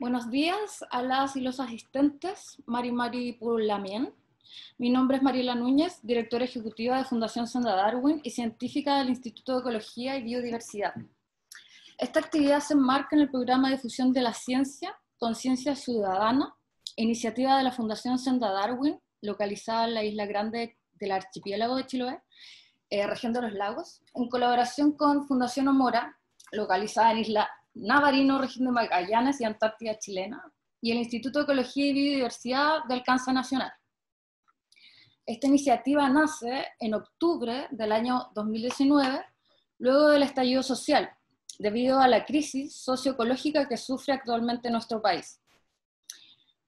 Buenos días a las y los asistentes, Mari Mari Pulamien. Mi nombre es Mariela Núñez, directora ejecutiva de Fundación Senda Darwin y científica del Instituto de Ecología y Biodiversidad. Esta actividad se enmarca en el programa de difusión de la ciencia, Conciencia Ciudadana, iniciativa de la Fundación Senda Darwin, localizada en la isla grande del archipiélago de Chiloé, eh, región de los lagos, en colaboración con Fundación Omora, localizada en Isla Navarino, región de Magallanes y Antártida chilena, y el Instituto de Ecología y Biodiversidad de Alcance Nacional. Esta iniciativa nace en octubre del año 2019, luego del estallido social, debido a la crisis socioecológica que sufre actualmente nuestro país.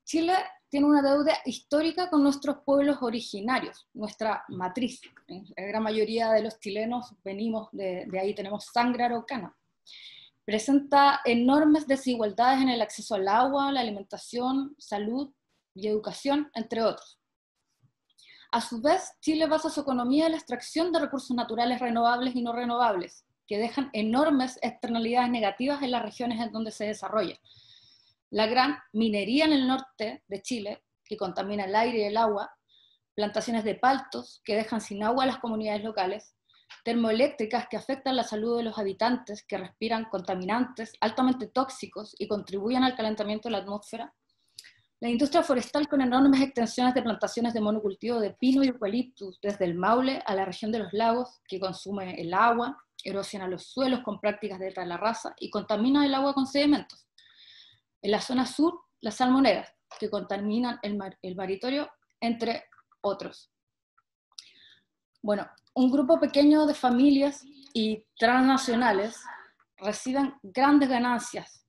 Chile tiene una deuda histórica con nuestros pueblos originarios, nuestra matriz. La gran mayoría de los chilenos venimos de, de ahí, tenemos sangre araucana presenta enormes desigualdades en el acceso al agua, la alimentación, salud y educación, entre otros. A su vez, Chile basa su economía en la extracción de recursos naturales renovables y no renovables, que dejan enormes externalidades negativas en las regiones en donde se desarrolla. La gran minería en el norte de Chile, que contamina el aire y el agua, plantaciones de paltos que dejan sin agua a las comunidades locales, termoeléctricas que afectan la salud de los habitantes que respiran contaminantes altamente tóxicos y contribuyen al calentamiento de la atmósfera, la industria forestal con enormes extensiones de plantaciones de monocultivo de pino y eucaliptus desde el Maule a la región de los lagos que consume el agua, erosiona los suelos con prácticas de la raza y contamina el agua con sedimentos. En la zona sur, las salmoneras que contaminan el, el maritorio, entre otros. Bueno, un grupo pequeño de familias y transnacionales reciben grandes ganancias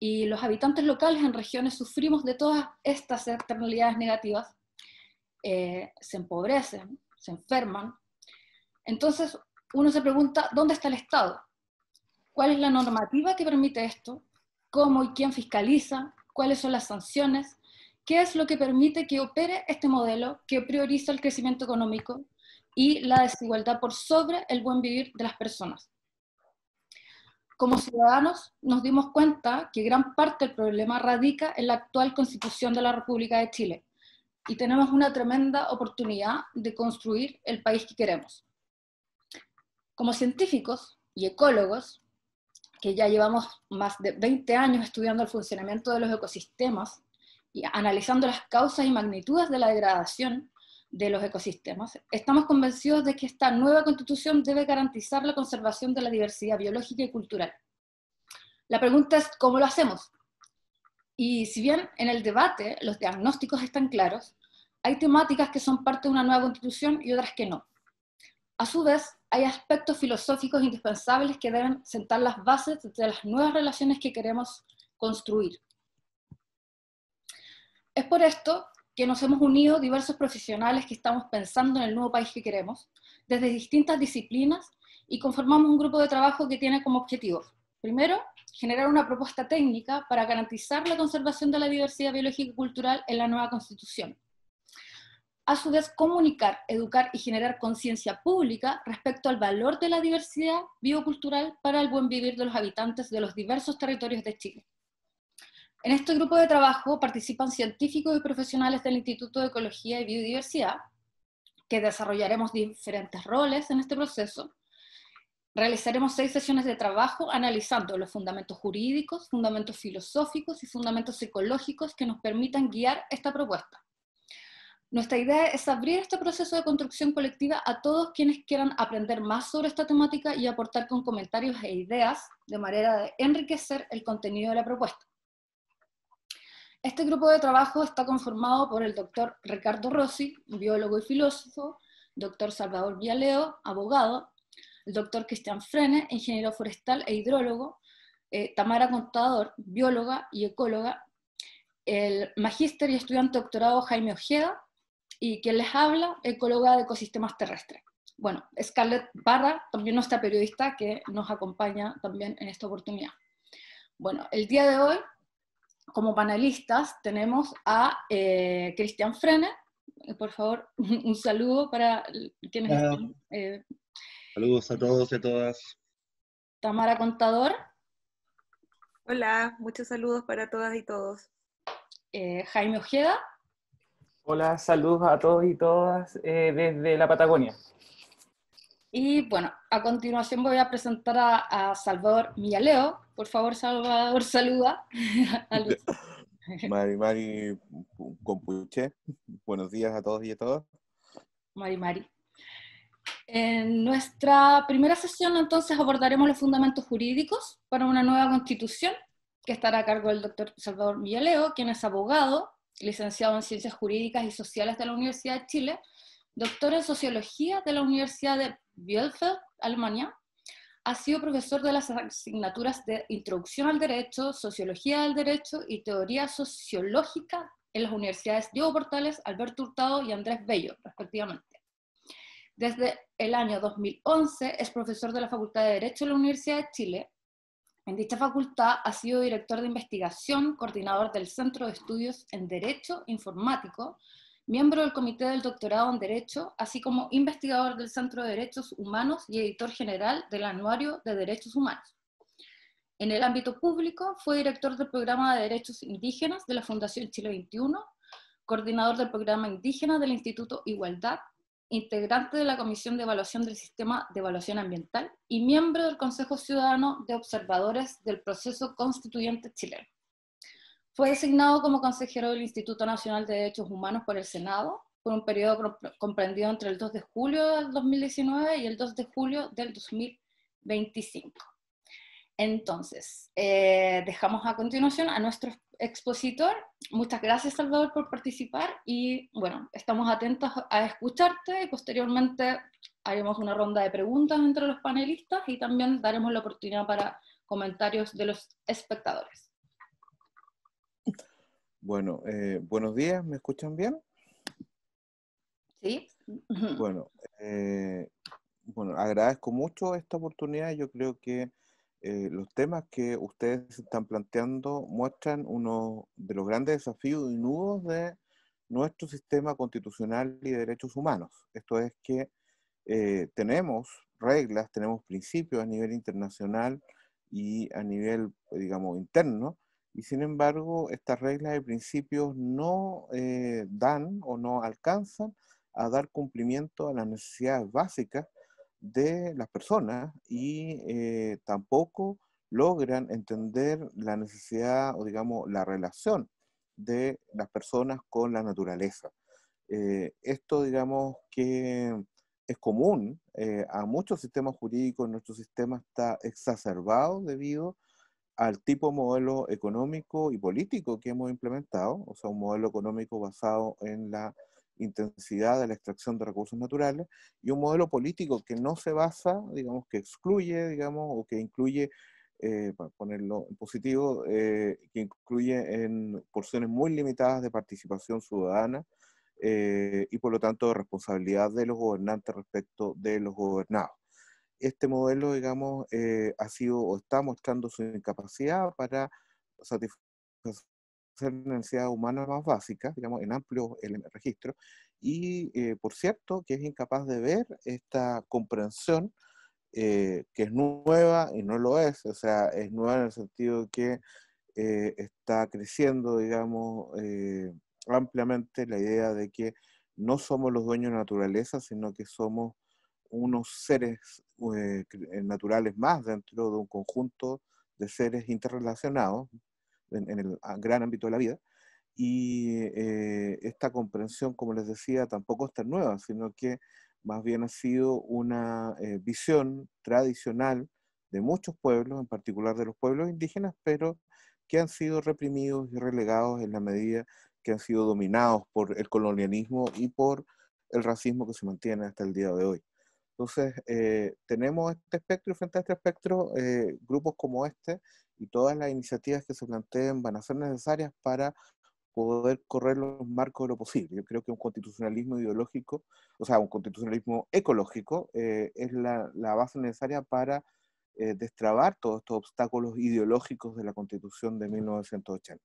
y los habitantes locales en regiones sufrimos de todas estas externalidades negativas, eh, se empobrecen, se enferman. Entonces uno se pregunta, ¿dónde está el Estado? ¿Cuál es la normativa que permite esto? ¿Cómo y quién fiscaliza? ¿Cuáles son las sanciones? ¿Qué es lo que permite que opere este modelo que prioriza el crecimiento económico y la desigualdad por sobre el buen vivir de las personas. Como ciudadanos nos dimos cuenta que gran parte del problema radica en la actual constitución de la República de Chile y tenemos una tremenda oportunidad de construir el país que queremos. Como científicos y ecólogos, que ya llevamos más de 20 años estudiando el funcionamiento de los ecosistemas y analizando las causas y magnitudes de la degradación, de los ecosistemas, estamos convencidos de que esta nueva constitución debe garantizar la conservación de la diversidad biológica y cultural. La pregunta es, ¿cómo lo hacemos? Y si bien en el debate los diagnósticos están claros, hay temáticas que son parte de una nueva constitución y otras que no. A su vez, hay aspectos filosóficos indispensables que deben sentar las bases de las nuevas relaciones que queremos construir. Es por esto que nos hemos unido diversos profesionales que estamos pensando en el nuevo país que queremos, desde distintas disciplinas, y conformamos un grupo de trabajo que tiene como objetivo, primero, generar una propuesta técnica para garantizar la conservación de la diversidad biológica y cultural en la nueva Constitución. A su vez, comunicar, educar y generar conciencia pública respecto al valor de la diversidad biocultural para el buen vivir de los habitantes de los diversos territorios de Chile. En este grupo de trabajo participan científicos y profesionales del Instituto de Ecología y Biodiversidad, que desarrollaremos diferentes roles en este proceso. Realizaremos seis sesiones de trabajo analizando los fundamentos jurídicos, fundamentos filosóficos y fundamentos psicológicos que nos permitan guiar esta propuesta. Nuestra idea es abrir este proceso de construcción colectiva a todos quienes quieran aprender más sobre esta temática y aportar con comentarios e ideas de manera de enriquecer el contenido de la propuesta. Este grupo de trabajo está conformado por el doctor Ricardo Rossi, biólogo y filósofo, doctor Salvador Villaleo, abogado, el doctor Cristian Frene, ingeniero forestal e hidrólogo, eh, Tamara Contador, bióloga y ecóloga, el magíster y estudiante doctorado Jaime Ojeda, y quien les habla, ecóloga de ecosistemas terrestres. Bueno, Scarlett Barra, también nuestra periodista que nos acompaña también en esta oportunidad. Bueno, el día de hoy como panelistas tenemos a eh, Cristian Frene. Eh, por favor, un saludo para quienes están. Eh, Saludos a todos y a todas. Tamara Contador. Hola, muchos saludos para todas y todos. Eh, Jaime Ojeda. Hola, saludos a todos y todas eh, desde la Patagonia. Y bueno, a continuación voy a presentar a, Salvador Millaleo. Por favor, Salvador, saluda. Mari Mari Compuche, buenos días a todos y a todas. Mari Mari. En nuestra primera sesión entonces abordaremos los fundamentos jurídicos para una nueva constitución que estará a cargo del doctor Salvador Villaleo, quien es abogado, licenciado en Ciencias Jurídicas y Sociales de la Universidad de Chile, doctor en Sociología de la Universidad de Bielefeld, Alemania, ha sido profesor de las asignaturas de Introducción al Derecho, Sociología del Derecho y Teoría Sociológica en las universidades Diego Portales, Alberto Hurtado y Andrés Bello, respectivamente. Desde el año 2011 es profesor de la Facultad de Derecho de la Universidad de Chile. En dicha facultad ha sido director de investigación, coordinador del Centro de Estudios en Derecho Informático, miembro del Comité del Doctorado en Derecho, así como investigador del Centro de Derechos Humanos y editor general del Anuario de Derechos Humanos. En el ámbito público fue director del Programa de Derechos Indígenas de la Fundación Chile 21, coordinador del Programa Indígena del Instituto Igualdad integrante de la Comisión de Evaluación del Sistema de Evaluación Ambiental y miembro del Consejo Ciudadano de Observadores del Proceso Constituyente chileno. Fue designado como consejero del Instituto Nacional de Derechos Humanos por el Senado por un periodo comprendido entre el 2 de julio del 2019 y el 2 de julio del 2025. Entonces, eh, dejamos a continuación a nuestro expositor. Muchas gracias, Salvador, por participar y bueno, estamos atentos a escucharte y posteriormente haremos una ronda de preguntas entre los panelistas y también daremos la oportunidad para comentarios de los espectadores. Bueno, eh, buenos días, ¿me escuchan bien? Sí. Bueno, eh, bueno, agradezco mucho esta oportunidad. Yo creo que eh, los temas que ustedes están planteando muestran uno de los grandes desafíos y nudos de nuestro sistema constitucional y de derechos humanos. Esto es que eh, tenemos reglas, tenemos principios a nivel internacional y a nivel, digamos, interno, y sin embargo estas reglas y principios no eh, dan o no alcanzan a dar cumplimiento a las necesidades básicas de las personas y eh, tampoco logran entender la necesidad o digamos la relación de las personas con la naturaleza. Eh, esto digamos que es común a muchos sistemas jurídicos, nuestro sistema está exacerbado debido al tipo de modelo económico y político que hemos implementado, o sea, un modelo económico basado en la intensidad de la extracción de recursos naturales y un modelo político que no se basa, digamos, que excluye, digamos, o que incluye, eh, para ponerlo en positivo, eh, que incluye en porciones muy limitadas de participación ciudadana eh, y por lo tanto de responsabilidad de los gobernantes respecto de los gobernados. Este modelo, digamos, ha sido o está mostrando su incapacidad para satisfacer necesidades humanas más básicas, digamos, en amplio registro, y eh, por cierto que es incapaz de ver esta comprensión eh, que es nueva y no lo es, o sea, es nueva en el sentido que eh, está creciendo, digamos, ampliamente la idea de que no somos los dueños de la naturaleza, sino que somos unos seres naturales más dentro de un conjunto de seres interrelacionados, en, el gran ámbito de la vida. Y eh, esta comprensión, como les decía, tampoco es tan nueva, sino que más bien ha sido una eh, visión tradicional de muchos pueblos, en particular de los pueblos indígenas, pero que han sido reprimidos y relegados en la medida que han sido dominados por el colonialismo y por el racismo que se mantiene hasta el día de hoy. Entonces, eh, tenemos este espectro y frente a este espectro, grupos como este y todas las iniciativas que se planteen van a ser necesarias para poder correr los marcos de lo posible. Yo creo que un constitucionalismo ideológico, o sea, un constitucionalismo ecológico, eh, es la, la, base necesaria para eh, destrabar todos estos obstáculos ideológicos de la constitución de 1980.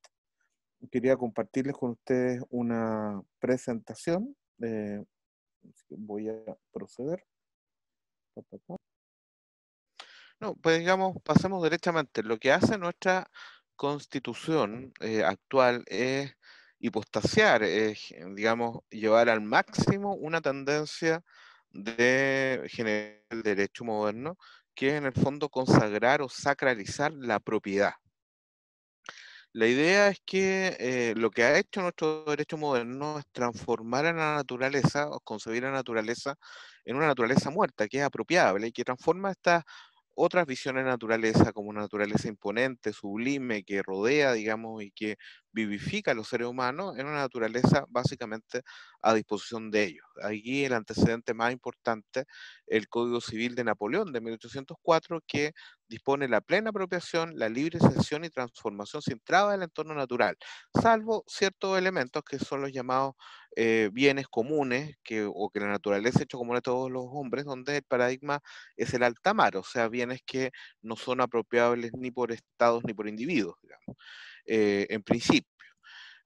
Quería compartirles con ustedes una presentación. Eh, voy a proceder. No, pues digamos, pasemos derechamente. Lo que hace nuestra constitución eh, actual es hipostasiar, es, digamos, llevar al máximo una tendencia de generar el derecho moderno, que es en el fondo consagrar o sacralizar la propiedad. La idea es que eh, lo que ha hecho nuestro derecho moderno es transformar a la naturaleza o concebir a la naturaleza en una naturaleza muerta, que es apropiable y que transforma esta otras visiones de naturaleza, como una naturaleza imponente, sublime, que rodea, digamos, y que vivifica a los seres humanos, en una naturaleza básicamente a disposición de ellos. Aquí el antecedente más importante, el Código Civil de Napoleón de 1804, que dispone la plena apropiación, la libre cesión y transformación sin traba del entorno natural, salvo ciertos elementos que son los llamados eh, bienes comunes, que, o que la naturaleza ha hecho común a todos los hombres, donde el paradigma es el alta mar, o sea, bienes que no son apropiables ni por estados ni por individuos, digamos, eh, en principio.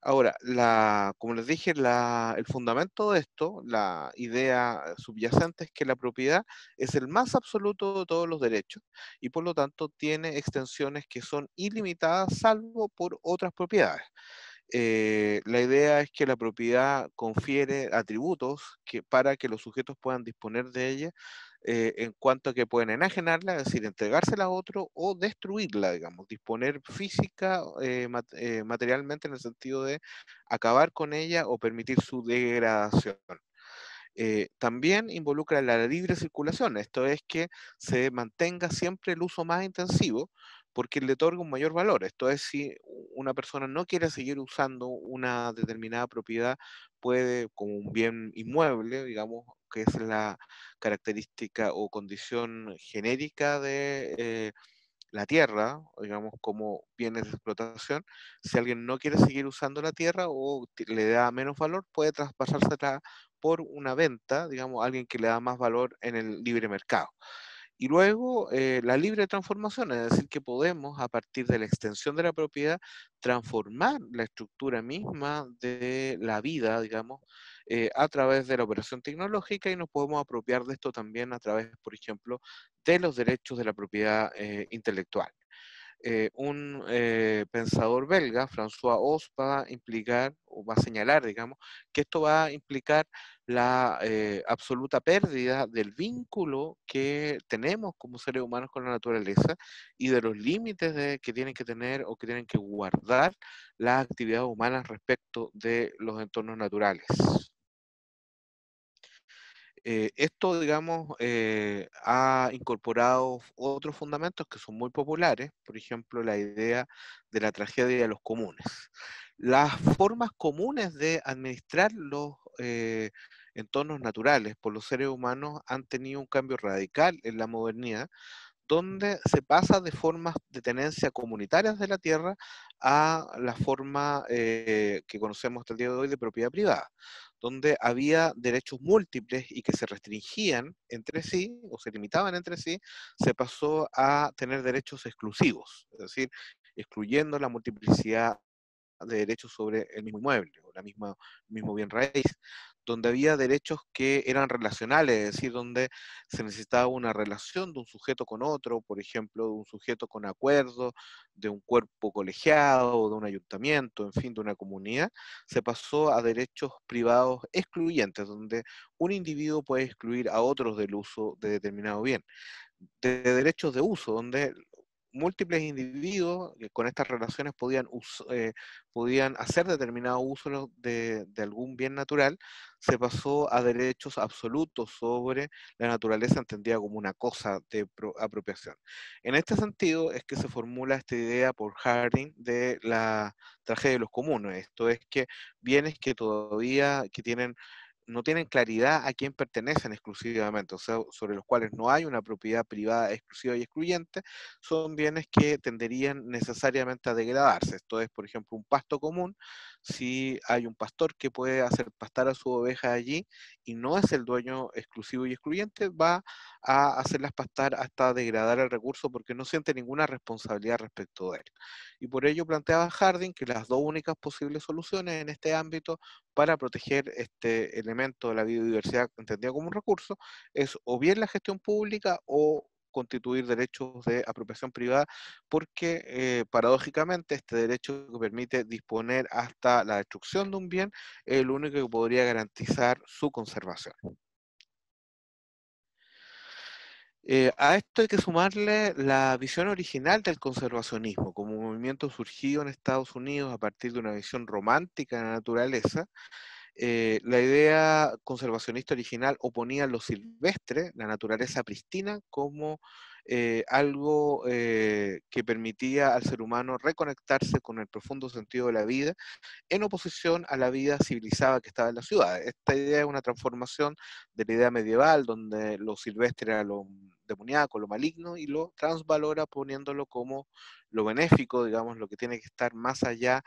Ahora, la, como les dije, la, el fundamento de esto, la idea subyacente es que la propiedad es el más absoluto de todos los derechos y por lo tanto tiene extensiones que son ilimitadas salvo por otras propiedades. Eh, la idea es que la propiedad confiere atributos que, para que los sujetos puedan disponer de ella eh, en cuanto a que pueden enajenarla, es decir, entregársela a otro o destruirla, digamos, disponer física, eh, materialmente en el sentido de acabar con ella o permitir su degradación. también involucra la libre circulación, esto es que se mantenga siempre el uso más intensivo, porque le otorga un mayor valor. Esto es, si una persona no quiere seguir usando una determinada propiedad, puede, como un bien inmueble, digamos, que es la característica o condición genérica de eh, la tierra, digamos, como bienes de explotación, si alguien no quiere seguir usando la tierra o le da menos valor, puede traspasársela por una venta, digamos, alguien que le da más valor en el libre mercado. Y luego eh, la libre transformación, es decir, que podemos a partir de la extensión de la propiedad transformar la estructura misma de la vida, digamos, eh, a través de la operación tecnológica y nos podemos apropiar de esto también a través, por ejemplo, de los derechos de la propiedad eh, intelectual. Eh, un eh, pensador belga, François Oz, va a implicar, o va a señalar, digamos, que esto va a implicar la eh, absoluta pérdida del vínculo que tenemos como seres humanos con la naturaleza y de los límites que tienen que tener o que tienen que guardar las actividades humanas respecto de los entornos naturales. Eh, esto, digamos, eh, ha incorporado otros fundamentos que son muy populares, por ejemplo, la idea de la tragedia de los comunes. Las formas comunes de administrar los eh, entornos naturales por los seres humanos han tenido un cambio radical en la modernidad, donde se pasa de formas de tenencia comunitarias de la tierra a la forma que conocemos hasta el día de hoy de propiedad privada donde había derechos múltiples y que se restringían entre sí o se limitaban entre sí, se pasó a tener derechos exclusivos, es decir, excluyendo la multiplicidad de derechos sobre el mismo inmueble o la misma mismo bien raíz donde había derechos que eran relacionales, es decir, donde se necesitaba una relación de un sujeto con otro, por ejemplo, de un sujeto con acuerdo, de un cuerpo colegiado, de un ayuntamiento, en fin, de una comunidad, se pasó a derechos privados excluyentes, donde un individuo puede excluir a otros del uso de determinado bien de derechos de uso, donde múltiples individuos que con estas relaciones podían, eh, podían hacer determinado uso de, algún bien natural, se pasó a derechos absolutos sobre la naturaleza entendida como una cosa de apropiación. En este sentido es que se formula esta idea por Harding de la tragedia de los comunes, esto es que bienes que todavía que tienen no tienen claridad a quién pertenecen exclusivamente, o sea, sobre los cuales no hay una propiedad privada exclusiva y excluyente, son bienes que tenderían necesariamente a degradarse. Esto es, por ejemplo, un pasto común, si hay un pastor que puede hacer pastar a su oveja allí y no es el dueño exclusivo y excluyente, va a hacerlas pastar hasta degradar el recurso porque no siente ninguna responsabilidad respecto de él. Y por ello planteaba Harding que las dos únicas posibles soluciones en este ámbito para proteger este elemento de la biodiversidad entendida como un recurso es o bien la gestión pública o constituir derechos de apropiación privada, porque eh, paradójicamente este derecho que permite disponer hasta la destrucción de un bien es el único que podría garantizar su conservación. Eh, a esto hay que sumarle la visión original del conservacionismo, como un movimiento surgido en Estados Unidos a partir de una visión romántica de la naturaleza. Eh, la idea conservacionista original oponía lo silvestre, la naturaleza pristina, como eh, algo eh, que permitía al ser humano reconectarse con el profundo sentido de la vida en oposición a la vida civilizada que estaba en la ciudad. Esta idea es una transformación de la idea medieval, donde lo silvestre era lo demoníaco, lo maligno, y lo transvalora poniéndolo como lo benéfico, digamos, lo que tiene que estar más allá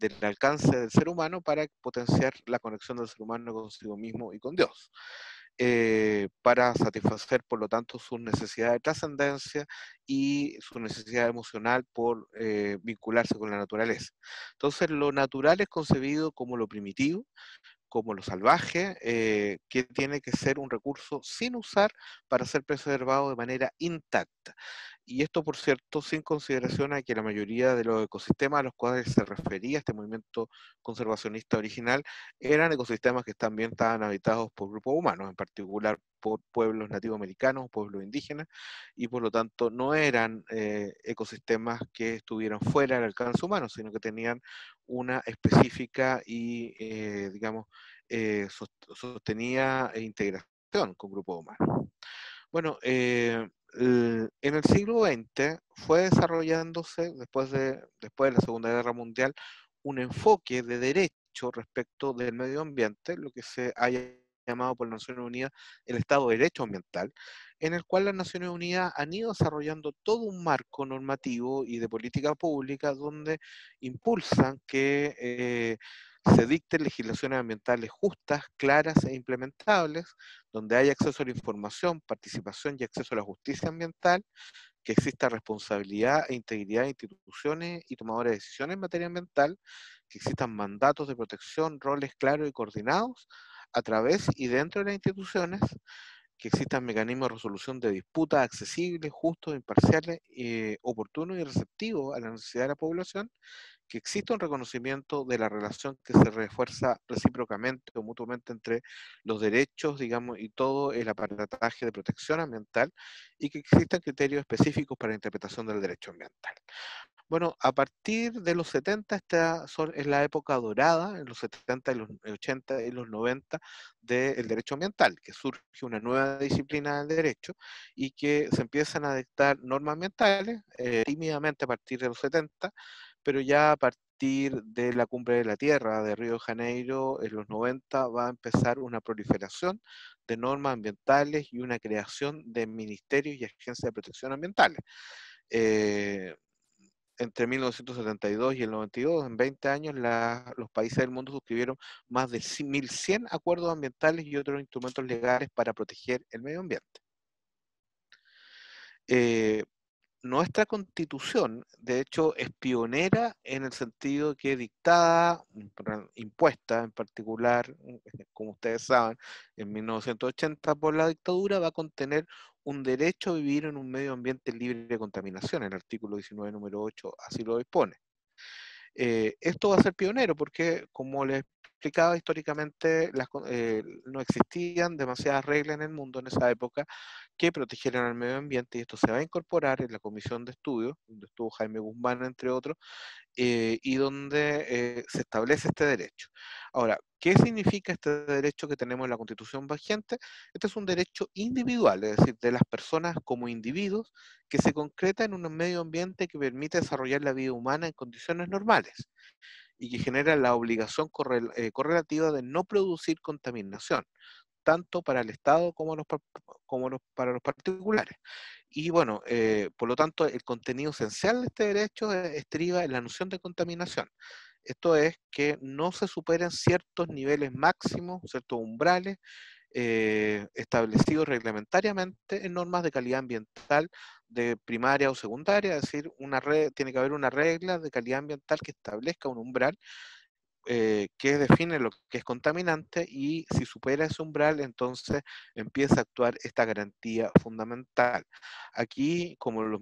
del alcance del ser humano para potenciar la conexión del ser humano consigo mismo y con Dios. Eh, para satisfacer, por lo tanto, sus necesidades de trascendencia y su necesidad emocional por eh, vincularse con la naturaleza. Entonces, lo natural es concebido como lo primitivo, como lo salvaje, eh, que tiene que ser un recurso sin usar para ser preservado de manera intacta. Y esto, por cierto, sin consideración a que la mayoría de los ecosistemas a los cuales se refería este movimiento conservacionista original eran ecosistemas que también estaban habitados por grupos humanos, en particular por pueblos nativos americanos, pueblos indígenas, y por lo tanto no eran eh, ecosistemas que estuvieran fuera del alcance humano, sino que tenían una específica y, eh, digamos, eh, sostenía integración con grupos humanos. Bueno, en el siglo XX fue desarrollándose, después de, después de la Segunda Guerra Mundial, un enfoque de derecho respecto del medio ambiente, lo que se haya llamado por las Naciones Unidas el Estado de Derecho Ambiental, en el cual las Naciones Unidas han ido desarrollando todo un marco normativo y de política pública donde impulsan que eh, se dicten legislaciones ambientales justas, claras e implementables, donde haya acceso a la información, participación y acceso a la justicia ambiental, que exista responsabilidad e integridad de instituciones y tomadores de decisiones en materia ambiental, que existan mandatos de protección, roles claros y coordinados, a través y dentro de las instituciones que existan mecanismos de resolución de disputas accesibles, justos, imparciales, eh, oportunos y receptivos a la necesidad de la población, que exista un reconocimiento de la relación que se refuerza recíprocamente o mutuamente entre los derechos, digamos, y todo el aparataje de protección ambiental, y que existan criterios específicos para la interpretación del derecho ambiental. Bueno, a partir de los 70, esta es la época dorada, en los 70, los 80 y los 90, del derecho ambiental, que surge una nueva disciplina del derecho y que se empiezan a dictar normas ambientales, eh, tímidamente a partir de los 70, pero ya a partir de la cumbre de la Tierra de Río de Janeiro, en los 90, va a empezar una proliferación de normas ambientales y una creación de ministerios y agencias de protección ambientales. Eh, entre 1972 y el 92, en 20 años, los países del mundo suscribieron más de 1.100 acuerdos ambientales y otros instrumentos legales para proteger el medio ambiente. Eh, nuestra constitución, de hecho, es pionera en el sentido que dictada, impuesta en particular, como ustedes saben, en 1980 por la dictadura, va a contener un derecho a vivir en un medio ambiente libre de contaminación. El artículo 19, número 8, así lo dispone. Eh, esto va a ser pionero porque, como les explicaba históricamente, eh, no existían demasiadas reglas en el mundo en esa época que protegieran al medio ambiente y esto se va a incorporar en la comisión de estudio, donde estuvo Jaime Guzmán, entre otros, eh, y donde se establece este derecho. Ahora, ¿qué significa este derecho que tenemos en la constitución vigente? Este es un derecho individual, es decir, de las personas como individuos que se concreta en un medio ambiente que permite desarrollar la vida humana en condiciones normales y que genera la obligación eh, correlativa de no producir contaminación tanto para el Estado como, como para los particulares. Y bueno, eh, por lo tanto, el contenido esencial de este derecho estriba en la noción de contaminación. Esto es que no se superen ciertos niveles máximos, ciertos umbrales eh, establecidos reglamentariamente en normas de calidad ambiental de primaria o secundaria, es decir, tiene que haber una regla de calidad ambiental que establezca un umbral eh, que define lo que es contaminante y si supera ese umbral, entonces empieza a actuar esta garantía fundamental. Aquí, como los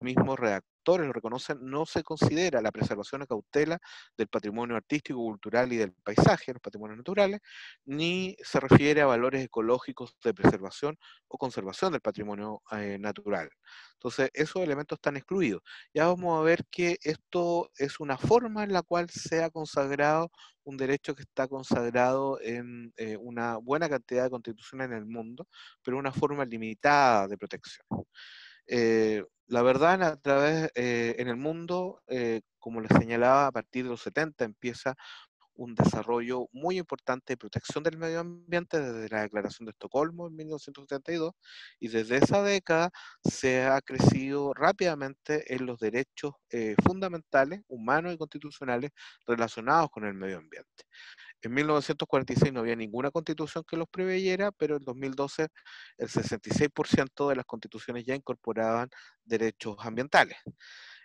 mismos redactores lo reconocen, no se considera la preservación o cautela del patrimonio artístico, cultural y del paisaje, los patrimonios naturales, ni se refiere a valores ecológicos de preservación o conservación del patrimonio eh, natural. Entonces, esos elementos están excluidos. Ya vamos a ver que esto es una forma en la cual se ha consagrado un derecho que está consagrado en eh, una buena cantidad de constituciones en el mundo, pero una forma limitada de protección. Eh, la verdad, a través eh, en el mundo, eh, como les señalaba, a partir de los 70 empieza un desarrollo muy importante de protección del medio ambiente desde la Declaración de Estocolmo en 1972 y desde esa década se ha crecido rápidamente en los derechos fundamentales, humanos y constitucionales relacionados con el medio ambiente. En 1946 no había ninguna constitución que los preveyera, pero en 2012 el 66% de las constituciones ya incorporaban derechos ambientales.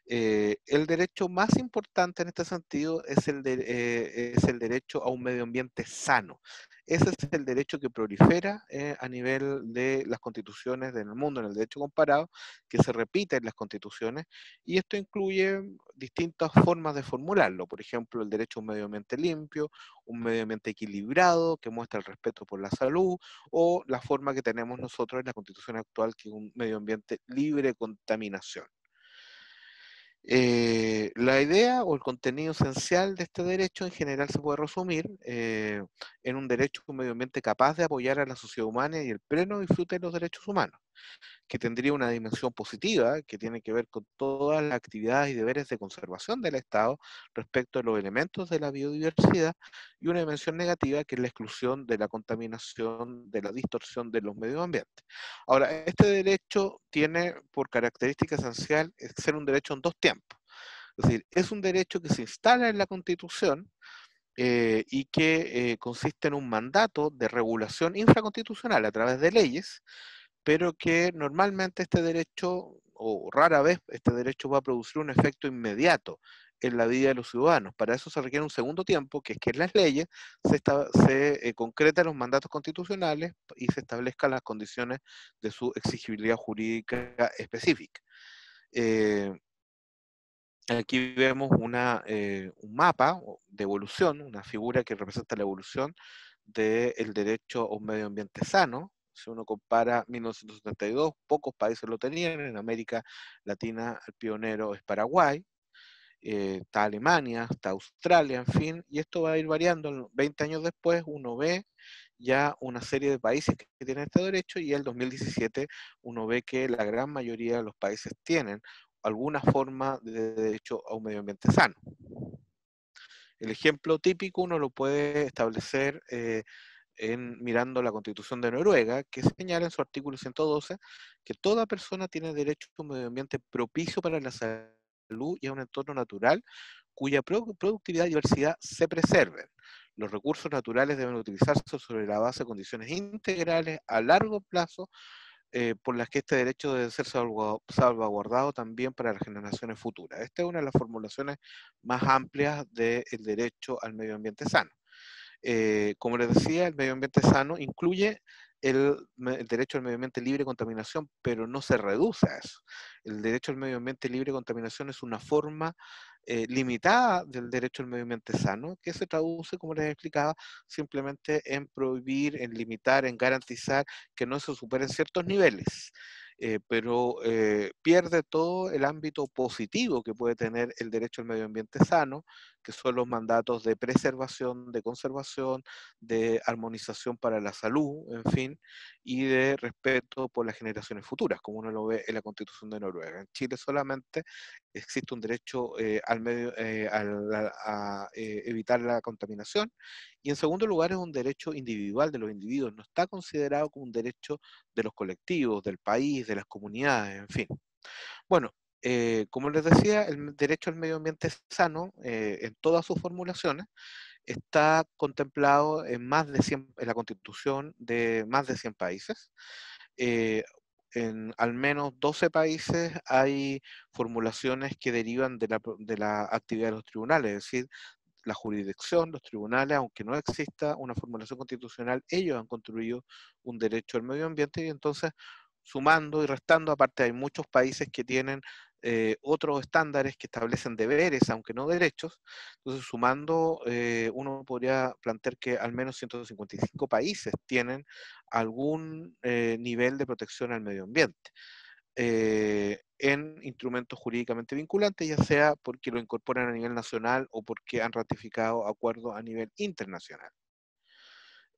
Eh, el derecho más importante en este sentido es el, eh, es el derecho a un medio ambiente sano. Ese es el derecho que prolifera eh, a nivel de las constituciones del mundo, en el derecho comparado, que se repite en las constituciones, y esto incluye distintas formas de formularlo. Por ejemplo, el derecho a un medio ambiente limpio, un medio ambiente equilibrado, que muestra el respeto por la salud, o la forma que tenemos nosotros en la constitución actual, que es un medio ambiente libre de contaminación. Eh, la idea o el contenido esencial de este derecho en general se puede resumir eh, en un derecho a un medio ambiente capaz de apoyar a la sociedad humana y el pleno disfrute de los derechos humanos que tendría una dimensión positiva, que tiene que ver con todas las actividades y deberes de conservación del Estado respecto a los elementos de la biodiversidad, y una dimensión negativa, que es la exclusión de la contaminación, de la distorsión de los medios ambientes. Ahora, este derecho tiene por característica esencial ser un derecho en dos tiempos. Es decir, es un derecho que se instala en la Constitución, eh, y que eh, consiste en un mandato de regulación infraconstitucional a través de leyes pero que normalmente este derecho, o rara vez este derecho va a producir un efecto inmediato en la vida de los ciudadanos. Para eso se requiere un segundo tiempo, que es que en las leyes se, se eh, concretan los mandatos constitucionales y se establezcan las condiciones de su exigibilidad jurídica específica. Eh, aquí vemos eh, un mapa de evolución, una figura que representa la evolución del derecho a un medio ambiente sano, si uno compara 1972, pocos países lo tenían. En América Latina el pionero es Paraguay, eh, está Alemania, está Australia, en fin, y esto va a ir variando. 20 años después uno ve ya una serie de países que tienen este derecho y el 2017 uno ve que la gran mayoría de los países tienen alguna forma de derecho a un medio ambiente sano. El ejemplo típico uno lo puede establecer eh, en, mirando la Constitución de Noruega, que señala en su artículo 112 que toda persona tiene derecho a un medio ambiente propicio para la salud y a un entorno natural cuya productividad y diversidad se preserven. Los recursos naturales deben utilizarse sobre la base de condiciones integrales a largo plazo eh, por las que este derecho debe ser salvaguardado también para las generaciones futuras. Esta es una de las formulaciones más amplias del derecho al medio ambiente sano. Eh, como les decía, el medio ambiente sano incluye el, derecho al medio ambiente libre de contaminación, pero no se reduce a eso. El derecho al medio ambiente libre de contaminación es una forma eh, limitada del derecho al medio ambiente sano, que se traduce, como les explicaba, simplemente en prohibir, en limitar, en garantizar que no se superen ciertos niveles. Eh, pero pierde todo el ámbito positivo que puede tener el derecho al medio ambiente sano, que son los mandatos de preservación, de conservación, de armonización para la salud, en fin, y de respeto por las generaciones futuras, como uno lo ve en la Constitución de Noruega. En Chile solamente existe un derecho eh, al medio, eh, a, eh, evitar la contaminación, y en segundo lugar es un derecho individual de los individuos, no está considerado como un derecho de los colectivos, del país, de las comunidades, en fin. Bueno, eh, como les decía, el derecho al medio ambiente sano, eh, en todas sus formulaciones, está contemplado en más de 100, en la constitución de más de 100 países. Eh, en al menos 12 países hay formulaciones que derivan de la, de la actividad de los tribunales, es decir, la jurisdicción, los tribunales, aunque no exista una formulación constitucional, ellos han construido un derecho al medio ambiente y entonces sumando y restando, aparte hay muchos países que tienen eh, otros estándares que establecen deberes, aunque no derechos. Entonces, sumando, eh, uno podría plantear que al menos 155 países tienen algún eh, nivel de protección al medio ambiente. en instrumentos jurídicamente vinculantes, ya sea porque lo incorporan a nivel nacional o porque han ratificado acuerdos a nivel internacional.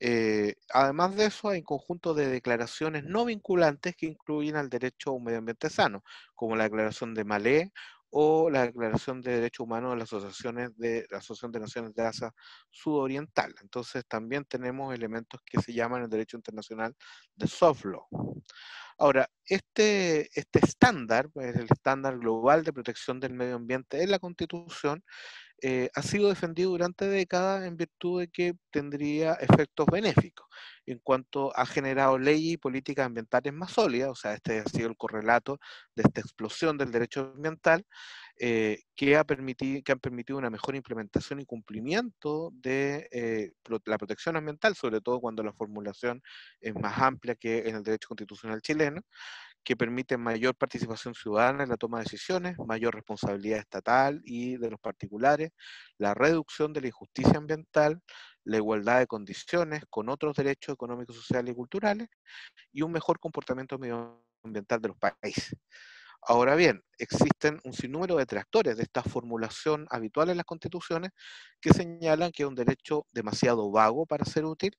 Eh, además de eso, hay un conjunto de declaraciones no vinculantes que incluyen al derecho a un medio ambiente sano, como la declaración de Malé o la declaración de derechos humanos de las asociaciones de la Asociación de Naciones de Asia Sudoriental. Entonces, también tenemos elementos que se llaman el derecho internacional de soft law. Ahora, este, este estándar, pues, el estándar global de protección del medio ambiente en la Constitución, eh, ha sido defendido durante décadas en virtud de que tendría efectos benéficos en cuanto ha generado leyes y políticas ambientales más sólidas, o sea, este ha sido el correlato de esta explosión del derecho ambiental, eh, que, ha permitido, que han permitido una mejor implementación y cumplimiento de eh, la protección ambiental, sobre todo cuando la formulación es más amplia que en el derecho constitucional chileno, que permiten mayor participación ciudadana en la toma de decisiones, mayor responsabilidad estatal y de los particulares, la reducción de la injusticia ambiental, la igualdad de condiciones con otros derechos económicos, sociales y culturales y un mejor comportamiento medioambiental de los países. Ahora bien, existen un sinnúmero de detractores de esta formulación habitual en las constituciones que señalan que es un derecho demasiado vago para ser útil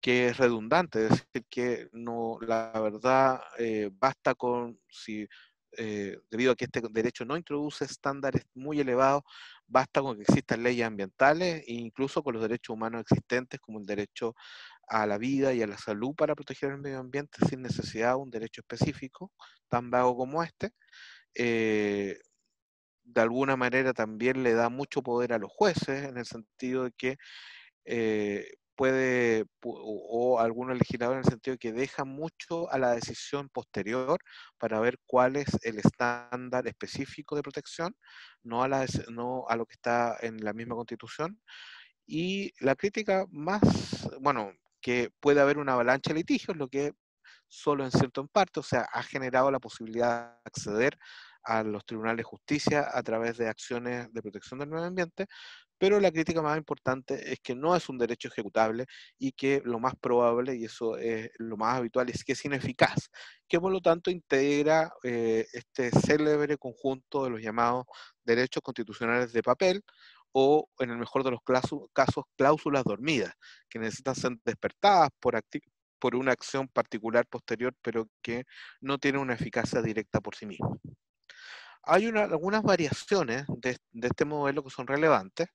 que es redundante, es decir, que no, la verdad eh, basta con, si eh, debido a que este derecho no introduce estándares muy elevados, basta con que existan leyes ambientales e incluso con los derechos humanos existentes, como el derecho a la vida y a la salud para proteger el medio ambiente sin necesidad de un derecho específico tan vago como este. Eh, de alguna manera también le da mucho poder a los jueces en el sentido de que puede, o, algunos legisladores en el sentido de que dejan mucho a la decisión posterior para ver cuál es el estándar específico de protección, no a, la, no a lo que está en la misma constitución. Y la crítica más, bueno, que puede haber una avalancha de litigios, lo que solo en cierto en parte, o sea, ha generado la posibilidad de acceder a los tribunales de justicia a través de acciones de protección del medio ambiente, pero la crítica más importante es que no es un derecho ejecutable y que lo más probable, y eso es lo más habitual, es que es ineficaz, que por lo tanto integra eh, este célebre conjunto de los llamados derechos constitucionales de papel o, en el mejor de los casos, cláusulas dormidas, que necesitan ser despertadas por, por una acción particular posterior, pero que no tiene una eficacia directa por sí misma hay algunas variaciones de, este modelo que son relevantes.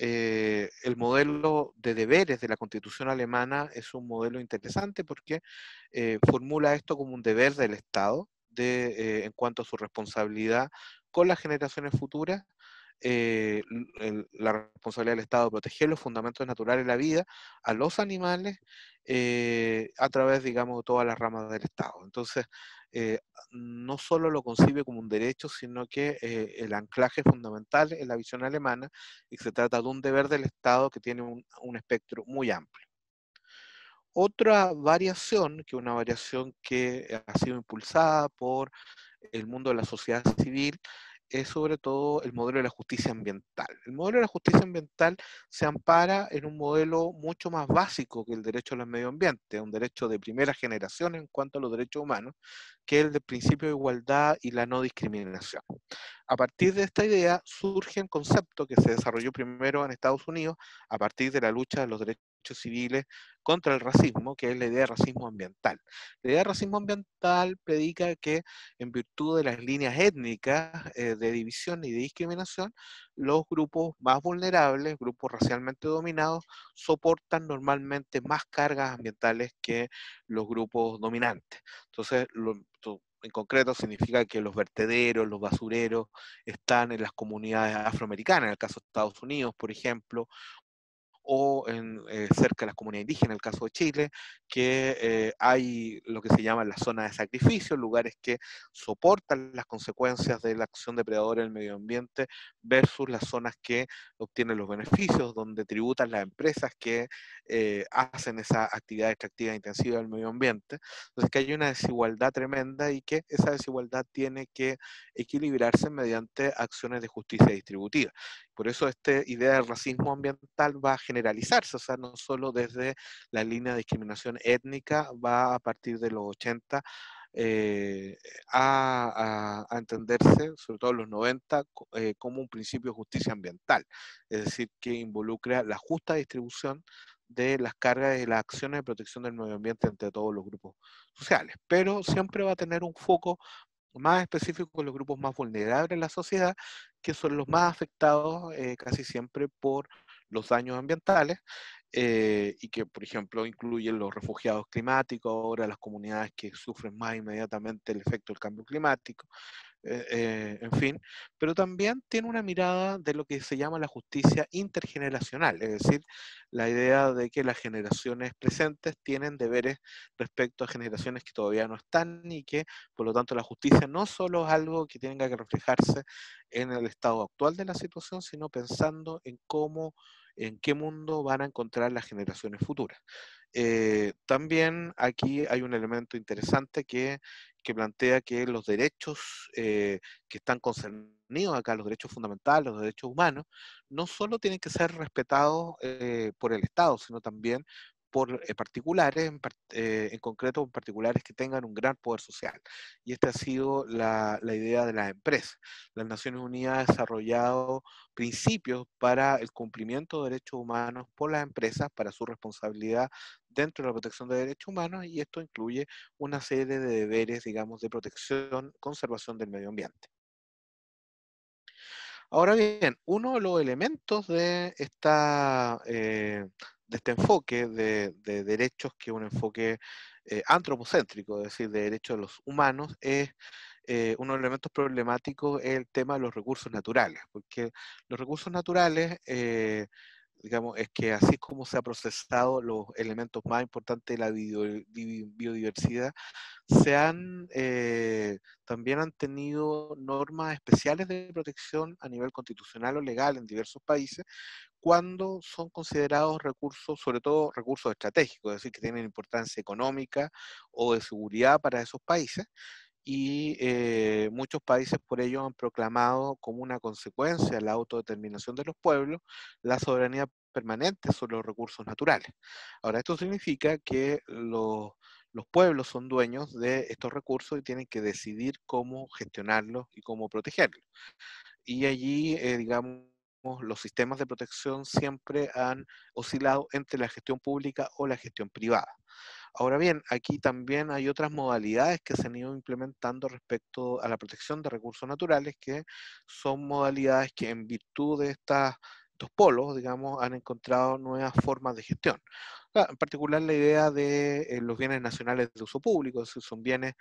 Eh, el modelo de deberes de la constitución alemana es un modelo interesante porque eh, formula esto como un deber del Estado de, eh, en cuanto a su responsabilidad con las generaciones futuras la responsabilidad del Estado de proteger los fundamentos naturales de la vida a los animales a través, digamos, de todas las ramas del Estado. Entonces, eh, no solo lo concibe como un derecho, sino que eh, el anclaje fundamental en la visión alemana y se trata de un deber del Estado que tiene un, un espectro muy amplio. Otra variación, que es una variación que ha sido impulsada por el mundo de la sociedad civil, es sobre todo el modelo de la justicia ambiental. El modelo de la justicia ambiental se ampara en un modelo mucho más básico que el derecho al medio ambiente, un derecho de primera generación en cuanto a los derechos humanos, que es el del principio de igualdad y la no discriminación. A partir de esta idea surge un concepto que se desarrolló primero en Estados Unidos a partir de la lucha de los derechos civiles contra el racismo, que es la idea de racismo ambiental. La idea de racismo ambiental predica que en virtud de las líneas étnicas eh, de división y de discriminación, los grupos más vulnerables, grupos racialmente dominados, soportan normalmente más cargas ambientales que los grupos dominantes. Entonces, en concreto significa que los vertederos, los basureros están en las comunidades afroamericanas, en el caso de Estados Unidos, por ejemplo, o en, eh, cerca de las comunidades indígenas, en el caso de Chile, que eh, hay lo que se llama la zona de sacrificio, lugares que soportan las consecuencias de la acción depredadora en el medio ambiente, versus las zonas que obtienen los beneficios, donde tributan las empresas que eh, hacen esa actividad extractiva intensiva del medio ambiente. Entonces, hay una desigualdad tremenda y que esa desigualdad tiene que equilibrarse mediante acciones de justicia distributiva. Por eso esta idea del racismo ambiental va a generalizarse, o sea, no solo desde la línea de discriminación étnica, va a partir de los 80 eh, a, entenderse, sobre todo en los 90, eh, como un principio de justicia ambiental, es decir, que involucra la justa distribución de las cargas y las acciones de protección del medio ambiente entre todos los grupos sociales, pero siempre va a tener un foco más específico con los grupos más vulnerables en la sociedad, que son los más afectados eh, casi siempre por los daños ambientales eh, y que, por ejemplo, incluyen los refugiados climáticos, ahora las comunidades que sufren más inmediatamente el efecto del cambio climático, eh, eh, en fin, pero también tiene una mirada de lo que se llama la justicia intergeneracional, es decir, la idea de que las generaciones presentes tienen deberes respecto a generaciones que todavía no están y que, por lo tanto, la justicia no solo es algo que tenga que reflejarse en el estado actual de la situación, sino pensando en cómo en qué mundo van a encontrar las generaciones futuras. Eh, también aquí hay un elemento interesante que, plantea que los derechos eh, que están concernidos acá, los derechos fundamentales, los derechos humanos, no solo tienen que ser respetados eh, por el Estado, sino también por eh, particulares, eh, en, concreto particulares que tengan un gran poder social. Y esta ha sido la, idea de las empresas. Las Naciones Unidas ha desarrollado principios para el cumplimiento de derechos humanos por las empresas, para su responsabilidad dentro de la protección de derechos humanos, y esto incluye una serie de deberes, digamos, de protección, conservación del medio ambiente. Ahora bien, uno de los elementos de esta eh, de este enfoque de, derechos, que es un enfoque eh, antropocéntrico, es decir, de derechos de los humanos, es eh, uno de los elementos problemáticos es el tema de los recursos naturales, porque los recursos naturales, eh, digamos, es que así como se han procesado los elementos más importantes de la biodiversidad, se han, también han tenido normas especiales de protección a nivel constitucional o legal en diversos países, cuando son considerados recursos, sobre todo recursos estratégicos, es decir, que tienen importancia económica o de seguridad para esos países. Y eh, muchos países por ello han proclamado como una consecuencia la autodeterminación de los pueblos la soberanía permanente sobre los recursos naturales. Ahora, esto significa que los, los pueblos son dueños de estos recursos y tienen que decidir cómo gestionarlos y cómo protegerlos. Y allí, eh, digamos, los sistemas de protección siempre han oscilado entre la gestión pública o la gestión privada. Ahora bien, aquí también hay otras modalidades que se han ido implementando respecto a la protección de recursos naturales, que son modalidades que en virtud de estas, estos polos, digamos, han encontrado nuevas formas de gestión. En particular la idea de eh, los bienes nacionales de uso público, es son bienes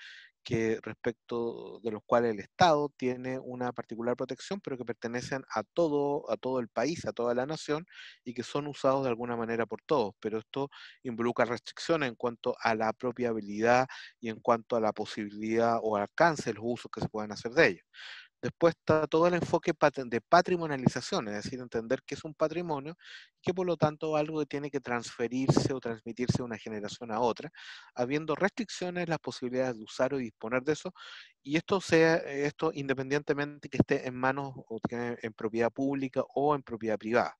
que respecto de los cuales el Estado tiene una particular protección, pero que pertenecen a todo, a todo el país, a toda la nación, y que son usados de alguna manera por todos. Pero esto involucra restricciones en cuanto a la propiabilidad y en cuanto a la posibilidad o alcance de los usos que se puedan hacer de ellos. Después está todo el enfoque de patrimonialización, es decir, entender que es un patrimonio y que por lo tanto algo que tiene que transferirse o transmitirse de una generación a otra, habiendo restricciones, las posibilidades de usar o disponer de eso, y esto sea esto independientemente que esté en manos o en propiedad pública o en propiedad privada.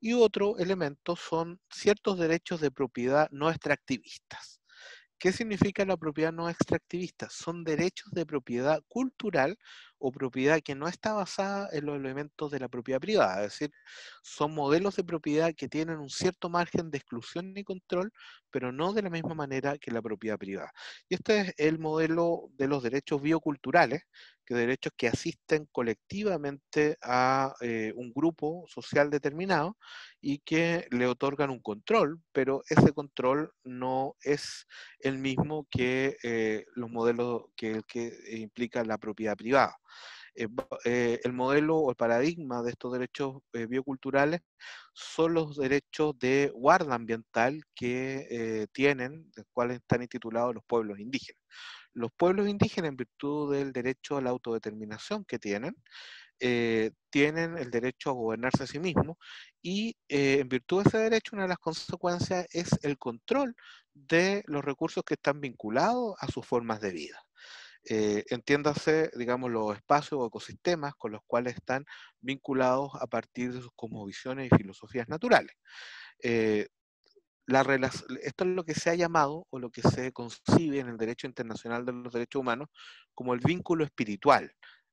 Y otro elemento son ciertos derechos de propiedad no extractivistas. ¿Qué significa la propiedad no extractivista? Son derechos de propiedad cultural o propiedad que no está basada en los elementos de la propiedad privada, es decir, son modelos de propiedad que tienen un cierto margen de exclusión y control, pero no de la misma manera que la propiedad privada. Y este es el modelo de los derechos bioculturales, que derechos que asisten colectivamente a eh, un grupo social determinado y que le otorgan un control, pero ese control no es el mismo que eh, los modelos que, que implica la propiedad privada. Eh, eh, el modelo o el paradigma de estos derechos eh, bioculturales son los derechos de guarda ambiental que tienen, de cuales están intitulados los pueblos indígenas. Los pueblos indígenas, en virtud del derecho a la autodeterminación que tienen, tienen el derecho a gobernarse a sí mismos y en virtud de ese derecho una de las consecuencias es el control de los recursos que están vinculados a sus formas de vida. Eh, entiéndase, digamos, los espacios o ecosistemas con los cuales están vinculados a partir de sus cosmovisiones y filosofías naturales. Eh, esto es lo que se ha llamado o lo que se concibe en el derecho internacional de los derechos humanos como el vínculo espiritual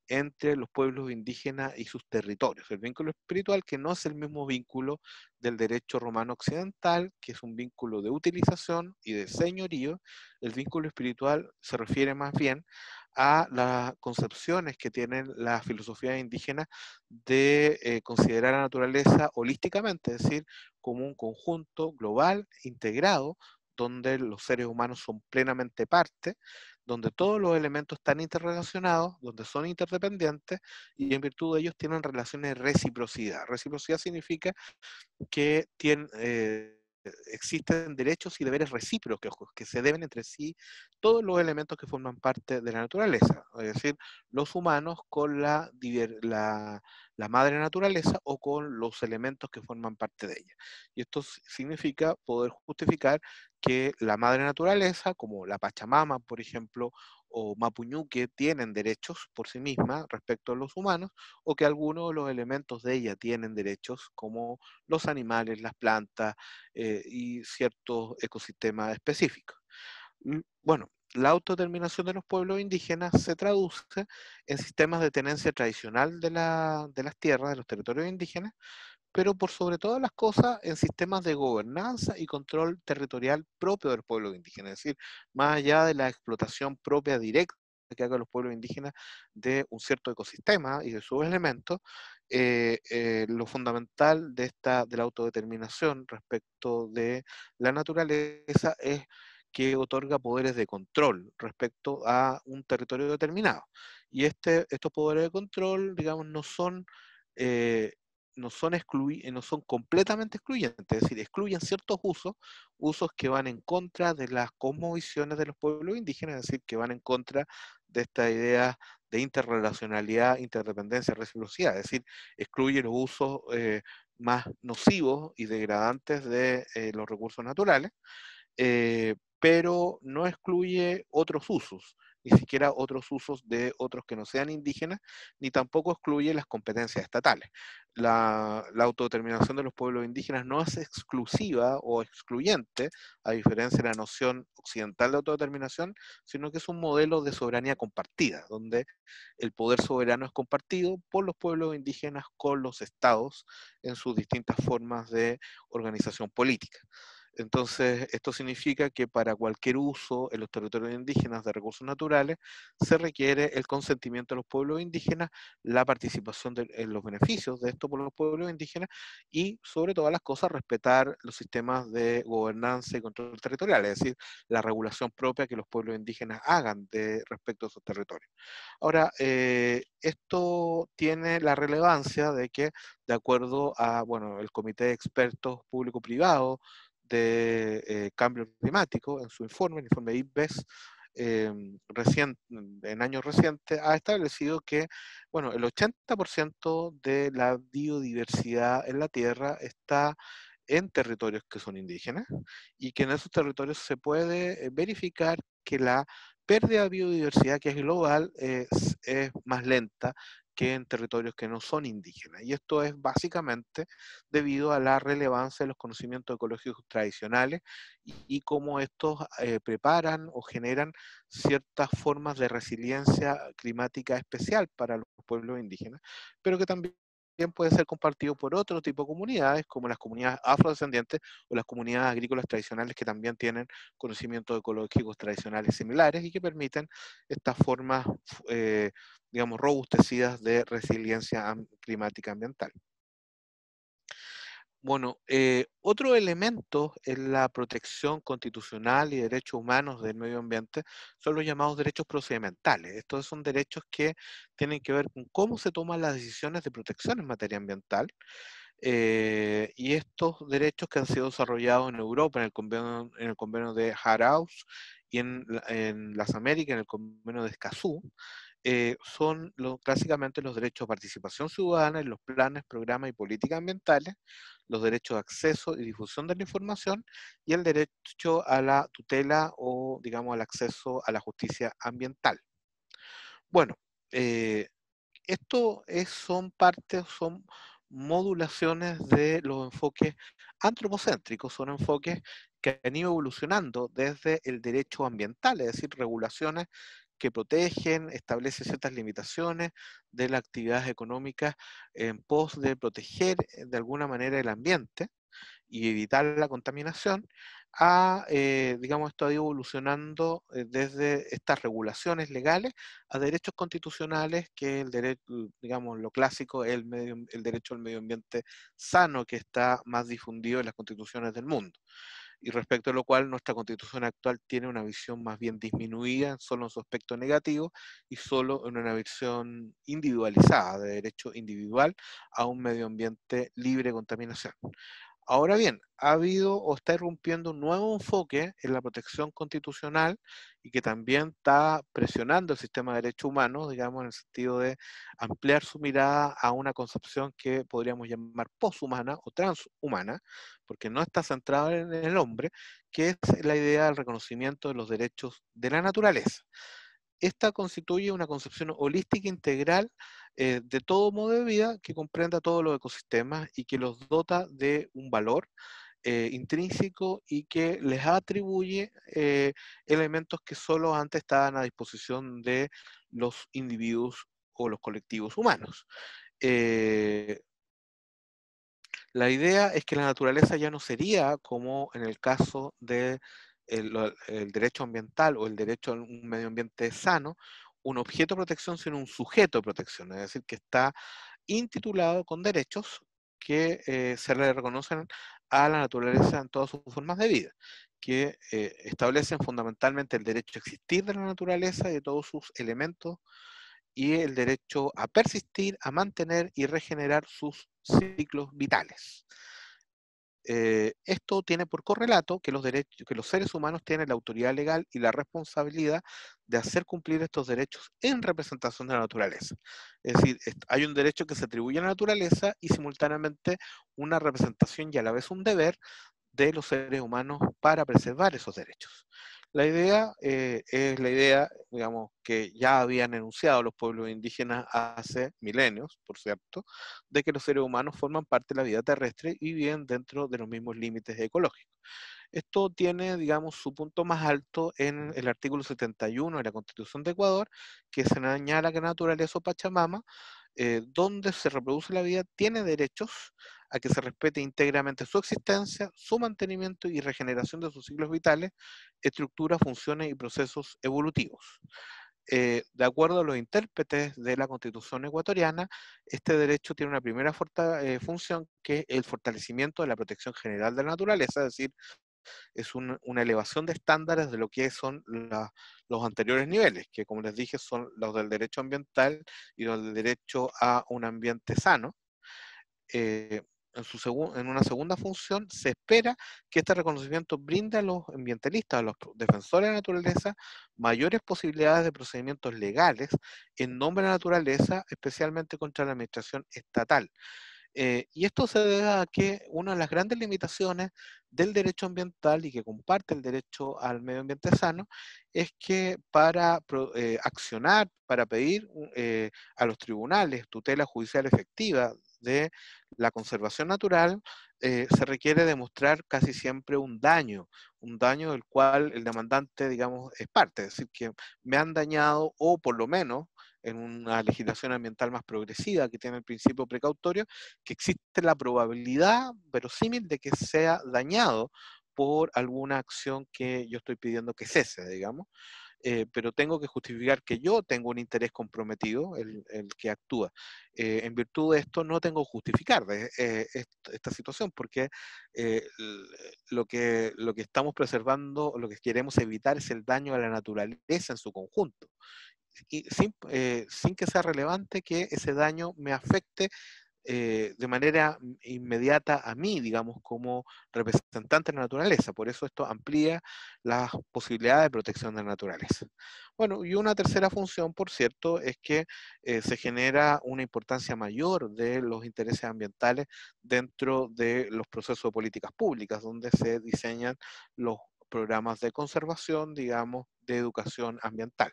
entre los pueblos indígenas y sus territorios. El vínculo espiritual que no es el mismo vínculo del derecho romano occidental, que es un vínculo de utilización y de señorío. El vínculo espiritual se refiere más bien a las concepciones que tienen las filosofías indígenas de eh, considerar la naturaleza holísticamente, es decir, como un conjunto global, integrado, donde los seres humanos son plenamente parte, donde todos los elementos están interrelacionados, donde son interdependientes y en virtud de ellos tienen relaciones de reciprocidad. Reciprocidad significa que tienen, eh, existen derechos y deberes recíprocos que se deben entre sí todos los elementos que forman parte de la naturaleza, es decir, los humanos con la, la, la madre naturaleza o con los elementos que forman parte de ella. Y esto significa poder justificar que la madre naturaleza, como la Pachamama, por ejemplo, o Mapuñuque tienen derechos por sí misma respecto a los humanos, o que algunos de los elementos de ella tienen derechos, como los animales, las plantas eh, y ciertos ecosistemas específicos. Bueno, la autodeterminación de los pueblos indígenas se traduce en sistemas de tenencia tradicional de, de las tierras, de los territorios indígenas, pero por sobre todas las cosas en sistemas de gobernanza y control territorial propio del pueblo indígena, es decir, más allá de la explotación propia directa que hagan los pueblos indígenas de un cierto ecosistema y de sus elementos, eh, eh, lo fundamental de, esta, de la autodeterminación respecto de la naturaleza es que otorga poderes de control respecto a un territorio determinado. Y este, estos poderes de control, digamos, no son eh, no son, eh, no son completamente excluyentes, es decir, excluyen ciertos usos, usos que van en contra de las cosmovisiones de los pueblos indígenas, es decir, que van en contra de esta idea de interrelacionalidad, interdependencia, reciprocidad, es decir, excluye los usos eh, más nocivos y degradantes de eh, los recursos naturales, pero no excluye otros usos ni siquiera otros usos de otros que no sean indígenas, ni tampoco excluye las competencias estatales. La, autodeterminación de los pueblos indígenas no es exclusiva o excluyente, a diferencia de la noción occidental de autodeterminación, sino que es un modelo de soberanía compartida, donde el poder soberano es compartido por los pueblos indígenas con los estados en sus distintas formas de organización política. Entonces, esto significa que para cualquier uso en los territorios indígenas de recursos naturales se requiere el consentimiento de los pueblos indígenas, la participación en los beneficios de esto por los pueblos indígenas y, sobre todas las cosas, respetar los sistemas de gobernanza y control territorial, es decir, la regulación propia que los pueblos indígenas hagan de respecto a esos territorios. Ahora, eh, esto tiene la relevancia de que, de acuerdo a, bueno, el Comité de Expertos Público-Privado, de eh, cambio climático, en su informe, el informe IPBES, eh, en años recientes, ha establecido que bueno, el 80% de la biodiversidad en la Tierra está en territorios que son indígenas y que en esos territorios se puede eh, verificar que la pérdida de biodiversidad que es global es, es más lenta que en territorios que no son indígenas. Y esto es básicamente debido a la relevancia de los conocimientos ecológicos tradicionales y, cómo estos eh, preparan o generan ciertas formas de resiliencia climática especial para los pueblos indígenas, pero que también puede ser compartido por otro tipo de comunidades, como las comunidades afrodescendientes o las comunidades agrícolas tradicionales que también tienen conocimientos ecológicos tradicionales similares y que permiten estas formas, eh, digamos, robustecidas de resiliencia climática ambiental. Bueno, eh, otro elemento en la protección constitucional y derechos humanos del medio ambiente son los llamados derechos procedimentales. Estos son derechos que tienen que ver con cómo se toman las decisiones de protección en materia ambiental. eh, y estos derechos que han sido desarrollados en Europa, en el convenio, en el convenio de Haraus y en, en las Américas, en el convenio de Escazú, eh, son lo- clásicamente los derechos de participación ciudadana en los planes, programas y políticas ambientales, los derechos de acceso y difusión de la información y el derecho a la tutela o, digamos, al acceso a la justicia ambiental. Bueno, eh, esto es, son partes, son modulaciones de los enfoques antropocéntricos, son enfoques que han ido evolucionando desde el derecho ambiental, es decir, regulaciones que protegen, establecen ciertas limitaciones de las actividades económicas en pos de proteger eh, de alguna manera el ambiente y evitar la contaminación, a, eh, digamos, esto ha ido evolucionando eh, desde estas regulaciones legales a derechos constitucionales, que el derecho, digamos, lo clásico es el, medio, el derecho al medio ambiente sano, que está más difundido en las constituciones del mundo y respecto a lo cual nuestra constitución actual tiene una visión más bien disminuida solo en su aspecto negativo y solo en una visión individualizada de derecho individual a un medio ambiente libre de contaminación. Ahora bien, ha habido o está irrumpiendo un nuevo enfoque en la protección constitucional y que también está presionando el sistema de derechos humanos, digamos, en el sentido de ampliar su mirada a una concepción que podríamos llamar poshumana o transhumana, porque no está centrada en el hombre, que es la idea del reconocimiento de los derechos de la naturaleza. Esta constituye una concepción holística integral eh, de todo modo de vida que comprenda todos los ecosistemas y que los dota de un valor eh, intrínseco y que les atribuye eh, elementos que solo antes estaban a disposición de los individuos o los colectivos humanos. La idea es que la naturaleza ya no sería como en el caso de el, el derecho ambiental o el derecho a un medio ambiente sano, un objeto de protección, sino un sujeto de protección, es decir, que está intitulado con derechos que eh, se le reconocen a la naturaleza en todas sus formas de vida, que eh, establecen fundamentalmente el derecho a existir de la naturaleza y de todos sus elementos y el derecho a persistir, a mantener y regenerar sus ciclos vitales. Eh, esto tiene por correlato que los, derechos, que los seres humanos tienen la autoridad legal y la responsabilidad de hacer cumplir estos derechos en representación de la naturaleza. Es decir, hay un derecho que se atribuye a la naturaleza y simultáneamente una representación y a la vez un deber de los seres humanos para preservar esos derechos. La idea eh, es la idea, digamos, que ya habían enunciado los pueblos indígenas hace milenios, por cierto, de que los seres humanos forman parte de la vida terrestre y viven dentro de los mismos límites ecológicos. Esto tiene, digamos, su punto más alto en el artículo 71 de la Constitución de Ecuador, que se señala que la naturaleza o Pachamama, eh, donde se reproduce la vida, tiene derechos a que se respete íntegramente su existencia, su mantenimiento y regeneración de sus ciclos vitales, estructuras, funciones y procesos evolutivos. Eh, de acuerdo a los intérpretes de la Constitución ecuatoriana, este derecho tiene una primera eh, función que es el fortalecimiento de la protección general de la naturaleza, es decir, es un, una elevación de estándares de lo que son los anteriores niveles, que como les dije son los del derecho ambiental y los del derecho a un ambiente sano. Eh, en, una segunda función, se espera que este reconocimiento brinde a los ambientalistas, a los defensores de la naturaleza, mayores posibilidades de procedimientos legales en nombre de la naturaleza, especialmente contra la administración estatal. Eh, y esto se debe a que una de las grandes limitaciones del derecho ambiental y que comparte el derecho al medio ambiente sano es que para eh, accionar, para pedir eh, a los tribunales tutela judicial efectiva de la conservación natural, eh, se requiere demostrar casi siempre un daño, un daño del cual el demandante, digamos, es parte, es decir, que me han dañado o por lo menos en una legislación ambiental más progresiva que tiene el principio precautorio, que existe la probabilidad verosímil de que sea dañado por alguna acción que yo estoy pidiendo que cese, digamos. Eh, pero tengo que justificar que yo tengo un interés comprometido, el, que actúa. Eh, en virtud de esto, no tengo que justificar esta, situación, porque lo, que, lo que estamos preservando, lo que queremos evitar es el daño a la naturaleza en su conjunto. Y sin, sin que sea relevante que ese daño me afecte eh, de manera inmediata a mí, digamos, como representante de la naturaleza. Por eso esto amplía las posibilidades de protección de la naturaleza. Bueno, y una tercera función, por cierto, es que eh, se genera una importancia mayor de los intereses ambientales dentro de los procesos de políticas públicas, donde se diseñan los programas de conservación, digamos, de educación ambiental.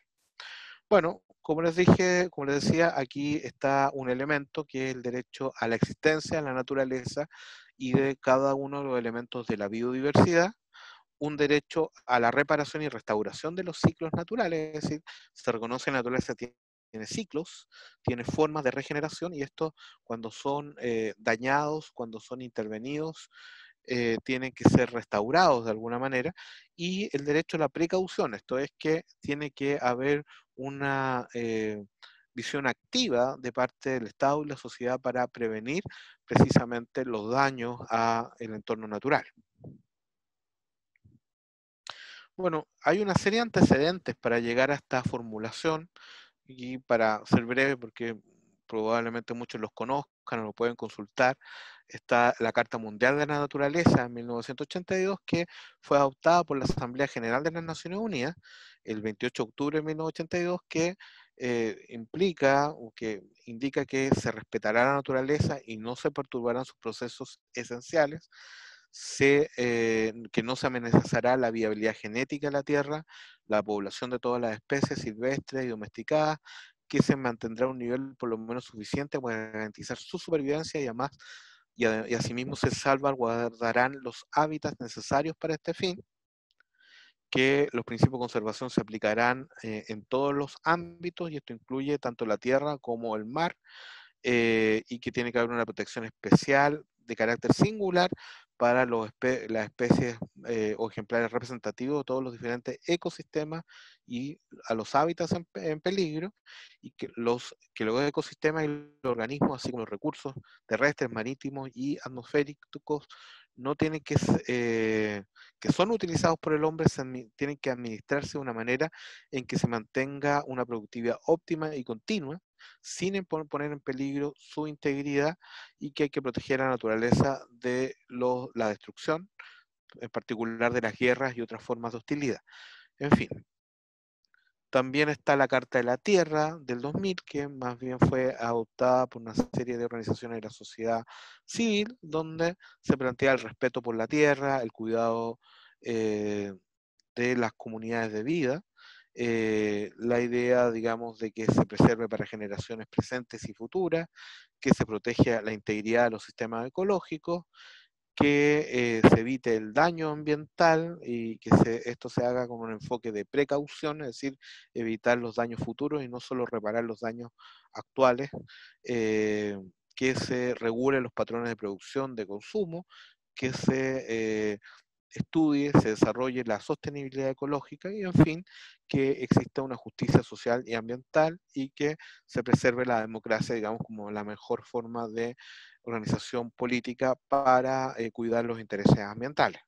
Bueno, como les dije, como les decía, aquí está un elemento que es el derecho a la existencia en la naturaleza y de cada uno de los elementos de la biodiversidad, un derecho a la reparación y restauración de los ciclos naturales, es decir, se reconoce que la naturaleza tiene, ciclos, tiene formas de regeneración y esto cuando son eh, dañados, cuando son intervenidos, eh, tienen que ser restaurados de alguna manera, y el derecho a la precaución, esto es que tiene que haber una eh, visión activa de parte del Estado y la sociedad para prevenir precisamente los daños al entorno natural. Bueno, hay una serie de antecedentes para llegar a esta formulación y para ser breve, porque probablemente muchos los conozcan o lo pueden consultar, está la Carta Mundial de la Naturaleza en 1982, que fue adoptada por la Asamblea General de las Naciones Unidas el 28 de octubre de 1982, que eh, implica o que indica que se respetará la naturaleza y no se perturbarán sus procesos esenciales, eh, que no se amenazará la viabilidad genética de la Tierra, la población de todas las especies silvestres y domesticadas, que se mantendrá un nivel por lo menos suficiente para garantizar su supervivencia y además y, asimismo se salvaguardarán los hábitats necesarios para este fin, que los principios de conservación se aplicarán eh, en todos los ámbitos y esto incluye tanto la tierra como el mar eh, y que tiene que haber una protección especial de carácter singular para los las especies eh, o ejemplares representativos de todos los diferentes ecosistemas y a los hábitats en, peligro, y que los, que los ecosistemas y los organismos, así como los recursos terrestres, marítimos y atmosféricos, no tienen que, eh, que son utilizados por el hombre, tienen que administrarse de una manera en que se mantenga una productividad óptima y continua, sin poner en peligro su integridad y que hay que proteger la naturaleza de la destrucción, en particular de las guerras y otras formas de hostilidad. En fin, también está la Carta de la Tierra del 2000, que más bien fue adoptada por una serie de organizaciones de la sociedad civil, donde se plantea el respeto por la tierra, el cuidado eh, de las comunidades de vida, eh, la idea, digamos, de que se preserve para generaciones presentes y futuras, que se protege la integridad de los sistemas ecológicos, que eh, se evite el daño ambiental y que esto se haga con un enfoque de precaución, es decir, evitar los daños futuros y no solo reparar los daños actuales, eh, que se regule los patrones de producción, de consumo, que se estudie, se desarrolle la sostenibilidad ecológica y, en fin, que exista una justicia social y ambiental y que se preserve la democracia, digamos, como la mejor forma de organización política para eh, cuidar los intereses ambientales.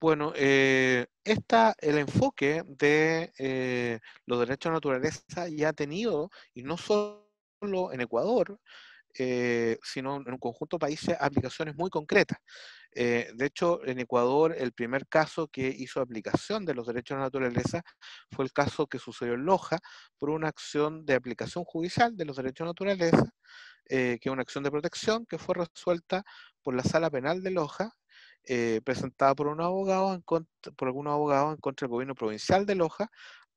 Bueno, eh, el enfoque de eh, los derechos de naturaleza ya ha tenido, y no solo en Ecuador, eh, sino en un conjunto de países, aplicaciones muy concretas. Eh, de hecho, en Ecuador, el primer caso que hizo aplicación de los derechos de la naturaleza fue el caso que sucedió en Loja por una acción de aplicación judicial de los derechos de naturaleza, eh, que es una acción de protección que fue resuelta por la Sala Penal de Loja presentada por un abogado contra, por algún abogado en contra del gobierno provincial de Loja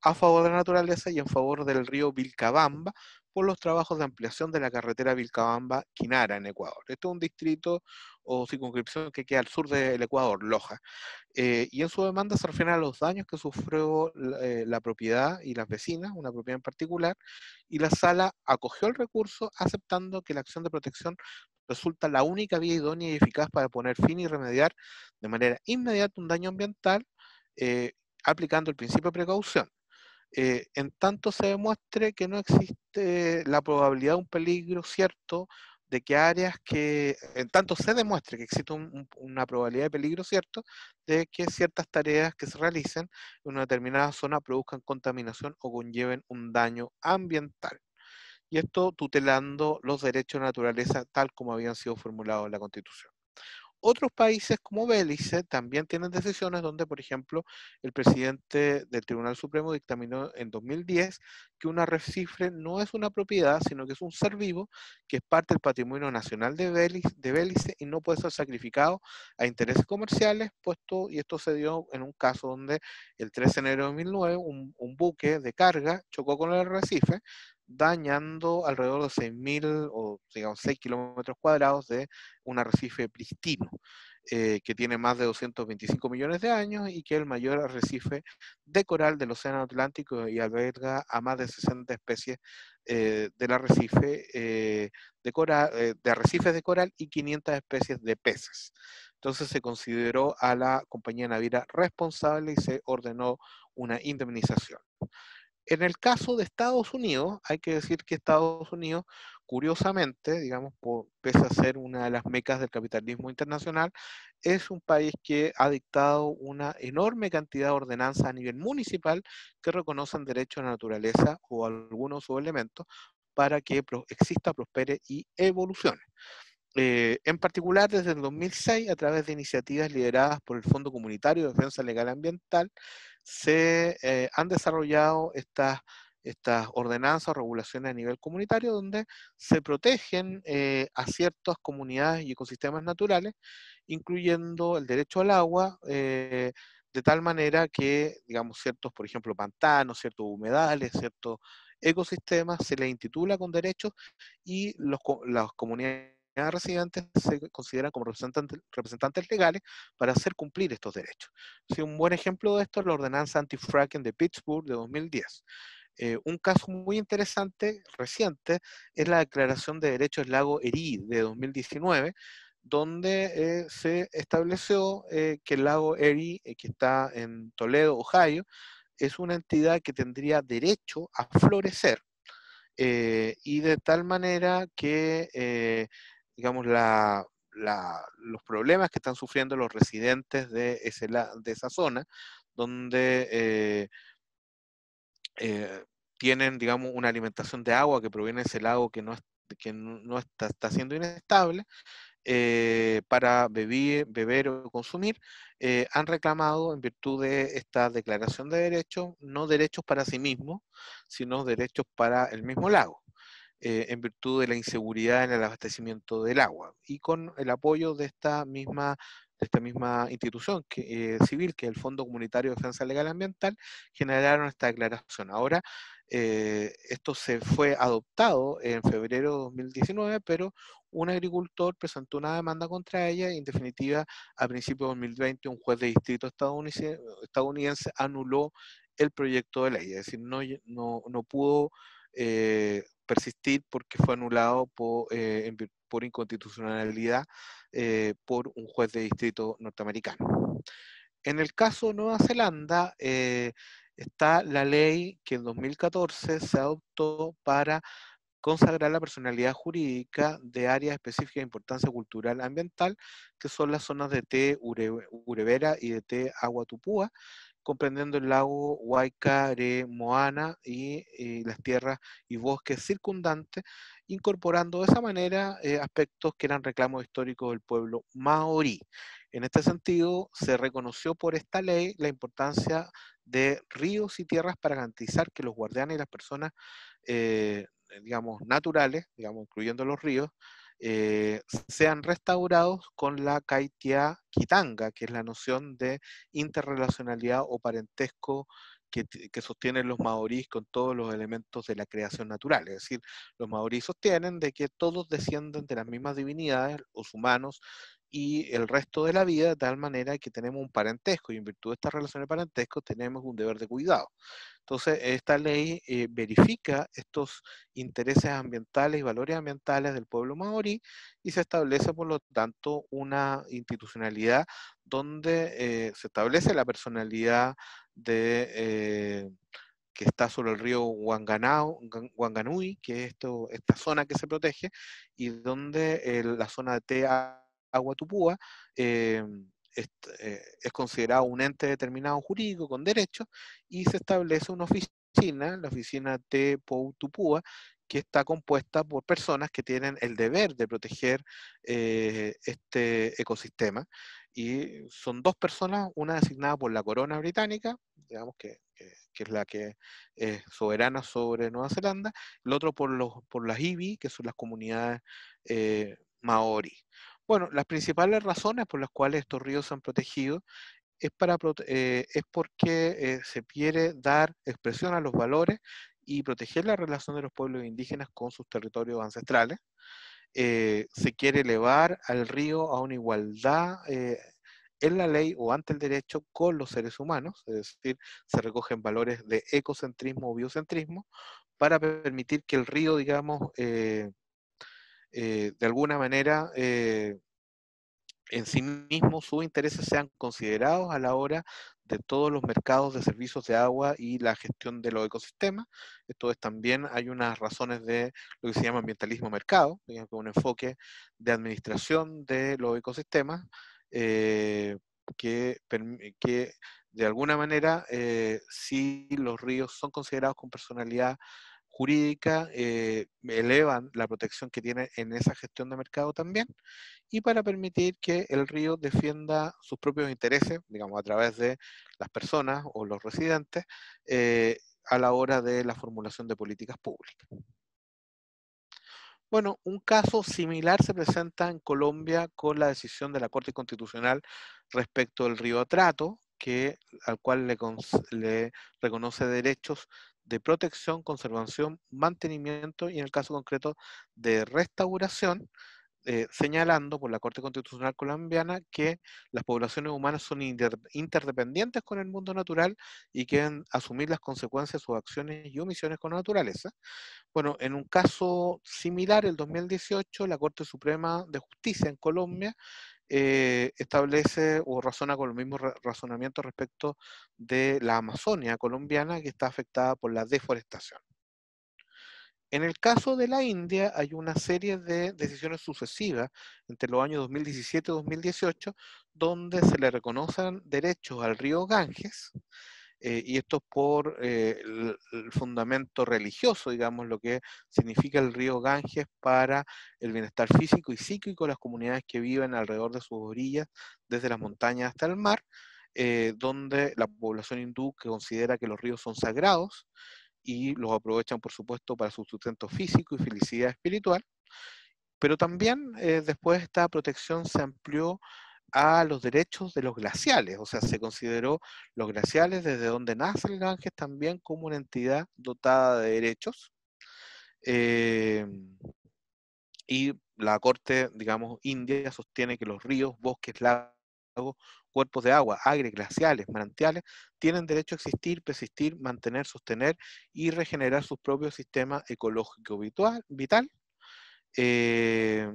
a favor de la naturaleza y en favor del río Vilcabamba por los trabajos de ampliación de la carretera Vilcabamba-Quinara en Ecuador. Esto es un distrito o circunscripción que queda al sur del Ecuador, Loja. Eh, y en su demanda se refiere a los daños que sufrió eh, la propiedad y las vecinas, una propiedad en particular, y la sala acogió el recurso aceptando que la acción de protección resulta la única vía idónea y eficaz para poner fin y remediar de manera inmediata un daño ambiental eh, aplicando el principio de precaución. Eh, en tanto se demuestre que no existe la probabilidad de un peligro cierto de que áreas que, en tanto se demuestre que existe una probabilidad de peligro cierto, de que ciertas tareas que se realicen en una determinada zona produzcan contaminación o conlleven un daño ambiental. Y esto tutelando los derechos de naturaleza tal como habían sido formulados en la Constitución. Otros países como Belice también tienen decisiones donde, por ejemplo, el presidente del Tribunal Supremo dictaminó en 2010 que un arrecife no es una propiedad, sino que es un ser vivo que es parte del patrimonio nacional de Belice, y no puede ser sacrificado a intereses comerciales, puesto, y esto se dio en un caso donde el 13 de enero de 2009 un, un buque de carga chocó con el arrecife, dañando alrededor de 6.000 o digamos 6 kilómetros cuadrados de un arrecife pristino, eh, que tiene más de 225 millones de años y que es el mayor arrecife de coral del Océano Atlántico y alberga a más de 60 especies eh, del arrecife eh, de, coral, de arrecifes de coral y 500 especies de peces. Entonces se consideró a la compañía naviera responsable y se ordenó una indemnización. En el caso de Estados Unidos, hay que decir que Estados Unidos, curiosamente, digamos, pese a ser una de las mecas del capitalismo internacional, es un país que ha dictado una enorme cantidad de ordenanzas a nivel municipal que reconocen derechos la naturaleza o algunos subelementos para que exista, prospere y evolucione. Eh, en particular, desde el 2006, a través de iniciativas lideradas por el Fondo Comunitario de Defensa Legal Ambiental, se eh, han desarrollado estas, estas ordenanzas o regulaciones a nivel comunitario donde se protegen eh, a ciertas comunidades y ecosistemas naturales, incluyendo el derecho al agua, eh, de tal manera que, digamos, ciertos, por ejemplo, pantanos, ciertos humedales, ciertos ecosistemas, se les intitula con derechos y los, las comunidades residentes se consideran como representantes, legales para hacer cumplir estos derechos. un buen ejemplo de esto es la ordenanza anti-fracking de Pittsburgh de 2010. Eh, un caso muy interesante, reciente, es la Declaración de Derechos Lago Erie de 2019, donde eh, se estableció eh, que el lago Erie, que está en Toledo, Ohio, es una entidad que tendría derecho a florecer y de tal manera que digamos, la, los problemas que están sufriendo los residentes de, ese, de esa zona, donde eh, eh, tienen, digamos, una alimentación de agua que proviene de ese lago que no, está, siendo inestable, eh, para beber, beber o consumir, han reclamado en virtud de esta declaración de derechos, no derechos para sí mismos, sino derechos para el mismo lago. Eh, en virtud de la inseguridad en el abastecimiento del agua y con el apoyo de esta misma de esta misma institución que, eh, civil, que es el Fondo Comunitario de Defensa Legal Ambiental, generaron esta declaración. Ahora, eh, esto se fue adoptado en febrero de 2019, pero un agricultor presentó una demanda contra ella y en definitiva a principios de 2020 un juez de distrito estadounidense, estadounidense anuló el proyecto de ley, es decir, no, no, no pudo persistir porque fue anulado por, eh, por inconstitucionalidad eh, por un juez de distrito norteamericano. En el caso de Nueva Zelanda, eh, está la ley que en 2014 se adoptó para consagrar la personalidad jurídica de áreas específicas de importancia cultural ambiental, que son las zonas de té Urevera y de té Agua Tupúa, comprendiendo el lago Waikare, Moana y, las tierras y bosques circundantes, incorporando de esa manera eh, aspectos que eran reclamos históricos del pueblo maorí. En este sentido, se reconoció por esta ley la importancia de ríos y tierras para garantizar que los guardianes y las personas, eh, digamos, naturales, digamos, incluyendo los ríos, eh, sean restaurados con la Kaitia Kitanga, que es la noción de interrelacionalidad o parentesco que, que, sostienen los maorís con todos los elementos de la creación natural. Es decir, los maorís sostienen de que todos descienden de las mismas divinidades, los humanos y el resto de la vida, de tal manera que tenemos un parentesco y en virtud de esta relación de parentesco tenemos un deber de cuidado. Entonces, esta ley eh, verifica estos intereses ambientales y valores ambientales del pueblo maorí y se establece, por lo tanto, una institucionalidad donde se establece la personalidad de que está sobre el río Wanganui, que es esto, esta zona que se protege, y donde la zona de Agua Tupúa eh, eh, es, considerado un ente determinado jurídico con derechos y se establece una oficina, la oficina de Tupúa, que está compuesta por personas que tienen el deber de proteger eh, este ecosistema. Y son dos personas, una designada por la corona británica, digamos que, es la que es soberana sobre Nueva Zelanda, el otro por, los, por las IBI, que son las comunidades eh, maori. Bueno, las principales razones por las cuales estos ríos se han protegido es, para, eh, es porque se quiere dar expresión a los valores y proteger la relación de los pueblos indígenas con sus territorios ancestrales. Eh, se quiere elevar al río a una igualdad eh, en la ley o ante el derecho con los seres humanos, es decir, se recogen valores de ecocentrismo o biocentrismo para permitir que el río, digamos, eh, de alguna manera en sí mismo sus intereses sean considerados a la hora de todos los mercados de servicios de agua y la gestión de los ecosistemas. Esto es también, hay unas razones de lo que se llama ambientalismo mercado, un enfoque de administración de los ecosistemas eh, que, que, de alguna manera, eh, si los ríos son considerados con personalidad jurídica, eh, elevan la protección que tiene en esa gestión de mercado también, y para permitir que el río defienda sus propios intereses, digamos, a través de las personas o los residentes, eh, a la hora de la formulación de políticas públicas. Bueno, un caso similar se presenta en Colombia con la decisión de la Corte Constitucional respecto del río Atrato, que, al cual le reconoce derechos de protección, conservación, mantenimiento y en el caso concreto de restauración, eh, señalando por la Corte Constitucional colombiana que las poblaciones humanas son interdependientes con el mundo natural y quieren asumir las consecuencias de sus acciones y omisiones con la naturaleza. Bueno, en un caso similar, el 2018, la Corte Suprema de Justicia en Colombia eh, establece o razona con los mismos razonamientos respecto de la Amazonia colombiana que está afectada por la deforestación. En el caso de la India hay una serie de decisiones sucesivas entre los años 2017 y 2018 donde se le reconocen derechos al río Ganges eh, y esto por eh, el, fundamento religioso, digamos, lo que significa el río Ganges para el bienestar físico y psíquico de las comunidades que viven alrededor de sus orillas, desde las montañas hasta el mar, eh, donde la población hindú que considera que los ríos son sagrados y los aprovechan, por supuesto, para su sustento físico y felicidad espiritual. Pero también después esta protección se amplió a los derechos de los glaciales, o sea, se consideró los glaciales desde donde nace el Ganges también como una entidad dotada de derechos. Em, y la Corte, digamos, india sostiene que los ríos, bosques, lagos, cuerpos de agua, agres, glaciales, manantiales, tienen derecho a existir, persistir, mantener, sostener y regenerar su propio sistema ecológico vital. Eh,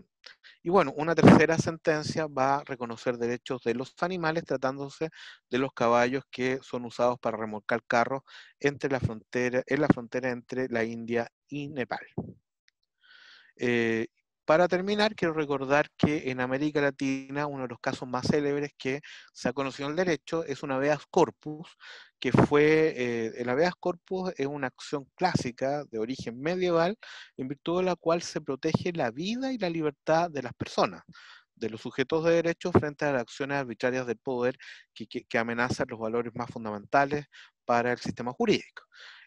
y bueno, una tercera sentencia va a reconocer derechos de los animales tratándose de los caballos que son usados para remolcar carros entre la frontera, en la frontera entre la India y Nepal. Eh, para terminar, quiero recordar que en América Latina uno de los casos más célebres que se ha conocido en el derecho es una habeas corpus, que fue, eh, el habeas corpus es una acción clásica de origen medieval, en virtud de la cual se protege la vida y la libertad de las personas de los sujetos de derecho frente a las acciones arbitrarias del poder que, amenazan los valores más fundamentales para el sistema jurídico.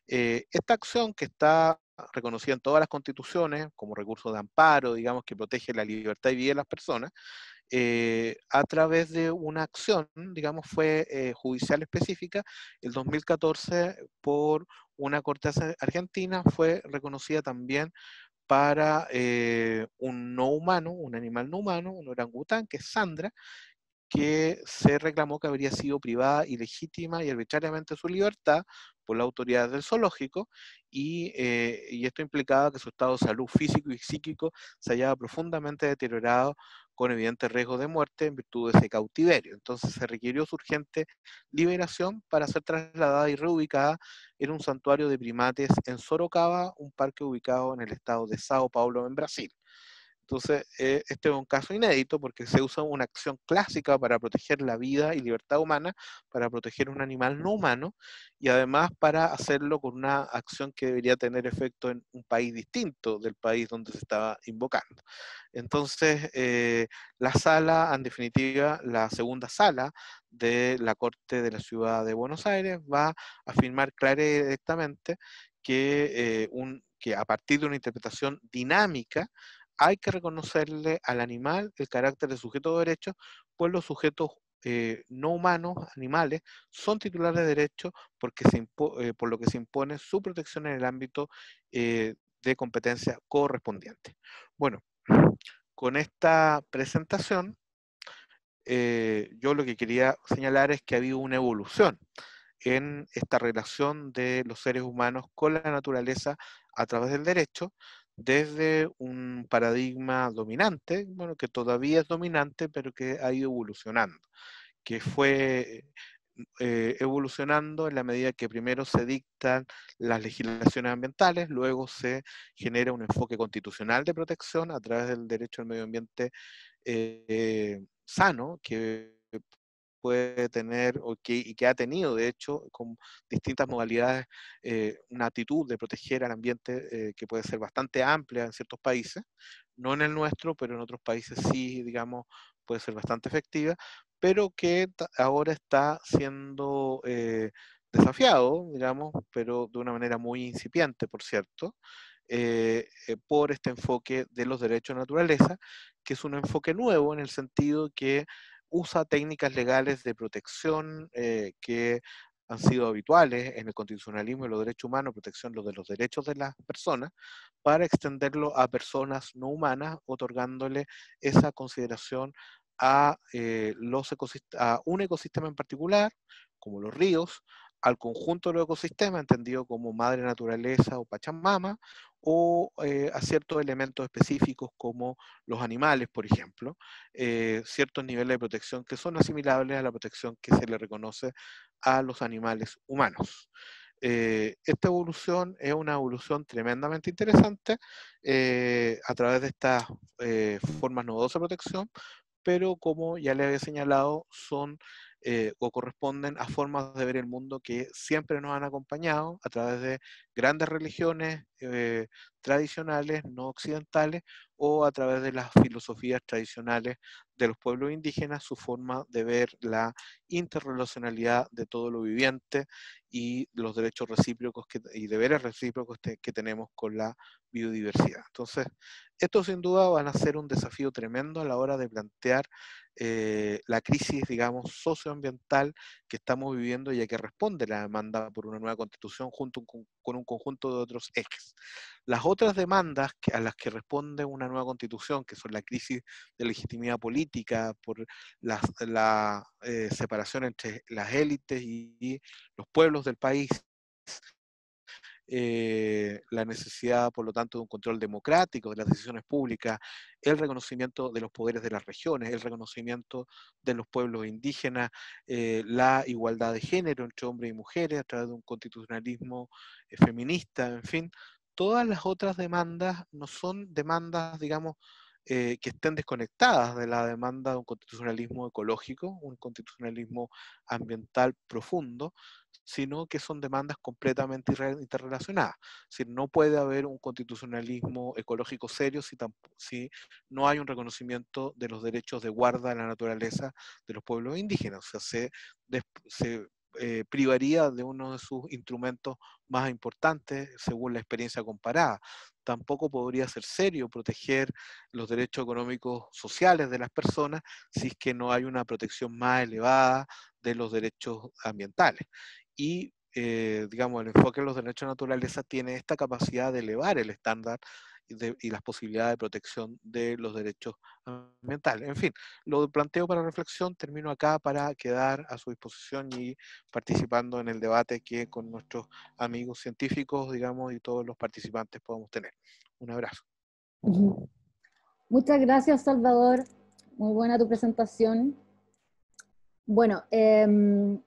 Eh, esta acción que está reconocida en todas las constituciones como recurso de amparo, digamos, que protege la libertad y vida de las personas, eh, a través de una acción, digamos, fue eh, judicial específica, el 2014 por una corte argentina fue reconocida también para eh, un no humano, un animal no humano, un orangután, que es Sandra, que se reclamó que habría sido privada ilegítima y arbitrariamente su libertad por la autoridad del zoológico eh, y, esto implicaba que su estado de salud físico y psíquico se hallaba profundamente deteriorado con evidente riesgo de muerte en virtud de ese cautiverio. Entonces se requirió su urgente liberación para ser trasladada y reubicada en un santuario de primates en Sorocaba, un parque ubicado en el estado de Sao Paulo, en Brasil. Entonces, eh, este es un caso inédito porque se usa una acción clásica para proteger la vida y libertad humana, para proteger un animal no humano y además para hacerlo con una acción que debería tener efecto en un país distinto del país donde se estaba invocando. Entonces, eh, la sala, en definitiva, la segunda sala de la Corte de la Ciudad de Buenos Aires va a afirmar clara y directamente que, eh, un, que a partir de una interpretación dinámica, hay que reconocerle al animal el carácter de sujeto de derecho, pues los sujetos eh, no humanos, animales, son titulares de derecho porque se eh, por lo que se impone su protección en el ámbito eh, de competencia correspondiente. Bueno, con esta presentación, yo lo que quería señalar es que ha habido una evolución en esta relación de los seres humanos con la naturaleza a través del derecho, desde un paradigma dominante, bueno, que todavía es dominante, pero que ha ido evolucionando, que fue eh, evolucionando en la medida que primero se dictan las legislaciones ambientales, luego se genera un enfoque constitucional de protección a través del derecho al medio ambiente eh, sano, que puede tener o que, y que ha tenido, de hecho, con distintas modalidades, eh, una actitud de proteger al ambiente eh, que puede ser bastante amplia en ciertos países, no en el nuestro, pero en otros países sí, digamos, puede ser bastante efectiva, pero que ahora está siendo eh, desafiado, digamos, pero de una manera muy incipiente, por cierto, por este enfoque de los derechos de naturaleza, que es un enfoque nuevo en el sentido que usa técnicas legales de protección eh, que han sido habituales en el constitucionalismo y los derechos humanos, protección de los derechos de las personas, para extenderlo a personas no humanas, otorgándole esa consideración a, eh, a un ecosistema en particular, como los ríos, al conjunto del ecosistema, entendido como madre naturaleza o pachamama, o eh, a ciertos elementos específicos como los animales, por ejemplo, eh, ciertos niveles de protección que son asimilables a la protección que se le reconoce a los animales humanos. Eh, esta evolución es una evolución tremendamente interesante a través de estas formas novedosas de protección, pero como ya le había señalado, son eh, o corresponden a formas de ver el mundo que siempre nos han acompañado a través de grandes religiones eh, tradicionales, no occidentales, o a través de las filosofías tradicionales de los pueblos indígenas, su forma de ver la interrelacionalidad de todo lo viviente y los derechos recíprocos y deberes recíprocos que tenemos con la biodiversidad. Entonces, esto sin duda van a ser un desafío tremendo a la hora de plantear eh, la crisis, digamos, socioambiental que estamos viviendo y a que responde la demanda por una nueva constitución junto con, un conjunto de otros ejes. Las otras demandas a las que responde una nueva constitución, que son la crisis de legitimidad política por la, eh, separación entre las élites y los pueblos del país, eh, la necesidad, por lo tanto, de un control democrático de las decisiones públicas, el reconocimiento de los poderes de las regiones, el reconocimiento de los pueblos indígenas, eh, la igualdad de género entre hombres y mujeres a través de un constitucionalismo eh, feminista, en fin, todas las otras demandas no son demandas, digamos, que estén desconectadas de la demanda de un constitucionalismo ecológico, un constitucionalismo ambiental profundo, sino que son demandas completamente interrelacionadas. Es no puede haber un constitucionalismo ecológico serio si, si no hay un reconocimiento de los derechos de guarda de la naturaleza de los pueblos indígenas. O sea, se, se eh, privaría de uno de sus instrumentos más importantes según la experiencia comparada. Tampoco podría ser serio proteger los derechos económicos sociales de las personas si es que no hay una protección más elevada de los derechos ambientales y, eh, digamos, el enfoque de los derechos de naturaleza tiene esta capacidad de elevar el estándar y, las posibilidades de protección de los derechos ambientales. En fin, lo planteo para reflexión, termino acá para quedar a su disposición y participando en el debate que con nuestros amigos científicos, digamos, y todos los participantes podemos tener. Un abrazo. Muchas gracias, Salvador. muy buena tu presentación. Bueno, em,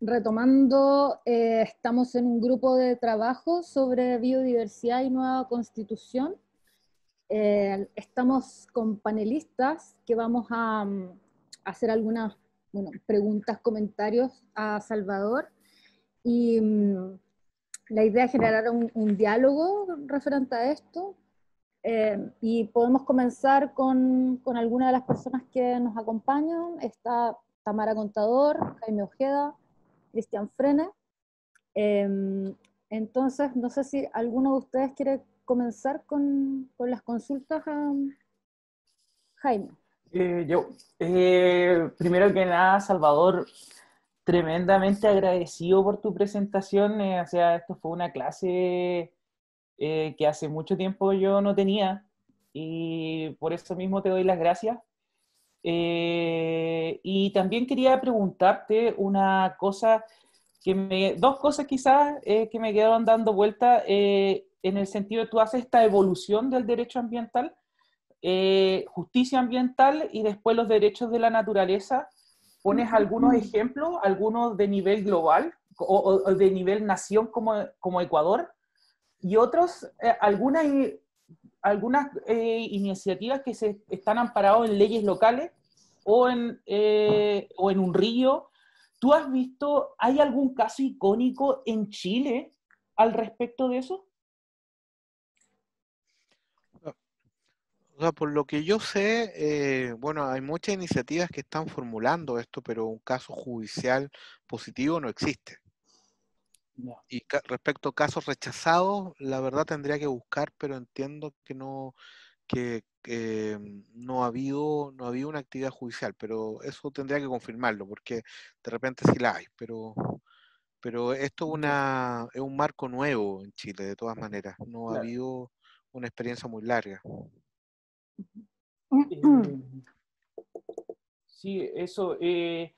retomando, eh, estamos en un grupo de trabajo sobre biodiversidad y nueva constitución. Eh, estamos con panelistas que vamos a, mm, hacer algunas preguntas, comentarios a Salvador. Y mm, la idea es generar un, diálogo referente a esto. Eh, y podemos comenzar con, con algunas de las personas que nos acompañan. Está Tamara Contador, Jaime Ojeda, Cristian Frene. Em, entonces, no sé si alguno de ustedes quiere comenzar con, las consultas a Jaime. Eh, yo, eh, primero que nada, Salvador, tremendamente agradecido por tu presentación. Eh, o sea, esto fue una clase que hace mucho tiempo yo no tenía y por eso mismo te doy las gracias. Y también quería preguntarte una cosa que me, dos cosas quizás que me quedaron dando vuelta en el sentido de tú haces esta evolución del derecho ambiental, eh, justicia ambiental y después los derechos de la naturaleza. Pones algunos ejemplos, algunos de nivel global o, de nivel nación como, como Ecuador y otros, eh, algunas, algunas eh, iniciativas que se están amparadas en leyes locales o en, o en un río. ¿Tú has visto, hay algún caso icónico en Chile al respecto de eso? O sea, por lo que yo sé, eh, bueno, hay muchas iniciativas que están formulando esto, pero un caso judicial positivo no existe. Y respecto a casos rechazados, la verdad tendría que buscar, pero entiendo que no, que no ha habido, no ha habido una actividad judicial, pero eso tendría que confirmarlo, porque de repente sí la hay, pero, pero esto es, una, es un marco nuevo en Chile, de todas maneras. No ha habido una experiencia muy larga. Eh, sí, eso. Eh,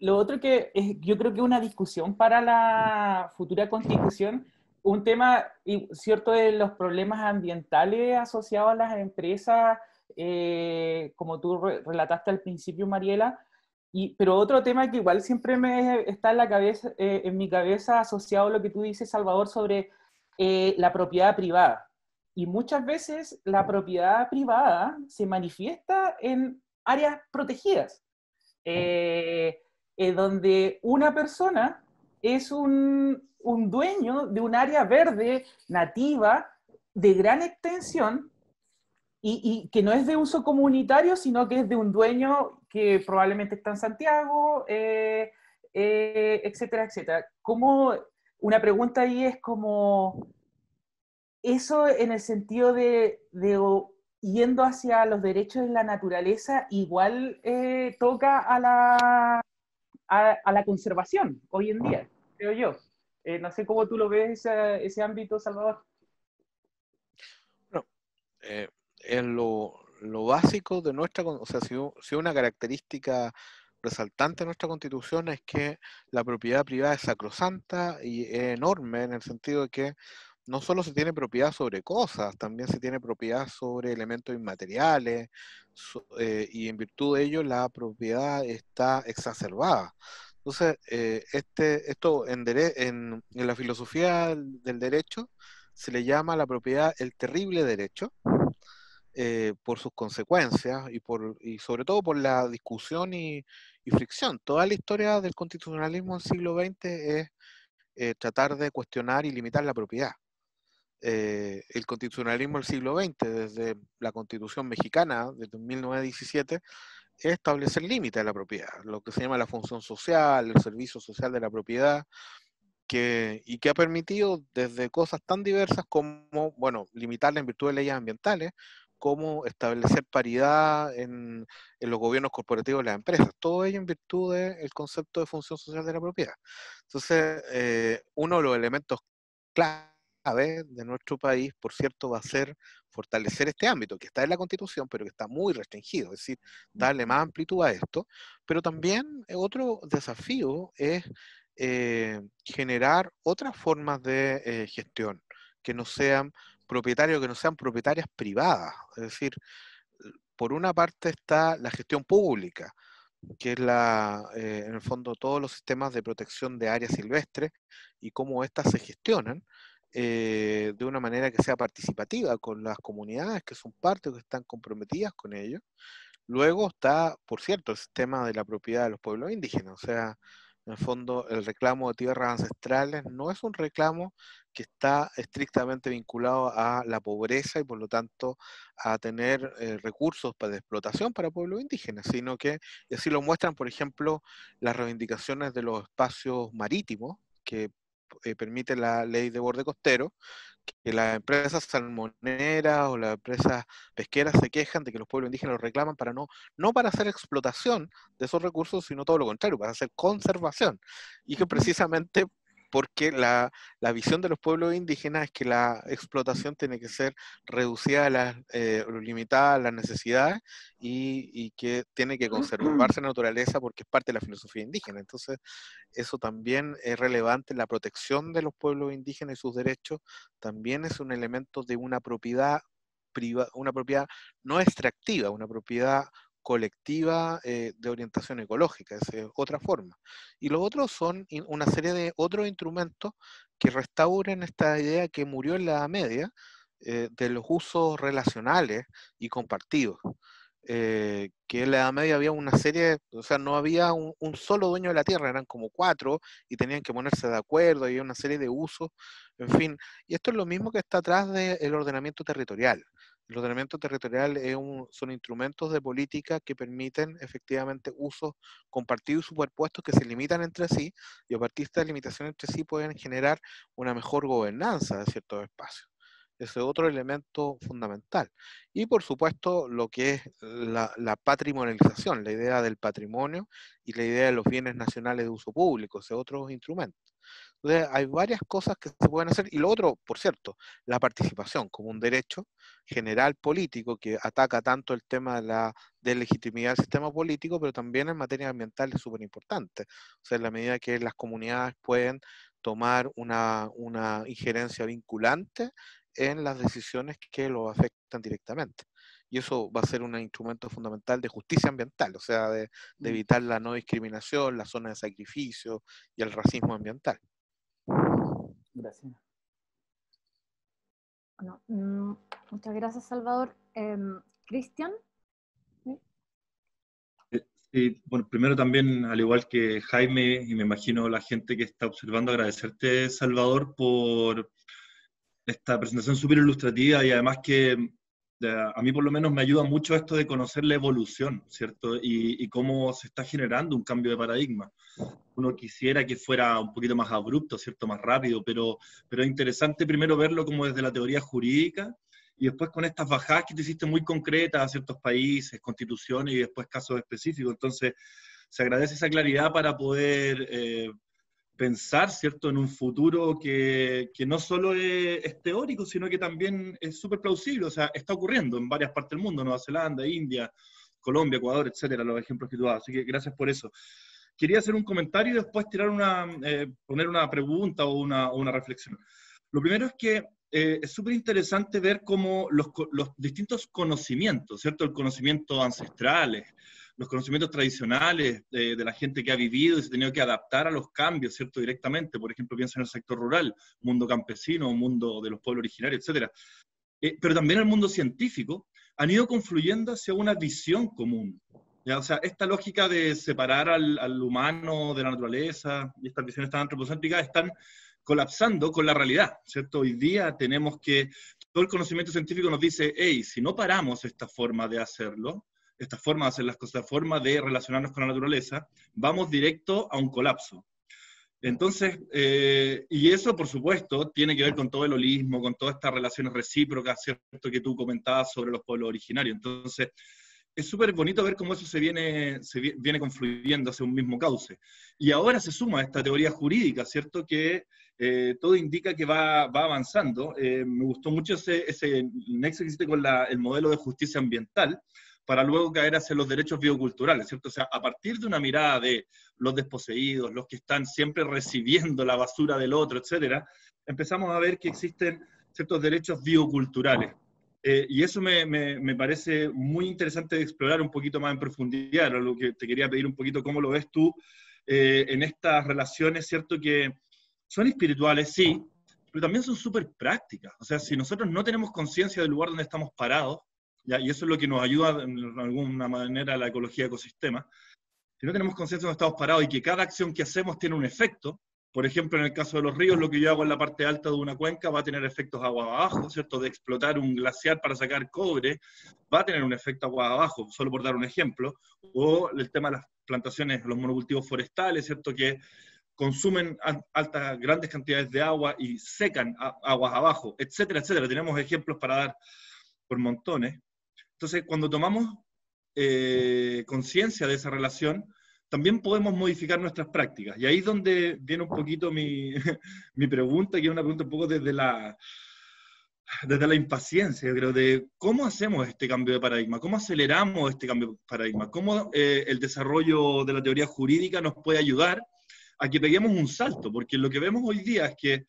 lo otro que yo creo que una discusión para la futura constitución, un tema, cierto, de los problemas ambientales asociados a las empresas, eh, como tú relataste al principio, Mariela, y, pero otro tema que igual siempre me está en la cabeza, en mi cabeza asociado a lo que tú dices, Salvador, sobre la propiedad privada. Y muchas veces la propiedad privada se manifiesta en áreas protegidas, eh, donde una persona es un, un dueño de un área verde nativa de gran extensión y, que no es de uso comunitario, sino que es de un dueño que probablemente está en Santiago, eh, eh, etcétera, etcétera. Como una pregunta ahí es como, eso en el sentido de, yendo hacia los derechos de la naturaleza, igual eh, toca a la, a, la conservación hoy en día, creo yo. Eh, no sé cómo tú lo ves ese, ámbito, Salvador. Bueno, eh, en lo, básico de nuestra, o sea, si, si, una característica resaltante de nuestra constitución es que la propiedad privada es sacrosanta y enorme en el sentido de que no solo se tiene propiedad sobre cosas, también se tiene propiedad sobre elementos inmateriales, eh, y en virtud de ello la propiedad está exacerbada. Entonces, eh, este, esto en, la filosofía del derecho se le llama la propiedad el terrible derecho, eh, por sus consecuencias y, por, y sobre todo por la discusión y, fricción. Toda la historia del constitucionalismo en el siglo XX es tratar de cuestionar y limitar la propiedad. Eh, el constitucionalismo del siglo XX, desde la constitución mexicana, desde 1917, es establecer límites a la propiedad, lo que se llama la función social, el servicio social de la propiedad, que, y que ha permitido desde cosas tan diversas como, bueno, limitarla en virtud de leyes ambientales, como establecer paridad en, en, los gobiernos corporativos de las empresas. Todo ello en virtud del concepto de función social de la propiedad. Entonces, eh, uno de los elementos clave de nuestro país, por cierto, va a ser fortalecer este ámbito que está en la Constitución, pero que está muy restringido, es decir, darle más amplitud a esto. Pero también eh, otro desafío es eh, generar otras formas de eh, gestión que no sean propietarios, que no sean propietarias privadas. Es decir, por una parte está la gestión pública, que es la, eh, en el fondo todos los sistemas de protección de áreas silvestres y cómo éstas se gestionan eh, de una manera que sea participativa con las comunidades que son parte o que están comprometidas con ello. Luego está, por cierto, el sistema de la propiedad de los pueblos indígenas, o sea, en el fondo el reclamo de tierras ancestrales no es un reclamo que está estrictamente vinculado a la pobreza y por lo tanto a tener eh, recursos para de explotación para pueblos indígenas, sino que y así lo muestran, por ejemplo, las reivindicaciones de los espacios marítimos que eh, permite la ley de borde costero, que las empresas salmoneras o las empresas pesqueras se quejan de que los pueblos indígenas los reclaman para no, no para hacer explotación de esos recursos, sino todo lo contrario, para hacer conservación. Y que precisamente porque la, visión de los pueblos indígenas es que la explotación tiene que ser reducida a las, eh, limitada a las necesidades y, que tiene que conservarse la naturaleza porque es parte de la filosofía indígena. Entonces, eso también es relevante, la protección de los pueblos indígenas y sus derechos también es un elemento de una propiedad privada, una propiedad no extractiva, una propiedad colectiva eh, de orientación ecológica, es otra forma. Y los otros son una serie de otros instrumentos que restauren esta idea que murió en la Edad Media eh, de los usos relacionales y compartidos. Eh, que en la Edad Media había una serie, o sea, no había un, solo dueño de la tierra, eran como cuatro y tenían que ponerse de acuerdo, había una serie de usos, en fin. Y esto es lo mismo que está atrás del ordenamiento territorial. El ordenamiento territorial es son instrumentos de política que permiten efectivamente usos compartidos y superpuestos que se limitan entre sí y a partir de esta limitación entre sí pueden generar una mejor gobernanza de ciertos espacios. Ese es otro elemento fundamental. Y por supuesto lo que es la, patrimonialización, la idea del patrimonio y la idea de los bienes nacionales de uso público, ese otro instrumento. Entonces, hay varias cosas que se pueden hacer. Y lo otro, por cierto, la participación como un derecho general político que ataca tanto el tema de la legitimidad del sistema político, pero también en materia ambiental es súper importante. O sea, en la medida que las comunidades pueden tomar una, una injerencia vinculante en las decisiones que lo afectan directamente. Y eso va a ser un instrumento fundamental de justicia ambiental, o sea, de, de mm. evitar la no discriminación, la zona de sacrificio y el racismo ambiental. Gracias. Bueno, mm, muchas gracias, Salvador. Em, Cristian. Eh, ¿Sí? bueno, primero también, al igual que Jaime, y me imagino la gente que está observando, agradecerte, Salvador, por esta presentación súper ilustrativa y además que a mí por lo menos me ayuda mucho esto de conocer la evolución, ¿cierto? Y, cómo se está generando un cambio de paradigma. Uno quisiera que fuera un poquito más abrupto, ¿cierto? Más rápido, pero, pero es interesante primero verlo como desde la teoría jurídica y después con estas bajadas que te hiciste muy concretas a ciertos países, constituciones y después casos específicos. Entonces, se agradece esa claridad para poder eh, pensar, ¿cierto?, en un futuro que, que no solo es, teórico, sino que también es súper plausible, o sea, está ocurriendo en varias partes del mundo, Nueva Zelanda, India, Colombia, Ecuador, etcétera, los ejemplos que tú. Así que gracias por eso. Quería hacer un comentario y después tirar una, eh, poner una pregunta o una, una, reflexión. Lo primero es que eh, es súper interesante ver cómo los, los distintos conocimientos, ¿cierto? El conocimiento ancestrales, los conocimientos tradicionales de, la gente que ha vivido y se ha tenido que adaptar a los cambios, ¿cierto? Directamente. Por ejemplo, piensa en el sector rural, mundo campesino, mundo de los pueblos originarios, etc. Eh, pero también el mundo científico han ido confluyendo hacia una visión común. O sea, esta lógica de separar al, al humano de la naturaleza y estas visiones tan antropocéntricas están colapsando con la realidad, ¿cierto? Hoy día tenemos que, todo el conocimiento científico nos dice, hey, si no paramos esta forma de hacerlo, esta forma de hacer las cosas, esta forma de relacionarnos con la naturaleza, vamos directo a un colapso. Entonces, eh, y eso por supuesto tiene que ver con todo el holismo, con todas estas relaciones recíprocas, ¿cierto? Que tú comentabas sobre los pueblos originarios. Entonces, es súper bonito ver cómo eso se viene, se viene confluyendo hacia un mismo cauce. Y ahora se suma esta teoría jurídica, ¿cierto? Que eh, todo indica que va, va avanzando. Eh, me gustó mucho ese, ese nexo que existe con la, el modelo de justicia ambiental, para luego caer hacia los derechos bioculturales, ¿cierto? O sea, a partir de una mirada de los desposeídos, los que están siempre recibiendo la basura del otro, etcétera, empezamos a ver que existen ciertos derechos bioculturales. Eh, y eso me, me, parece muy interesante de explorar un poquito más en profundidad, lo que te quería pedir un poquito cómo lo ves tú eh, en estas relaciones, ¿cierto? Que son espirituales, sí, pero también son súper prácticas. O sea, si nosotros no tenemos conciencia del lugar donde estamos parados, y eso es lo que nos ayuda de alguna manera a la ecología de ecosistemas, si no tenemos conciencia de donde estamos parados y que cada acción que hacemos tiene un efecto, por ejemplo, en el caso de los ríos, lo que yo hago en la parte alta de una cuenca va a tener efectos agua abajo, ¿cierto? De explotar un glaciar para sacar cobre, va a tener un efecto agua abajo, solo por dar un ejemplo. O el tema de las plantaciones, los monocultivos forestales, ¿cierto? Que consumen altas, grandes cantidades de agua y secan aguas abajo, etcétera, etcétera. Tenemos ejemplos para dar por montones. Entonces, cuando tomamos eh, conciencia de esa relación, también podemos modificar nuestras prácticas. Y ahí es donde viene un poquito mi, mi pregunta, que es una pregunta un poco desde la, desde la impaciencia, creo, de cómo hacemos este cambio de paradigma, cómo aceleramos este cambio de paradigma, cómo eh, el desarrollo de la teoría jurídica nos puede ayudar a que peguemos un salto, porque lo que vemos hoy día es que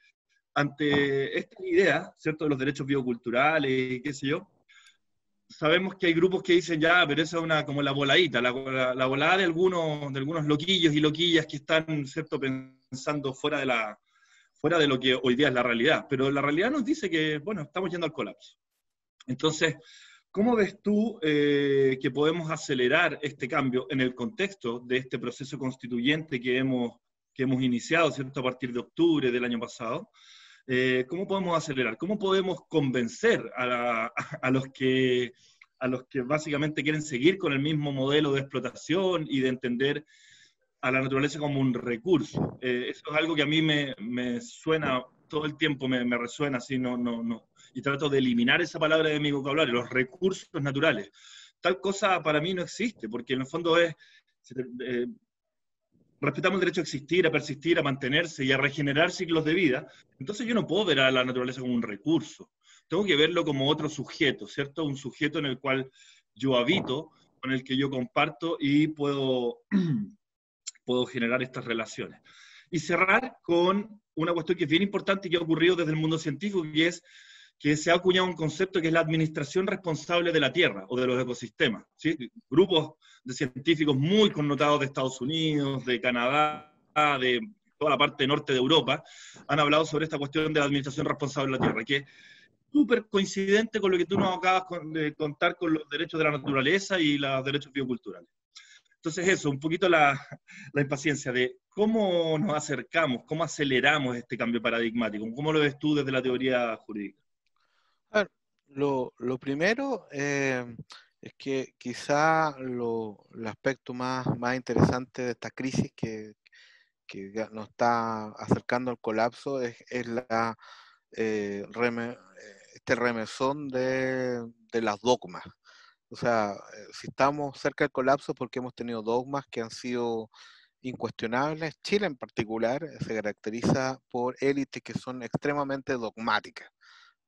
ante esta idea, ¿cierto?, de los derechos bioculturales y qué sé yo, sabemos que hay grupos que dicen ya, pero esa es una como la voladita, la, la, volada de algunos, de algunos loquillos y loquillas que están, ¿cierto?, pensando fuera de, la, fuera de lo que hoy día es la realidad. Pero la realidad nos dice que, bueno, estamos yendo al colapso. Entonces, ¿cómo ves tú eh, que podemos acelerar este cambio en el contexto de este proceso constituyente que hemos, que hemos iniciado, ¿cierto?, a partir de octubre del año pasado? Eh, ¿cómo podemos acelerar? ¿Cómo podemos convencer a, los que, a los que básicamente quieren seguir con el mismo modelo de explotación y de entender a la naturaleza como un recurso? Eh, eso es algo que a mí me, suena todo el tiempo, me, resuena así, no, no, no. Y trato de eliminar esa palabra de mi vocabulario, los recursos naturales. Tal cosa para mí no existe, porque en el fondo es, eh, respetamos el derecho a existir, a persistir, a mantenerse y a regenerar ciclos de vida, entonces yo no puedo ver a la naturaleza como un recurso. Tengo que verlo como otro sujeto, ¿cierto? Un sujeto en el cual yo habito, con el que yo comparto y puedo, puedo generar estas relaciones. Y cerrar con una cuestión que es bien importante y que ha ocurrido desde el mundo científico, que es que se ha acuñado un concepto que es la administración responsable de la Tierra o de los ecosistemas. ¿sí? Grupos de científicos muy connotados de Estados Unidos, de Canadá, de toda la parte norte de Europa, han hablado sobre esta cuestión de la administración responsable de la Tierra, que es súper coincidente con lo que tú nos acabas de contar con los derechos de la naturaleza y los derechos bioculturales. Entonces eso, un poquito la, la, impaciencia de cómo nos acercamos, cómo aceleramos este cambio paradigmático, cómo lo ves tú desde la teoría jurídica. Lo, primero eh, es que quizá lo, el aspecto más, más interesante de esta crisis que, nos está acercando al colapso es, la, eh, eh, este remesón de, las dogmas. O sea, si estamos cerca del colapso porque hemos tenido dogmas que han sido incuestionables. Chile en particular se caracteriza por élites que son extremadamente dogmáticas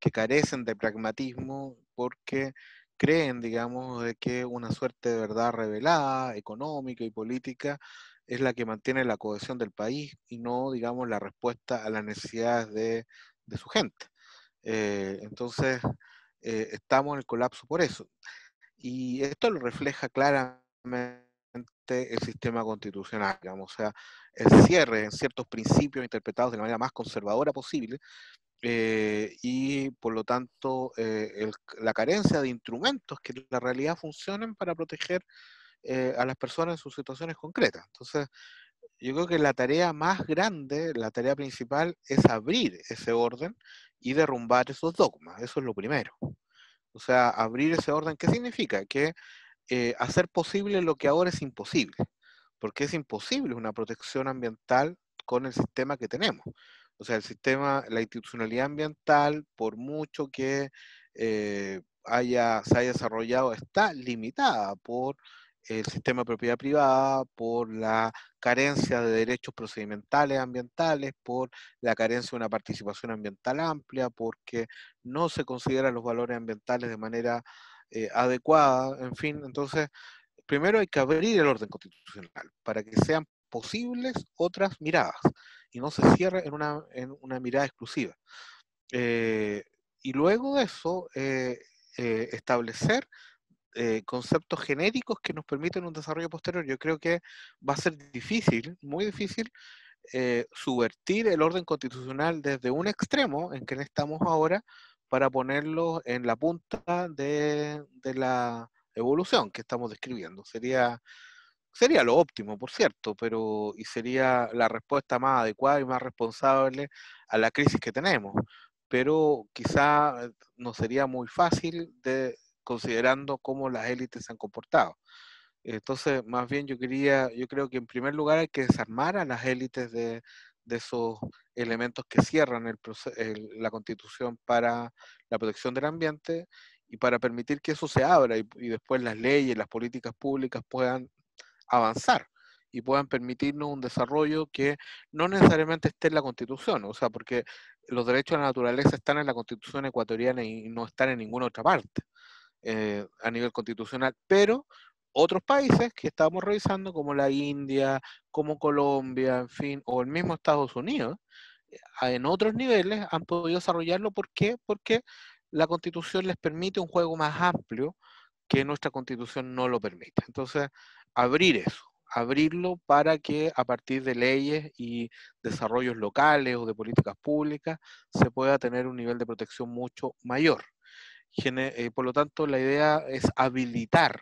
que carecen de pragmatismo porque creen, digamos, de que una suerte de verdad revelada, económica y política, es la que mantiene la cohesión del país y no, digamos, la respuesta a las necesidades de, su gente. Eh, entonces, eh, estamos en el colapso por eso. Y esto lo refleja claramente el sistema constitucional, digamos, o sea, el cierre en ciertos principios interpretados de la manera más conservadora posible, eh, y por lo tanto eh, la carencia de instrumentos que en la realidad funcionen para proteger eh, a las personas en sus situaciones concretas. Entonces, yo creo que la tarea más grande, la tarea principal es abrir ese orden y derrumbar esos dogmas. Eso es lo primero. O sea, abrir ese orden, ¿qué significa? Que hacer posible lo que ahora es imposible. Porque es imposible una protección ambiental con el sistema que tenemos. O sea, el sistema, la institucionalidad ambiental, por mucho que eh, haya, se haya desarrollado, está limitada por el sistema de propiedad privada, por la carencia de derechos procedimentales ambientales, por la carencia de una participación ambiental amplia, porque no se consideran los valores ambientales de manera eh, adecuada, en fin, entonces, primero hay que abrir el orden constitucional para que sean posibles otras miradas y no se cierre en una, en una mirada exclusiva. Eh, y luego de eso, eh, eh, establecer eh, conceptos genéricos que nos permiten un desarrollo posterior. Yo creo que va a ser difícil, muy difícil, eh, subvertir el orden constitucional desde un extremo en que estamos ahora para ponerlo en la punta de, de la evolución que estamos describiendo. Sería, sería lo óptimo, por cierto, pero y sería la respuesta más adecuada y más responsable a la crisis que tenemos. Pero quizá no sería muy fácil de, considerando cómo las élites se han comportado. Entonces, más bien yo quería, yo creo que en primer lugar hay que desarmar a las élites de, esos elementos que cierran el, la constitución para la protección del ambiente y para permitir que eso se abra y, y después las leyes, las políticas públicas puedan avanzar y puedan permitirnos un desarrollo que no necesariamente esté en la constitución, o sea, porque los derechos de la naturaleza están en la constitución ecuatoriana y no están en ninguna otra parte. Eh, a nivel constitucional, pero otros países que estamos revisando, como la India, como Colombia, en fin, o el mismo Estados Unidos, eh, en otros niveles han podido desarrollarlo. ¿Por qué? Porque la constitución les permite un juego más amplio que nuestra constitución no lo permite. Entonces, abrir eso, abrirlo para que a partir de leyes y desarrollos locales o de políticas públicas se pueda tener un nivel de protección mucho mayor. Eh, por lo tanto, la idea es habilitar,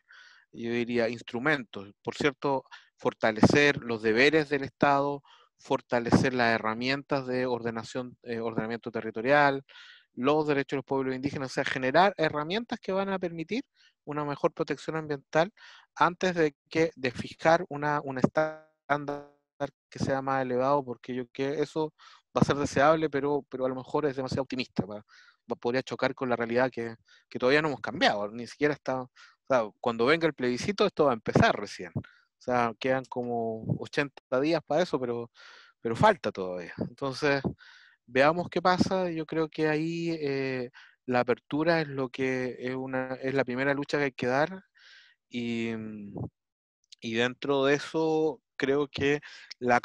yo diría, instrumentos. Por cierto, fortalecer los deberes del Estado, fortalecer las herramientas de ordenación, eh, ordenamiento territorial, los derechos de los pueblos indígenas, o sea, generar herramientas que van a permitir una mejor protección ambiental antes de que de fijar una, un estándar que sea más elevado, porque yo que eso va a ser deseable, pero, pero a lo mejor es demasiado optimista podría chocar con la realidad que, todavía no hemos cambiado, ni siquiera está, o sea, cuando venga el plebiscito esto va a empezar recién, o sea, quedan como 80 días para eso, pero, pero falta todavía. Entonces, veamos qué pasa, yo creo que ahí eh, la apertura es lo que es, una, es la primera lucha que hay que dar y, y dentro de eso creo que la,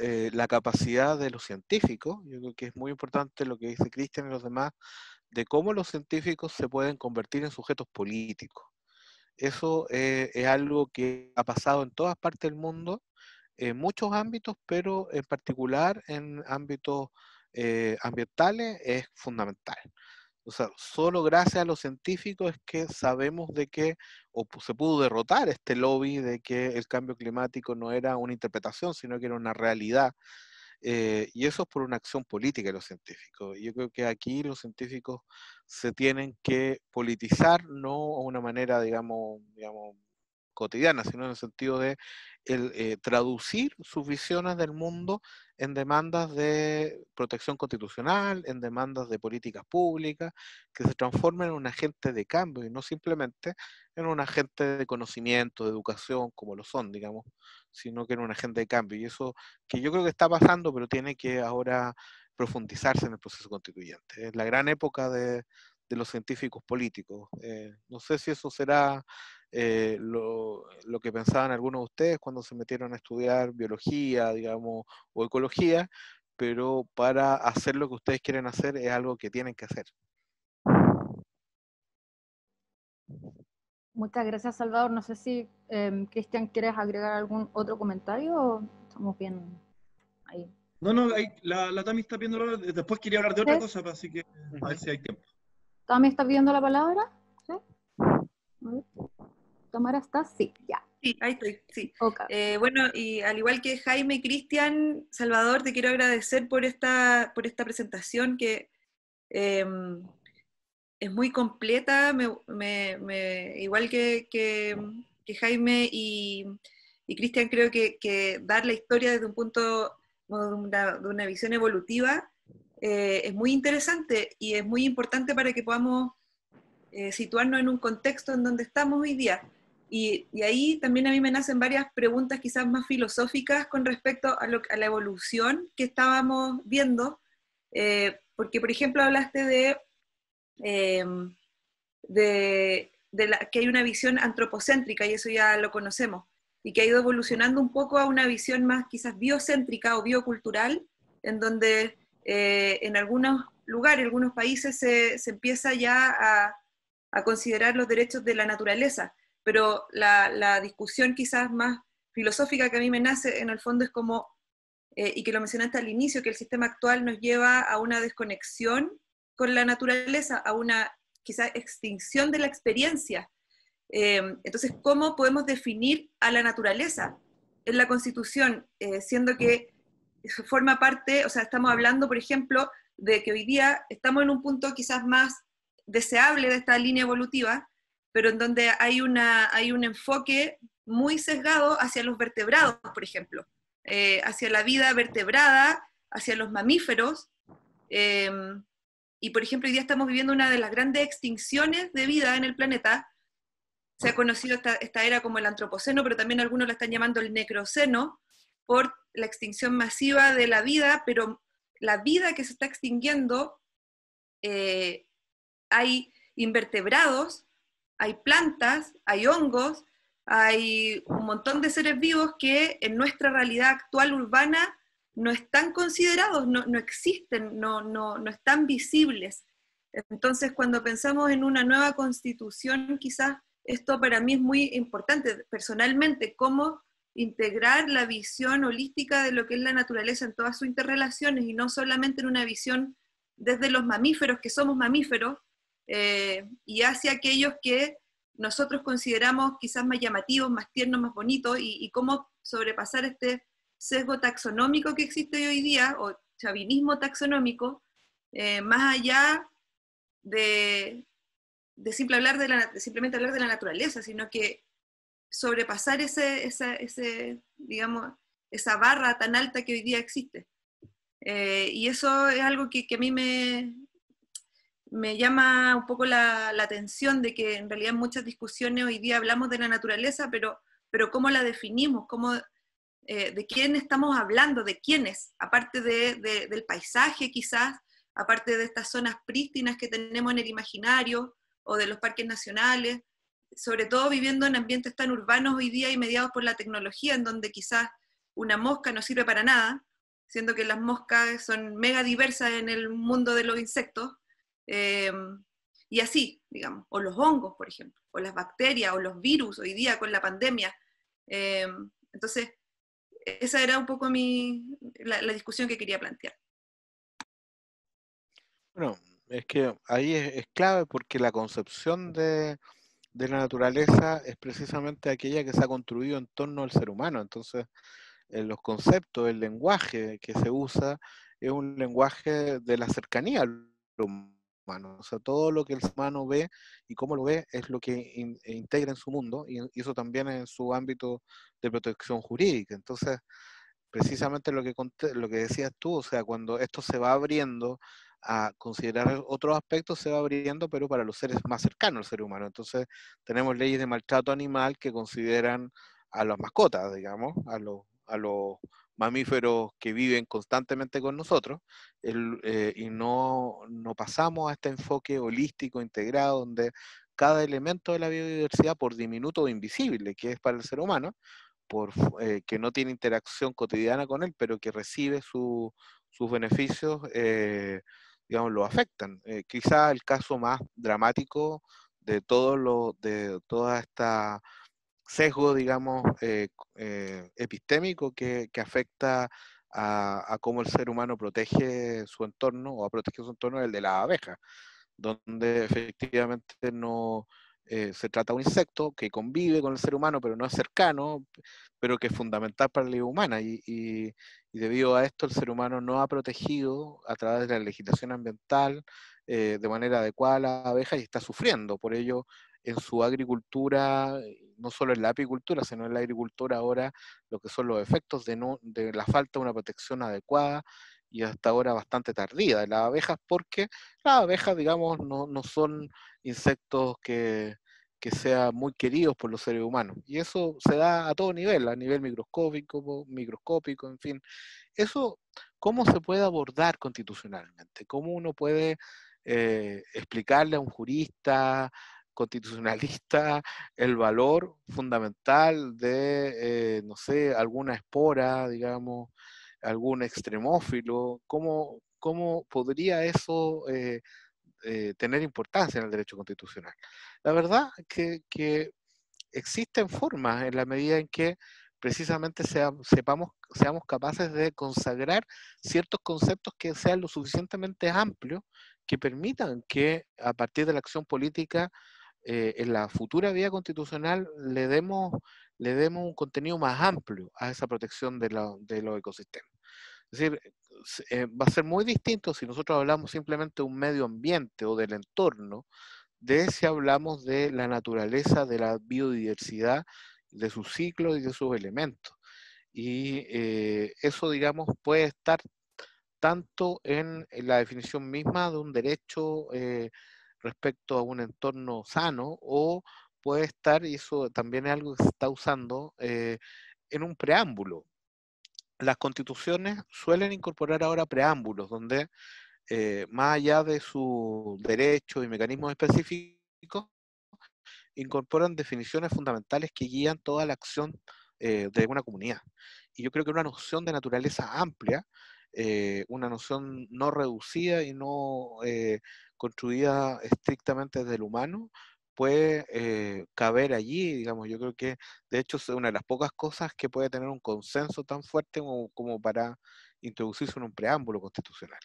eh, la, capacidad de los científicos, yo creo que es muy importante lo que dice Cristian y los demás, de cómo los científicos se pueden convertir en sujetos políticos. Eso eh, es algo que ha pasado en todas partes del mundo, en muchos ámbitos, pero en particular en ámbitos eh, ambientales es fundamental. O sea, solo gracias a los científicos es que sabemos de que, o se pudo derrotar este lobby de que el cambio climático no era una interpretación, sino que era una realidad. Eh, y eso es por una acción política de los científicos. Yo creo que aquí los científicos se tienen que politizar, no a una manera, digamos, digamos cotidiana, sino en el sentido de eh, traducir sus visiones del mundo en demandas de protección constitucional, en demandas de políticas públicas, que se transformen en un agente de cambio y no simplemente en un agente de conocimiento, de educación, como lo son, digamos, sino que en un agente de cambio. Y eso que yo creo que está pasando, pero tiene que ahora profundizarse en el proceso constituyente. Es la gran época de, de los científicos políticos. Eh, no sé si eso será eh, lo, lo, que pensaban algunos de ustedes cuando se metieron a estudiar biología, digamos, o ecología, pero para hacer lo que ustedes quieren hacer es algo que tienen que hacer. Muchas gracias, Salvador. No sé si, eh, Cristian, ¿quieres agregar algún otro comentario o estamos bien ahí? No, no, la, la Tami está viendo, después quería hablar de otra cosa, así que a ver si hay tiempo. ¿Tami está pidiendo la palabra? ¿Sí? ¿Tamara está? Sí, ya. Sí, ahí estoy, sí. Eh, bueno, y al igual que Jaime, Cristian, Salvador, te quiero agradecer por esta, por esta presentación que em, es muy completa, igual que, Jaime y, Cristian, creo que, dar la historia desde un punto, de una visión evolutiva, eh, es muy interesante y es muy importante para que podamos eh, situarnos en un contexto en donde estamos hoy día. Y, ahí también a mí me nacen varias preguntas quizás más filosóficas con respecto a, la evolución que estábamos viendo, eh, porque por ejemplo hablaste de, em, de, que hay una visión antropocéntrica y eso ya lo conocemos, y que ha ido evolucionando un poco a una visión más quizás biocéntrica o biocultural, en donde eh, en algunos lugares, algunos países se, empieza ya a, a considerar los derechos de la naturaleza, pero la, discusión quizás más filosófica que a mí me nace en el fondo es como, eh, y que lo mencionaste al inicio, que el sistema actual nos lleva a una desconexión con la naturaleza, a una quizás extinción de la experiencia. Eh, entonces, ¿cómo podemos definir a la naturaleza en la Constitución, eh, siendo que forma parte, o sea, estamos hablando, por ejemplo, de que hoy día estamos en un punto quizás más deseable de esta línea evolutiva, pero en donde hay, una, hay un enfoque muy sesgado hacia los vertebrados, por ejemplo, eh, hacia la vida vertebrada, hacia los mamíferos. Em, y, por ejemplo, hoy día estamos viviendo una de las grandes extinciones de vida en el planeta. Se ha conocido esta, esta era como el antropoceno, pero también algunos la están llamando el necroceno, por la extinción masiva de la vida, pero la vida que se está extinguiendo, eh, hay invertebrados, hay plantas, hay hongos, hay un montón de seres vivos que en nuestra realidad actual urbana no están considerados, no, existen, no, no, no, están visibles. Entonces, cuando pensamos en una nueva constitución, quizás esto para mí es muy importante personalmente, cómo integrar la visión holística de lo que es la naturaleza en todas sus interrelaciones y no solamente en una visión desde los mamíferos, que somos mamíferos, eh, y hacia aquellos que nosotros consideramos quizás más llamativos, más tiernos, más bonitos, y, cómo sobrepasar este sesgo taxonómico que existe hoy día, o chavinismo taxonómico, eh, más allá de, de, hablar de, la, simplemente hablar de la naturaleza, sino que sobrepasar ese, esa, ese, digamos, esa barra tan alta que hoy día existe. Eh, y eso es algo que, que, a mí me, me llama un poco la, atención de que en realidad en muchas discusiones hoy día hablamos de la naturaleza, pero, pero ¿cómo la definimos? ¿Cómo, eh, ¿De quién estamos hablando? ¿De quiénes? Aparte de, del paisaje quizás, aparte de estas zonas prístinas que tenemos en el imaginario o de los parques nacionales, sobre todo viviendo en ambientes tan urbanos hoy día y mediados por la tecnología, en donde quizás una mosca no sirve para nada, siendo que las moscas son mega diversas en el mundo de los insectos, eh, y así, digamos, o los hongos, por ejemplo, o las bacterias, o los virus hoy día con la pandemia. Eh, entonces, esa era un poco mi, la, discusión que quería plantear. Bueno, es que ahí es clave porque la concepción de, de la naturaleza es precisamente aquella que se ha construido en torno al ser humano. Entonces, en eh, los conceptos, el lenguaje que se usa es un lenguaje de la cercanía al humano. O sea, todo lo que el humano ve y cómo lo ve es lo que e integra en su mundo y, eso también en su ámbito de protección jurídica. Entonces, precisamente lo que, lo que decías tú, o sea, cuando esto se va abriendo a considerar otros aspectos se va abriendo, pero para los seres más cercanos al ser humano. Entonces, tenemos leyes de maltrato animal que consideran a las mascotas, digamos, a los mamíferos que viven constantemente con nosotros, eh, y no, no pasamos a este enfoque holístico, integrado, donde cada elemento de la biodiversidad, por diminuto o invisible que es para el ser humano, por, eh, que no tiene interacción cotidiana con él, pero que recibe sus beneficios, eh, digamos, lo afectan. Eh, quizá el caso más dramático de todo lo, de toda esta sesgo, digamos, eh, eh, epistémico que, afecta a, cómo el ser humano protege su entorno o a proteger su entorno, el de la abeja, donde efectivamente no se trata de un insecto que convive con el ser humano, pero no es cercano, pero que es fundamental para la vida humana. y, y debido a esto el ser humano no ha protegido a través de la legislación ambiental eh, de manera adecuada a la abeja y está sufriendo. Por ello, en su agricultura, no solo en la apicultura, sino en la agricultura ahora, lo que son los efectos de, no, de la falta de una protección adecuada y hasta ahora bastante tardía de las abejas, porque las abejas, digamos, no, no son insectos que, que sean muy queridos por los seres humanos. Y eso se da a todo nivel, a nivel microscópico, microscópico, en fin. Eso, ¿cómo se puede abordar constitucionalmente? ¿Cómo uno puede eh, explicarle a un jurista constitucionalista el valor fundamental de, eh, no sé, alguna espora, digamos, algún extremófilo? ¿Cómo, cómo podría eso... Eh, eh, tener importancia en el derecho constitucional. La verdad que, que existen formas en la medida en que precisamente sepamos, seamos capaces de consagrar ciertos conceptos que sean lo suficientemente amplios que permitan que a partir de la acción política eh, en la futura vía constitucional le demos, le demos un contenido más amplio a esa protección de, de los ecosistemas. Es decir, eh, va a ser muy distinto si nosotros hablamos simplemente de un medio ambiente o del entorno, de si hablamos de la naturaleza, de la biodiversidad, de sus ciclos y de sus elementos. Y eh, eso, digamos, puede estar tanto en, la definición misma de un derecho eh, respecto a un entorno sano o puede estar, y eso también es algo que se está usando, en un preámbulo las constituciones suelen incorporar ahora preámbulos donde, eh, más allá de sus derechos y mecanismos específicos, incorporan definiciones fundamentales que guían toda la acción eh, de una comunidad. Y yo creo que una noción de naturaleza amplia, eh, una noción no reducida y no construida estrictamente desde el humano, puede eh, caber allí, digamos, yo creo que de hecho es una de las pocas cosas que puede tener un consenso tan fuerte como, para introducirse en un preámbulo constitucional.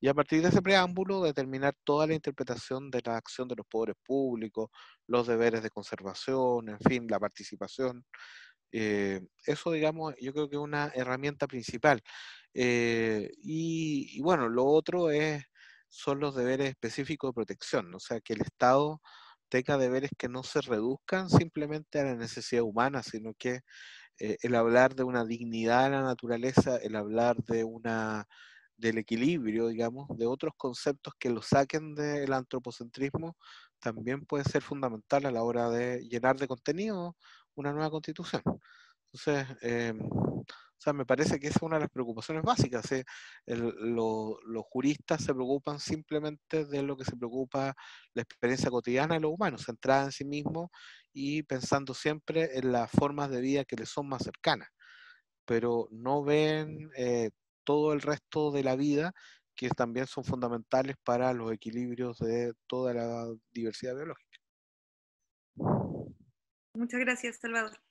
Y a partir de ese preámbulo determinar toda la interpretación de la acción de los poderes públicos, los deberes de conservación, en fin, la participación. Eh, eso, digamos, yo creo que es una herramienta principal. Eh, y, bueno, lo otro es, son los deberes específicos de protección, o sea, que el Estado tenga deberes que no se reduzcan simplemente a la necesidad humana, sino que eh, el hablar de una dignidad de la naturaleza, el hablar de una del equilibrio, digamos, de otros conceptos que lo saquen del antropocentrismo, también puede ser fundamental a la hora de llenar de contenido una nueva constitución. Entonces, em, o sea, me parece que esa es una de las preocupaciones básicas. ¿eh? los juristas se preocupan simplemente de lo que se preocupa la experiencia cotidiana de los humanos, centrada en sí mismos y pensando siempre en las formas de vida que les son más cercanas, pero no ven eh, todo el resto de la vida que también son fundamentales para los equilibrios de toda la diversidad biológica. Muchas gracias, Salvador.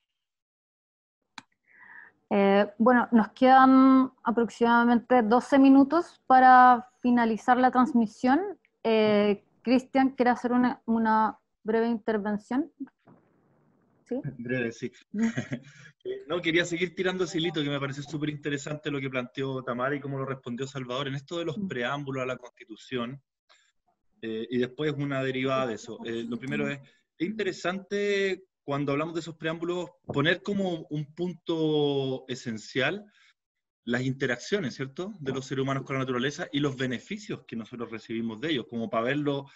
Eh, bueno, nos quedan aproximadamente 12 minutos para finalizar la transmisión. Eh, Cristian, ¿quiere hacer una, breve intervención? ¿Sí? Breve, sí. Eh, no, quería seguir tirando ese hilito que me parece súper interesante lo que planteó Tamara y cómo lo respondió Salvador en esto de los preámbulos a la Constitución. y después una derivada de eso. lo primero es, es interesante cuando hablamos de esos preámbulos, poner como un punto esencial las interacciones, ¿cierto?, de los seres humanos con la naturaleza y los beneficios que nosotros recibimos de ellos, como para verlo.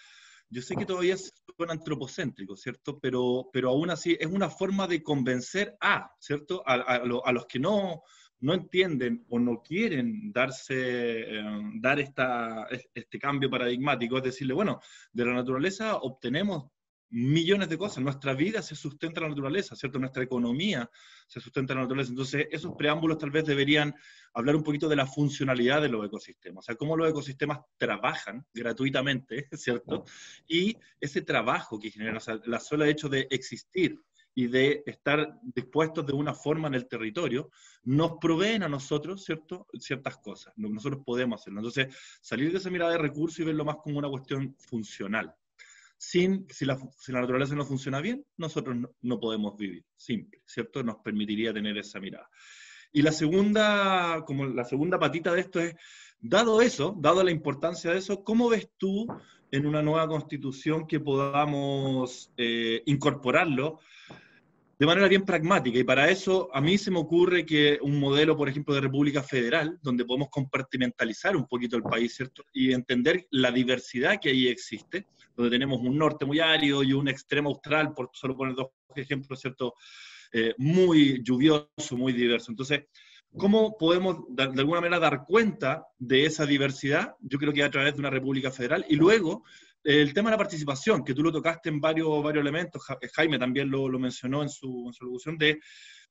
Yo sé que todavía es antropocéntrico, ¿cierto? Pero, pero aún así es una forma de convencer a, ¿cierto?, a, a, los que no, no entienden o no quieren darse, eh, dar esta, este cambio paradigmático, es decirle, bueno, de la naturaleza obtenemos millones de cosas. Nuestra vida se sustenta en la naturaleza, ¿cierto? Nuestra economía se sustenta en la naturaleza. Entonces, esos preámbulos tal vez deberían hablar un poquito de la funcionalidad de los ecosistemas, o sea, cómo los ecosistemas trabajan gratuitamente, ¿cierto? Y ese trabajo que generan, o sea, la sola hecho de existir y de estar dispuestos de una forma en el territorio, nos proveen a nosotros, ¿cierto?, ciertas cosas. Nosotros podemos hacerlo. Entonces, salir de esa mirada de recursos y verlo más como una cuestión funcional sin, si la, si la naturaleza no funciona bien, nosotros no, podemos vivir, simple, ¿cierto? Nos permitiría tener esa mirada. Y la segunda, como la segunda patita de esto es, dado eso, dado la importancia de eso, ¿cómo ves tú en una nueva constitución que podamos eh, incorporarlo de manera bien pragmática. Y para eso a mí se me ocurre que un modelo, por ejemplo, de República Federal, donde podemos compartimentalizar un poquito el país, ¿cierto? Y entender la diversidad que ahí existe, donde tenemos un norte muy árido y un extremo austral, por solo poner dos ejemplos, ¿cierto? Eh, muy lluvioso, muy diverso. Entonces, ¿cómo podemos de alguna manera dar cuenta de esa diversidad? Yo creo que a través de una República Federal y luego el tema de la participación, que tú lo tocaste en varios, varios elementos, eh, Jaime también lo, mencionó en su, en de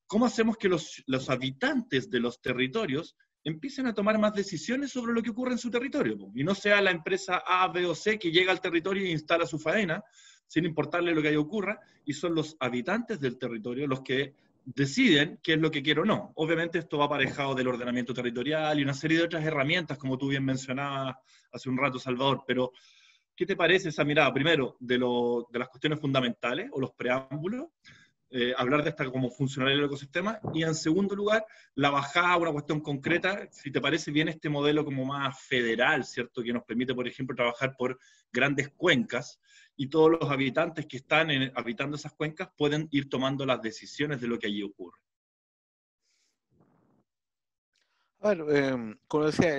cómo hacemos que los, habitantes de los territorios empiecen a tomar más decisiones sobre lo que ocurre en su territorio, y no sea la empresa A, B o C que llega al territorio e instala su faena, sin importarle lo que ahí ocurra, y son los habitantes del territorio los que deciden qué es lo que quiero o no. Obviamente esto va aparejado del ordenamiento territorial y una serie de otras herramientas, como tú bien mencionabas hace un rato, Salvador, pero ¿qué te parece esa mirada, primero, de, de las cuestiones fundamentales o los preámbulos? Eh, hablar de esta como funcionalidad del ecosistema, y en segundo lugar, la bajada a una cuestión concreta, si te parece bien este modelo como más federal, ¿cierto? Que nos permite, por ejemplo, trabajar por grandes cuencas, y todos los habitantes que están habitando esas cuencas pueden ir tomando las decisiones de lo que allí ocurre. A ver, em, como decía,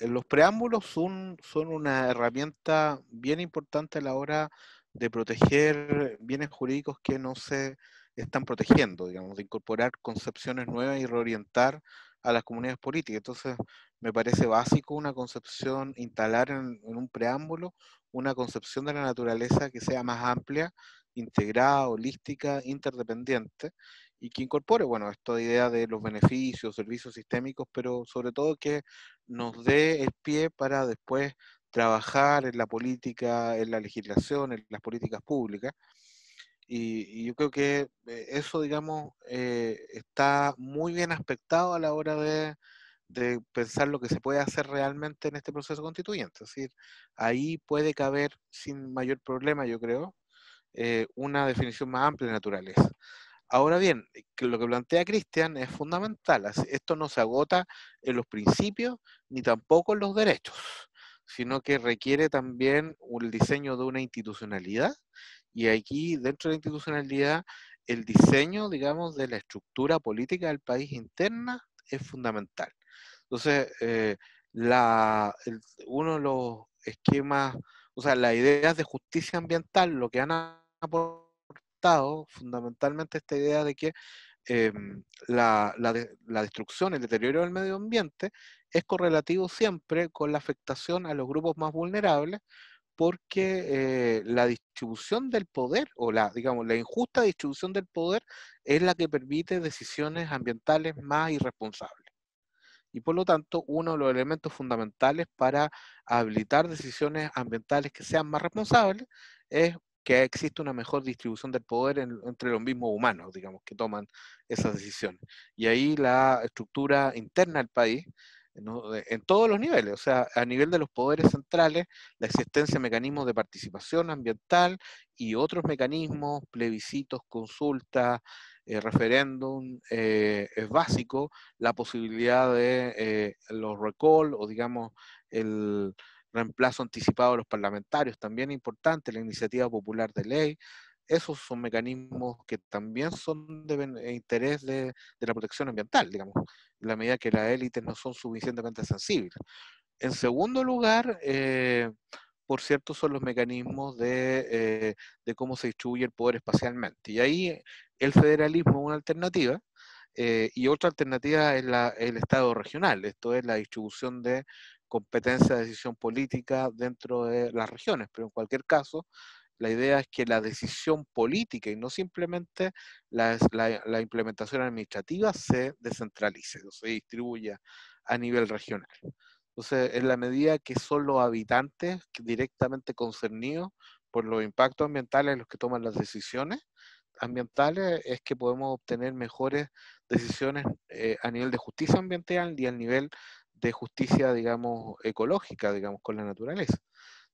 los preámbulos son, son una herramienta bien importante a la hora de proteger bienes jurídicos que no se están protegiendo, digamos, de incorporar concepciones nuevas y reorientar a las comunidades políticas. Entonces, me parece básico una concepción, instalar en, un preámbulo una concepción de la naturaleza que sea más amplia, integrada, holística, interdependiente, y que incorpore, bueno, esta idea de los beneficios, servicios sistémicos, pero sobre todo que nos dé el pie para después trabajar en la política, en la legislación, en las políticas públicas, y, yo creo que eh, eso, digamos, eh, está muy bien aspectado a la hora de, pensar lo que se puede hacer realmente en este proceso constituyente. Es decir, ahí puede caber sin mayor problema, yo creo, eh, una definición más amplia de naturaleza. Ahora bien, lo que plantea Cristian es fundamental. Esto no se agota en los principios ni tampoco en los derechos, sino que requiere también el diseño de una institucionalidad y aquí, dentro de la institucionalidad, el diseño, digamos, de la estructura política del país interna es fundamental. Entonces, eh, la, uno de los esquemas, o sea, las ideas de justicia ambiental, lo que han aportado fundamentalmente esta idea de que em, la, la, destrucción, el deterioro del medio ambiente es correlativo siempre con la afectación a los grupos más vulnerables, porque eh, la distribución del poder, o la, digamos, la injusta distribución del poder, es la que permite decisiones ambientales más irresponsables. Y por lo tanto, uno de los elementos fundamentales para habilitar decisiones ambientales que sean más responsables es que existe una mejor distribución del poder entre los mismos humanos, digamos, que toman esas decisiones. Y ahí la estructura interna del país en todos los niveles, o sea, a nivel de los poderes centrales, la existencia de mecanismos de participación ambiental y otros mecanismos, plebiscitos, consultas, eh, referéndum, eh, es básico, la posibilidad de eh, los recall o digamos el reemplazo anticipado de los parlamentarios, también importante, la iniciativa popular de ley, esos son mecanismos que también son de interés de, la protección ambiental, digamos, en la medida que las élites no son suficientemente sensibles. En segundo lugar, eh, por cierto, son los mecanismos eh, de, cómo se distribuye el poder espacialmente. Y ahí el federalismo es una alternativa, eh, y otra alternativa es el Estado regional, esto es la distribución de competencia de decisión política dentro de las regiones, pero en cualquier caso, la idea es que la decisión política y no simplemente la, implementación administrativa se descentralice, o se distribuya a nivel regional. Entonces, en la medida que son los habitantes directamente concernidos por los impactos ambientales los que toman las decisiones ambientales, es que podemos obtener mejores decisiones eh, a nivel de justicia ambiental y a nivel de justicia, digamos, ecológica, digamos, con la naturaleza.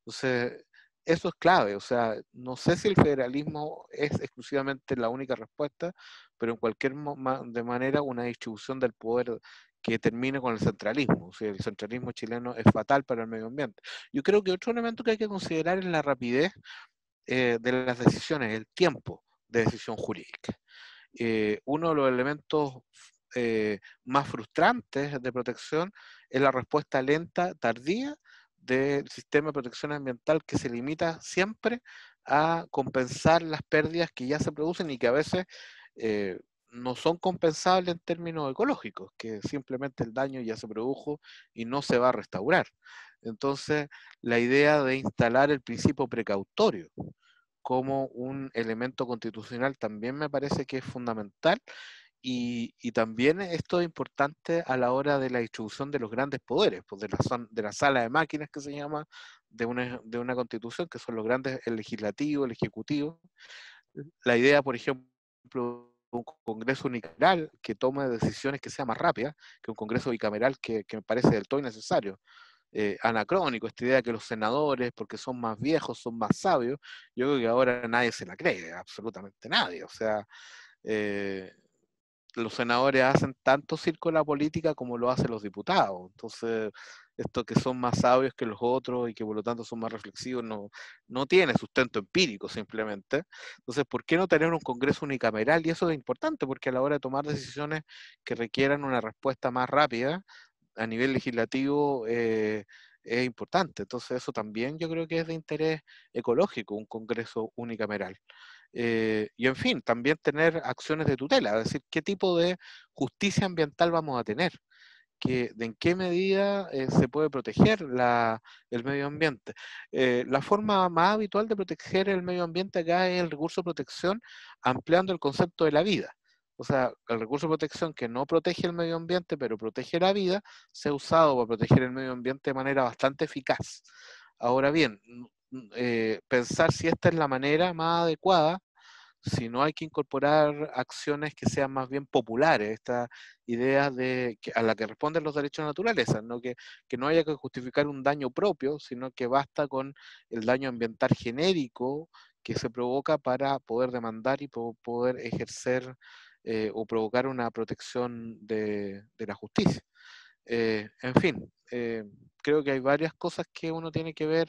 Entonces, eso es clave, o sea, no sé si el federalismo es exclusivamente la única respuesta, pero en cualquier de manera una distribución del poder que termine con el centralismo. O sea, el centralismo chileno es fatal para el medio ambiente. Yo creo que otro elemento que hay que considerar es la rapidez eh, de las decisiones, el tiempo de decisión jurídica. Eh, uno de los elementos eh, más frustrantes de protección es la respuesta lenta, tardía del sistema de protección ambiental que se limita siempre a compensar las pérdidas que ya se producen y que a veces eh, no son compensables en términos ecológicos, que simplemente el daño ya se produjo y no se va a restaurar. Entonces, la idea de instalar el principio precautorio como un elemento constitucional también me parece que es fundamental Y, también esto es importante a la hora de la distribución de los grandes poderes, pues de, la, de la sala de máquinas que se llama, de una, de una constitución, que son los grandes, el legislativo, el ejecutivo. La idea, por ejemplo, un Congreso unicameral que tome decisiones que sean más rápidas que un Congreso bicameral que, me parece del todo innecesario. Eh, anacrónico, esta idea que los senadores, porque son más viejos, son más sabios, yo creo que ahora nadie se la cree, absolutamente nadie. O sea, eh, los senadores hacen tanto circo la política como lo hacen los diputados. Entonces, estos que son más sabios que los otros y que por lo tanto son más reflexivos, no, no tiene sustento empírico simplemente. Entonces, ¿por qué no tener un Congreso unicameral? Y eso es importante porque a la hora de tomar decisiones que requieran una respuesta más rápida a nivel legislativo, eh, es importante. Entonces, eso también yo creo que es de interés ecológico, un Congreso unicameral. Eh, y en fin, también tener acciones de tutela, es decir, qué tipo de justicia ambiental vamos a tener que, en qué medida eh, se puede proteger la, el medio ambiente. Eh, la forma más habitual de proteger el medio ambiente acá es el recurso de protección ampliando el concepto de la vida. O sea, el recurso de protección que no protege el medio ambiente, pero protege la vida, se ha usado para proteger el medio ambiente de manera bastante eficaz. Ahora bien, pensar si esta es la manera más adecuada si no hay que incorporar acciones que sean más bien populares, estas ideas de, a la que responden los derechos de naturaleza, ¿no? Que, que, no haya que justificar un daño propio, sino que basta con el daño ambiental genérico que se provoca para poder demandar y poder ejercer eh, o provocar una protección de, la justicia. Eh, en fin, eh, creo que hay varias cosas que uno tiene que ver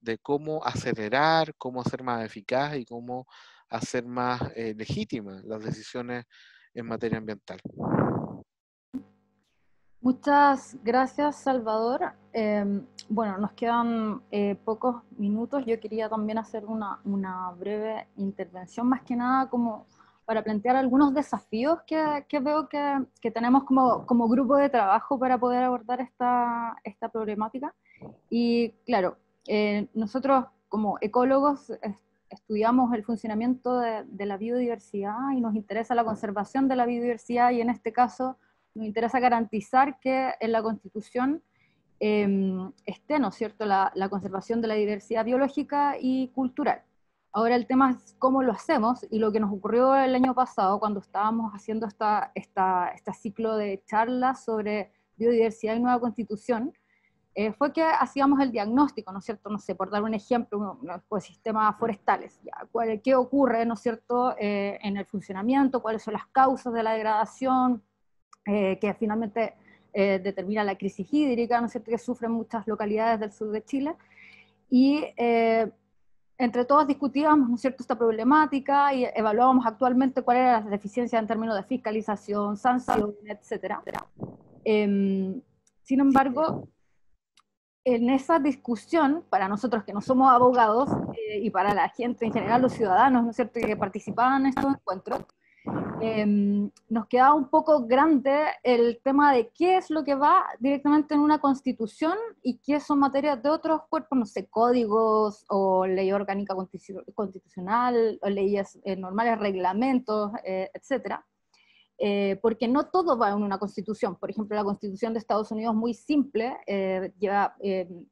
de cómo acelerar, cómo hacer más eficaz y cómo hacer más eh, legítimas las decisiones en materia ambiental. Muchas gracias, Salvador. Em, bueno, nos quedan eh, pocos minutos. Yo quería también hacer una, una, breve intervención, más que nada como para plantear algunos desafíos que, que veo que, que, tenemos como, como grupo de trabajo para poder abordar esta, esta problemática. Y claro, eh, nosotros como ecólogos estudiamos el funcionamiento de, la biodiversidad y nos interesa la conservación de la biodiversidad y en este caso nos interesa garantizar que en la Constitución em, esté, ¿no es cierto?, la, conservación de la diversidad biológica y cultural. Ahora el tema es cómo lo hacemos y lo que nos ocurrió el año pasado cuando estábamos haciendo esta, esta, este ciclo de charlas sobre biodiversidad y nueva constitución, eh, fue que hacíamos el diagnóstico, ¿no es cierto? No sé, por dar un ejemplo, unos ecosistemas forestales, ya, ¿qué ocurre, ¿no es cierto?, eh, en el funcionamiento, cuáles son las causas de la degradación, eh, que finalmente determina la crisis hídrica, ¿no es cierto?, que sufren muchas localidades del sur de Chile, y entre todos discutíamos, ¿no es cierto?, esta problemática y evaluábamos actualmente cuáles eran las deficiencias en términos de fiscalización, sanción, etcétera. Em, sin embargo, en esa discusión, para nosotros que no somos abogados eh, y para la gente en general, los ciudadanos, ¿no es cierto?, que participaban en estos encuentros, em, nos quedaba un poco grande el tema de qué es lo que va directamente en una constitución y qué son materias de otros cuerpos, no sé, códigos o ley orgánica constitucional, o leyes eh, normales, reglamentos, eh, etcétera. Eh, porque no todo va en una constitución. Por ejemplo, la constitución de Estados Unidos muy simple, eh, lleva eh,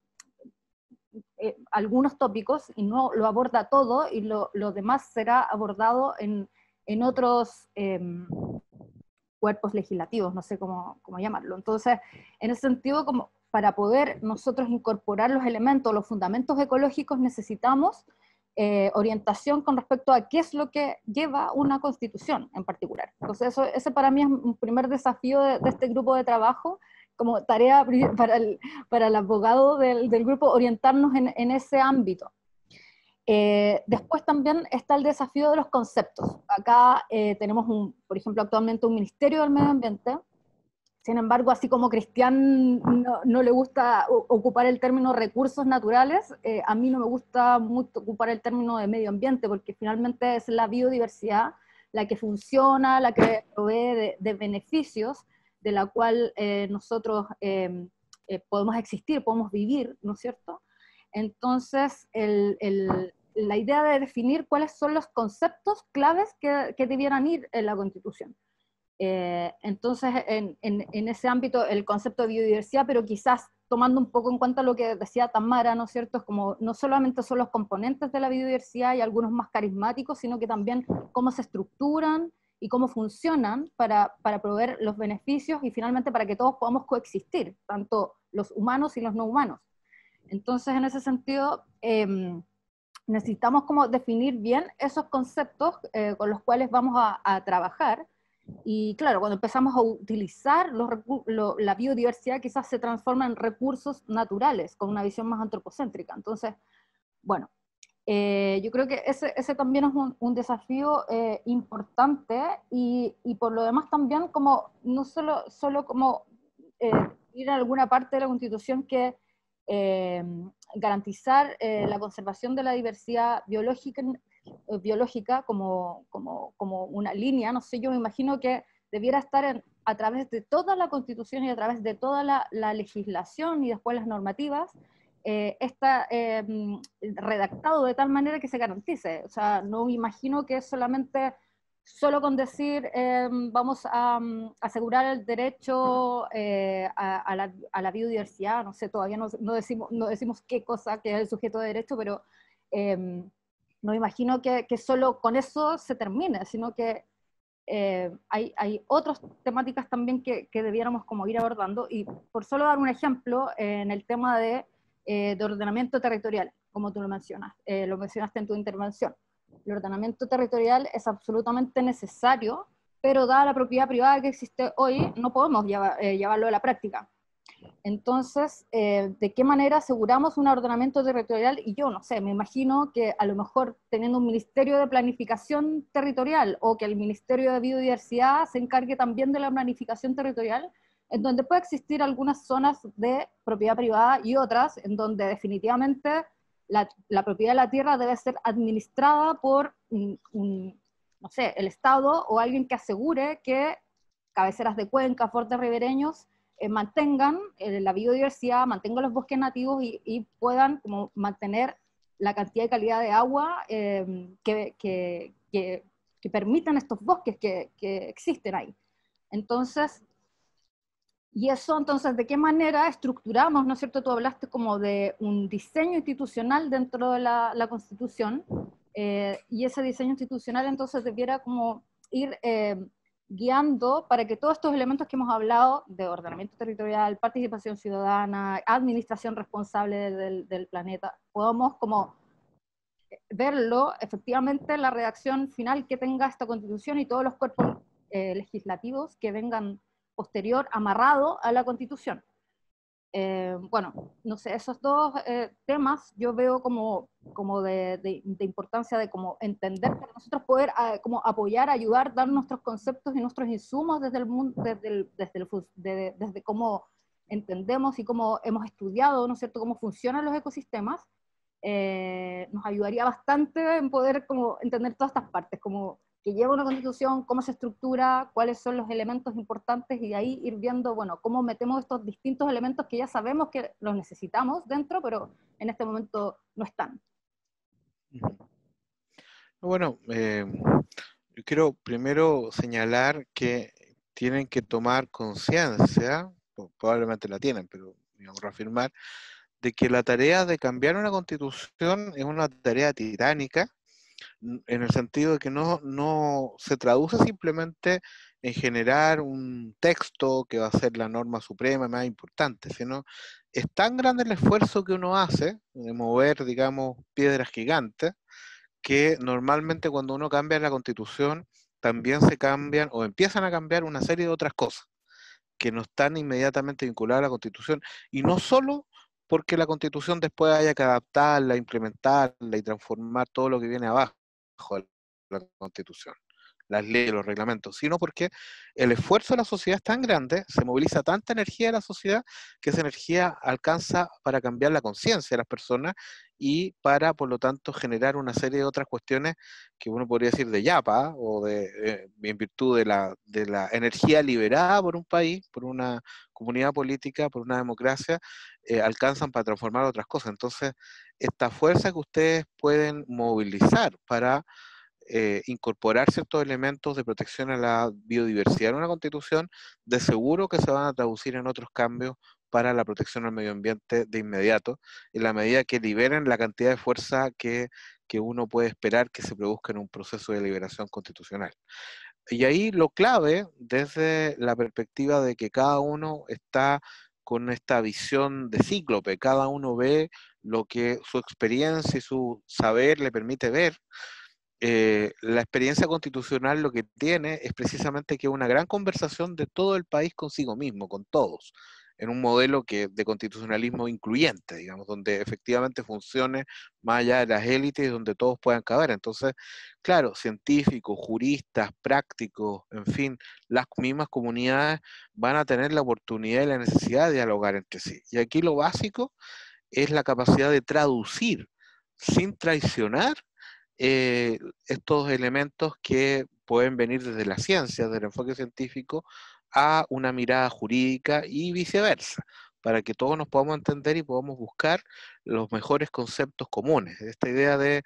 algunos tópicos y no lo aborda todo y lo, demás será abordado en, en otros em, cuerpos legislativos, no sé cómo, cómo, llamarlo. Entonces, en ese sentido, como para poder nosotros incorporar los elementos, los fundamentos ecológicos, necesitamos eh, orientación con respecto a qué es lo que lleva una constitución en particular. Entonces, eso, ese para mí es un primer desafío de, este grupo de trabajo, como tarea para el, para el abogado del, del grupo, orientarnos en, en ese ámbito. Eh, después también está el desafío de los conceptos. Acá eh, tenemos, un, por ejemplo, actualmente un Ministerio del Medio Ambiente sin embargo, así como Cristian no, le gusta ocupar el término recursos naturales, eh, a mí no me gusta mucho ocupar el término de medio ambiente, porque finalmente es la biodiversidad la que funciona, la que provee de, beneficios, de la cual eh, nosotros em, eh, podemos existir, podemos vivir, ¿no es cierto? Entonces, la idea de definir cuáles son los conceptos claves que, que debieran ir en la Constitución. Eh, entonces, en, en, ese ámbito, el concepto de biodiversidad, pero quizás tomando un poco en cuenta lo que decía Tamara, ¿no es cierto? Es como no solamente son los componentes de la biodiversidad y algunos más carismáticos, sino que también cómo se estructuran y cómo funcionan para, para proveer los beneficios y finalmente para que todos podamos coexistir, tanto los humanos y los no humanos. Entonces, en ese sentido, em, necesitamos como definir bien esos conceptos eh, con los cuales vamos a, a trabajar y claro, cuando empezamos a utilizar la biodiversidad, quizás se transforma en recursos naturales, con una visión más antropocéntrica. Entonces, bueno, eh, yo creo que ese, ese también es un, desafío eh, importante y, y, por lo demás también como, no solo, solo como eh, ir a alguna parte de la Constitución que garantizar la conservación de la diversidad biológica, eh, biológica como, como, como, una línea, no sé, yo me imagino que debiera estar a través de toda la constitución y a través de toda la, legislación y después las normativas, eh, está eh, redactado de tal manera que se garantice. O sea, no me imagino que solamente, solo con decir vamos a asegurar el derecho a, la, a, la, biodiversidad, no sé, todavía no, no, decimos, no decimos qué cosa que es el sujeto de derecho, pero no imagino que, solo con eso se termine, sino que eh, hay, hay, otras temáticas también que, que, debiéramos como ir abordando. Y por solo dar un ejemplo, en el tema de, eh, de, ordenamiento territorial, como tú lo mencionas, eh, lo mencionaste en tu intervención. El ordenamiento territorial es absolutamente necesario, pero dada la propiedad privada que existe hoy, no podemos llevarlo a la práctica. Entonces, eh, ¿de qué manera aseguramos un ordenamiento territorial? Y yo no sé, me imagino que a lo mejor teniendo un ministerio de planificación territorial o que el ministerio de biodiversidad se encargue también de la planificación territorial, en donde puede existir algunas zonas de propiedad privada y otras en donde definitivamente la, propiedad de la tierra debe ser administrada por, no sé, el Estado o alguien que asegure que cabeceras de cuenca, fuertes ribereños, eh, mantengan eh, la biodiversidad, mantengan los bosques nativos y, puedan como mantener la cantidad y calidad de agua em, que, que, permitan estos bosques que, existen ahí. Entonces, y eso entonces, ¿de qué manera estructuramos, no es cierto? Tú hablaste como de un diseño institucional dentro de la, la Constitución, eh, y ese diseño institucional entonces debiera como ir em, guiando para que todos estos elementos que hemos hablado de ordenamiento territorial, participación ciudadana, administración responsable del, planeta, podamos como verlo efectivamente en la redacción final que tenga esta constitución y todos los cuerpos eh, legislativos que vengan posterior amarrado a la constitución. Eh, bueno, no sé, esos dos eh, temas yo veo como, como de, de, importancia de como entender para nosotros poder ah, como apoyar, ayudar, dar nuestros conceptos y nuestros insumos desde el mundo, desde, el, desde, el, desde cómo entendemos y cómo hemos estudiado, ¿no es cierto?, cómo funcionan los ecosistemas, eh, nos ayudaría bastante en poder como entender todas estas partes, como que lleva una constitución, cómo se estructura, cuáles son los elementos importantes y de ahí ir viendo, bueno, cómo metemos estos distintos elementos que ya sabemos que los necesitamos dentro, pero en este momento no están. Bueno, eh, yo quiero primero señalar que tienen que tomar conciencia, probablemente la tienen, pero digamos reafirmar, de que la tarea de cambiar una constitución es una tarea titánica, en el sentido de que no, no se traduce simplemente en generar un texto que va a ser la norma suprema más importante, sino es tan grande el esfuerzo que uno hace de mover, digamos, piedras gigantes, que normalmente cuando uno cambia la constitución, también se cambian o empiezan a cambiar una serie de otras cosas que no están inmediatamente vinculadas a la constitución, y no solo porque la constitución después haya que adaptarla, implementarla y transformar todo lo que viene abajo de la constitución, las leyes, los reglamentos, sino porque el esfuerzo de la sociedad es tan grande, se moviliza tanta energía de la sociedad, que esa energía alcanza para cambiar la conciencia de las personas y para, por lo tanto, generar una serie de otras cuestiones que uno podría decir de yapa o de, eh, en virtud de la, de la energía liberada por un país, por una comunidad política, por una democracia, eh, alcanzan para transformar otras cosas. Entonces, esta fuerza que ustedes pueden movilizar para eh, incorporar ciertos elementos de protección a la biodiversidad en una constitución, de seguro que se van a traducir en otros cambios para la protección al medio ambiente de inmediato, en la medida que liberen la cantidad de fuerza que, que uno puede esperar que se produzca en un proceso de liberación constitucional. Y ahí lo clave, desde la perspectiva de que cada uno está con esta visión de cíclope, cada uno ve lo que su experiencia y su saber le permite ver. Eh, la experiencia constitucional lo que tiene es precisamente que una gran conversación de todo el país consigo mismo, con todos en un modelo que, de constitucionalismo incluyente, digamos, donde efectivamente funcione más allá de las élites, donde todos puedan caber. Entonces, claro, científicos, juristas, prácticos, en fin, las mismas comunidades van a tener la oportunidad y la necesidad de dialogar entre sí. Y aquí lo básico es la capacidad de traducir sin traicionar eh, estos elementos que pueden venir desde la ciencia, desde el enfoque científico, a una mirada jurídica y viceversa, para que todos nos podamos entender y podamos buscar los mejores conceptos comunes. Esta idea de,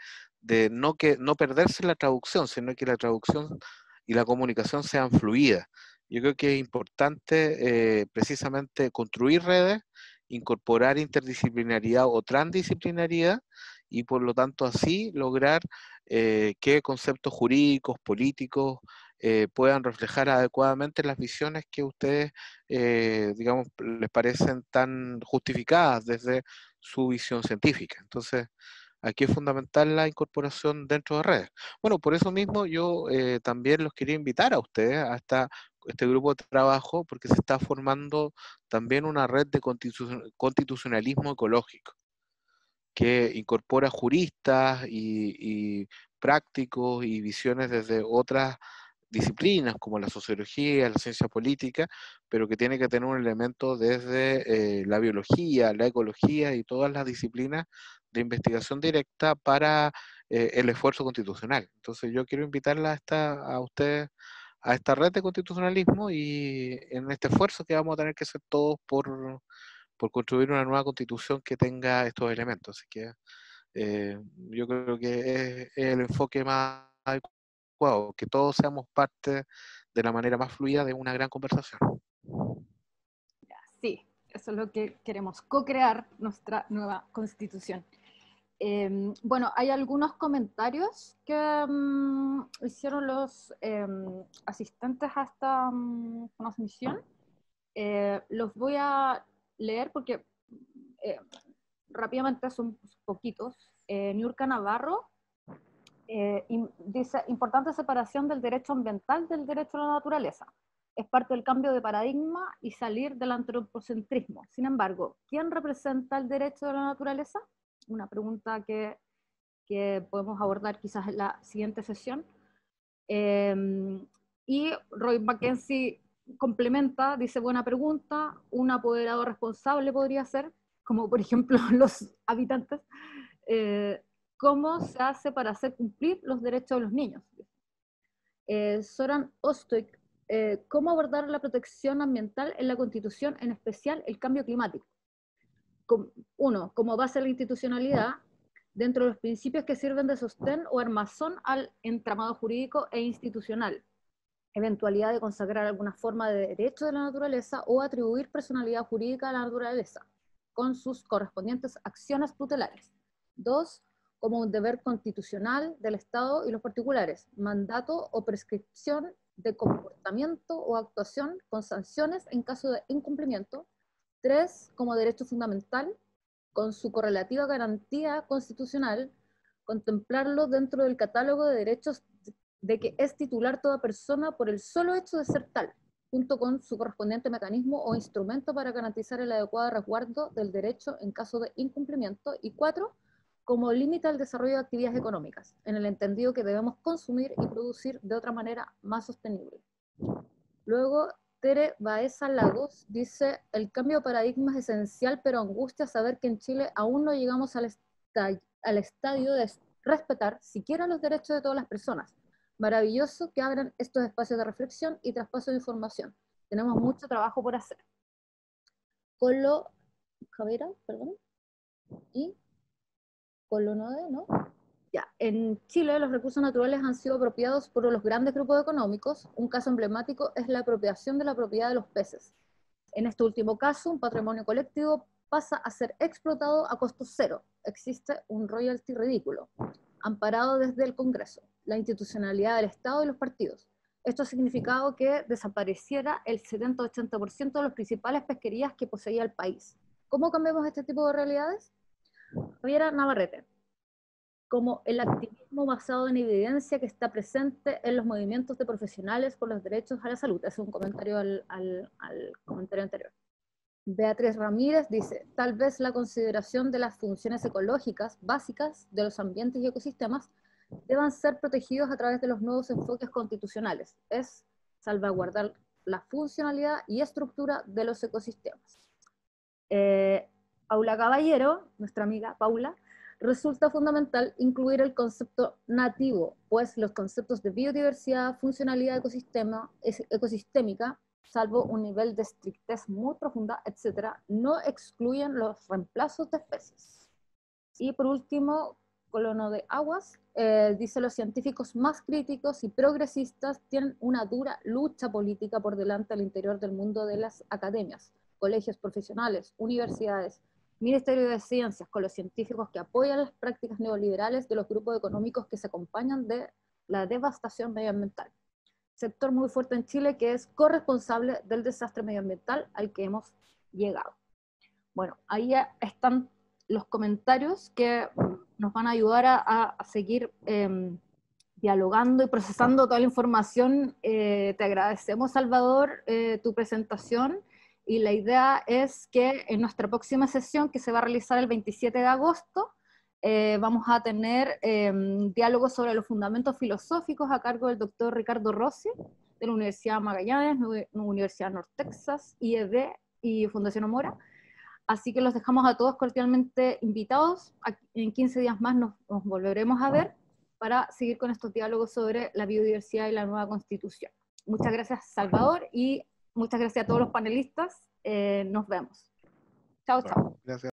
no, que, no perderse la traducción, sino que la traducción y la comunicación sean fluidas. Yo creo que es importante eh, precisamente construir redes, incorporar interdisciplinaridad o transdisciplinaridad y por lo tanto así lograr eh, que conceptos jurídicos, políticos, eh, puedan reflejar adecuadamente las visiones que ustedes, eh, digamos, les parecen tan justificadas desde su visión científica. Entonces, aquí es fundamental la incorporación dentro de redes. Bueno, por eso mismo yo eh, también los quería invitar a ustedes a este grupo de trabajo porque se está formando también una red de constitucionalismo ecológico que incorpora juristas y prácticos y visiones desde otras disciplinas como la sociología, la ciencia política, pero que tiene que tener un elemento desde eh, la biología, la ecología y todas las disciplinas de investigación directa para eh, el esfuerzo constitucional. Entonces yo quiero invitarla a, esta, a ustedes a esta red de constitucionalismo y en este esfuerzo que vamos a tener que hacer todos por, por construir una nueva constitución que tenga estos elementos. Así que eh, yo creo que es, el enfoque más adecuado que todos seamos parte de la manera más fluida de una gran conversación. Sí, eso es lo que queremos, co-crear nuestra nueva constitución. Em, bueno, hay algunos comentarios que mm, hicieron los em, asistentes a esta mm, transmisión. Eh, los voy a leer porque eh, rápidamente son poquitos. Eh, Niurka Navarro eh, dice, importante separación del derecho ambiental del derecho a la naturaleza. Es parte del cambio de paradigma y salir del antropocentrismo. Sin embargo, ¿quién representa el derecho de la naturaleza? Una pregunta que, que podemos abordar quizás en la siguiente sesión. Em, y Roy Mackenzie complementa, dice, buena pregunta, un apoderado responsable podría ser, como por ejemplo los habitantes, eh, ¿Cómo se hace para hacer cumplir los derechos de los niños? Eh, Soran Ostoik, eh, ¿cómo abordar la protección ambiental en la Constitución, en especial el cambio climático? uno, como base de la institucionalidad, dentro de los principios que sirven de sostén o armazón al entramado jurídico e institucional. Eventualidad de consagrar alguna forma de derecho de la naturaleza o atribuir personalidad jurídica a la naturaleza, con sus correspondientes acciones tutelares. Dos, como un deber constitucional del Estado y los particulares, mandato o prescripción de comportamiento o actuación con sanciones en caso de incumplimiento. Tres, como derecho fundamental, con su correlativa garantía constitucional, contemplarlo dentro del catálogo de derechos de que es titular toda persona por el solo hecho de ser tal, junto con su correspondiente mecanismo o instrumento para garantizar el adecuado resguardo del derecho en caso de incumplimiento. Y cuatro, como límite al desarrollo de actividades económicas, en el entendido que debemos consumir y producir de otra manera más sostenible. Luego, Tere Baeza Lagos dice, el cambio de paradigma es esencial, pero angustia saber que en Chile aún no llegamos al, al estadio de respetar siquiera los derechos de todas las personas. Maravilloso que abran estos espacios de reflexión y traspaso de información. Tenemos mucho trabajo por hacer. Colo Javera, perdón. Y Colonode, ¿no? Ya, en Chile los recursos naturales han sido apropiados por los grandes grupos económicos. Un caso emblemático es la apropiación de la propiedad de los peces. En este último caso, un patrimonio colectivo pasa a ser explotado a costo cero. Existe un royalty ridículo, amparado desde el Congreso, la institucionalidad del Estado y los partidos. Esto ha significado que desapareciera el 70-80% de las principales pesquerías que poseía el país. ¿Cómo cambiamos este tipo de realidades? Javiera Navarrete, como el activismo basado en evidencia que está presente en los movimientos de profesionales por los derechos a la salud. Es un comentario al, al, al comentario anterior. Beatriz Ramírez dice, tal vez la consideración de las funciones ecológicas básicas de los ambientes y ecosistemas deban ser protegidos a través de los nuevos enfoques constitucionales. Es salvaguardar la funcionalidad y estructura de los ecosistemas. Eh, Paula Caballero, nuestra amiga Paula, resulta fundamental incluir el concepto nativo, pues los conceptos de biodiversidad, funcionalidad ecosistémica, salvo un nivel de estrictez muy profunda, etc., no excluyen los reemplazos de especies. Y por último, Colono de Aguas, eh, dice los científicos más críticos y progresistas tienen una dura lucha política por delante al interior del mundo de las academias, colegios profesionales, universidades, Ministerio de Ciencias, con los científicos que apoyan las prácticas neoliberales de los grupos económicos que se acompañan de la devastación medioambiental. Sector muy fuerte en Chile que es corresponsable del desastre medioambiental al que hemos llegado. Bueno, ahí están los comentarios que nos van a ayudar a, seguir em, dialogando y procesando toda la información. Eh, te agradecemos, Salvador, eh, tu presentación y la idea es que en nuestra próxima sesión, que se va a realizar el 27 de agosto, eh, vamos a tener eh, diálogos sobre los fundamentos filosóficos a cargo del doctor Ricardo Rossi, de la Universidad Magallanes, Universidad North Texas, IED y Fundación Omora. Así que los dejamos a todos cordialmente invitados. En 15 días más nos, nos volveremos a ver para seguir con estos diálogos sobre la biodiversidad y la nueva constitución. Muchas gracias, Salvador, y Muchas gracias a todos los panelistas. Eh, nos vemos. Chao, chao. Gracias.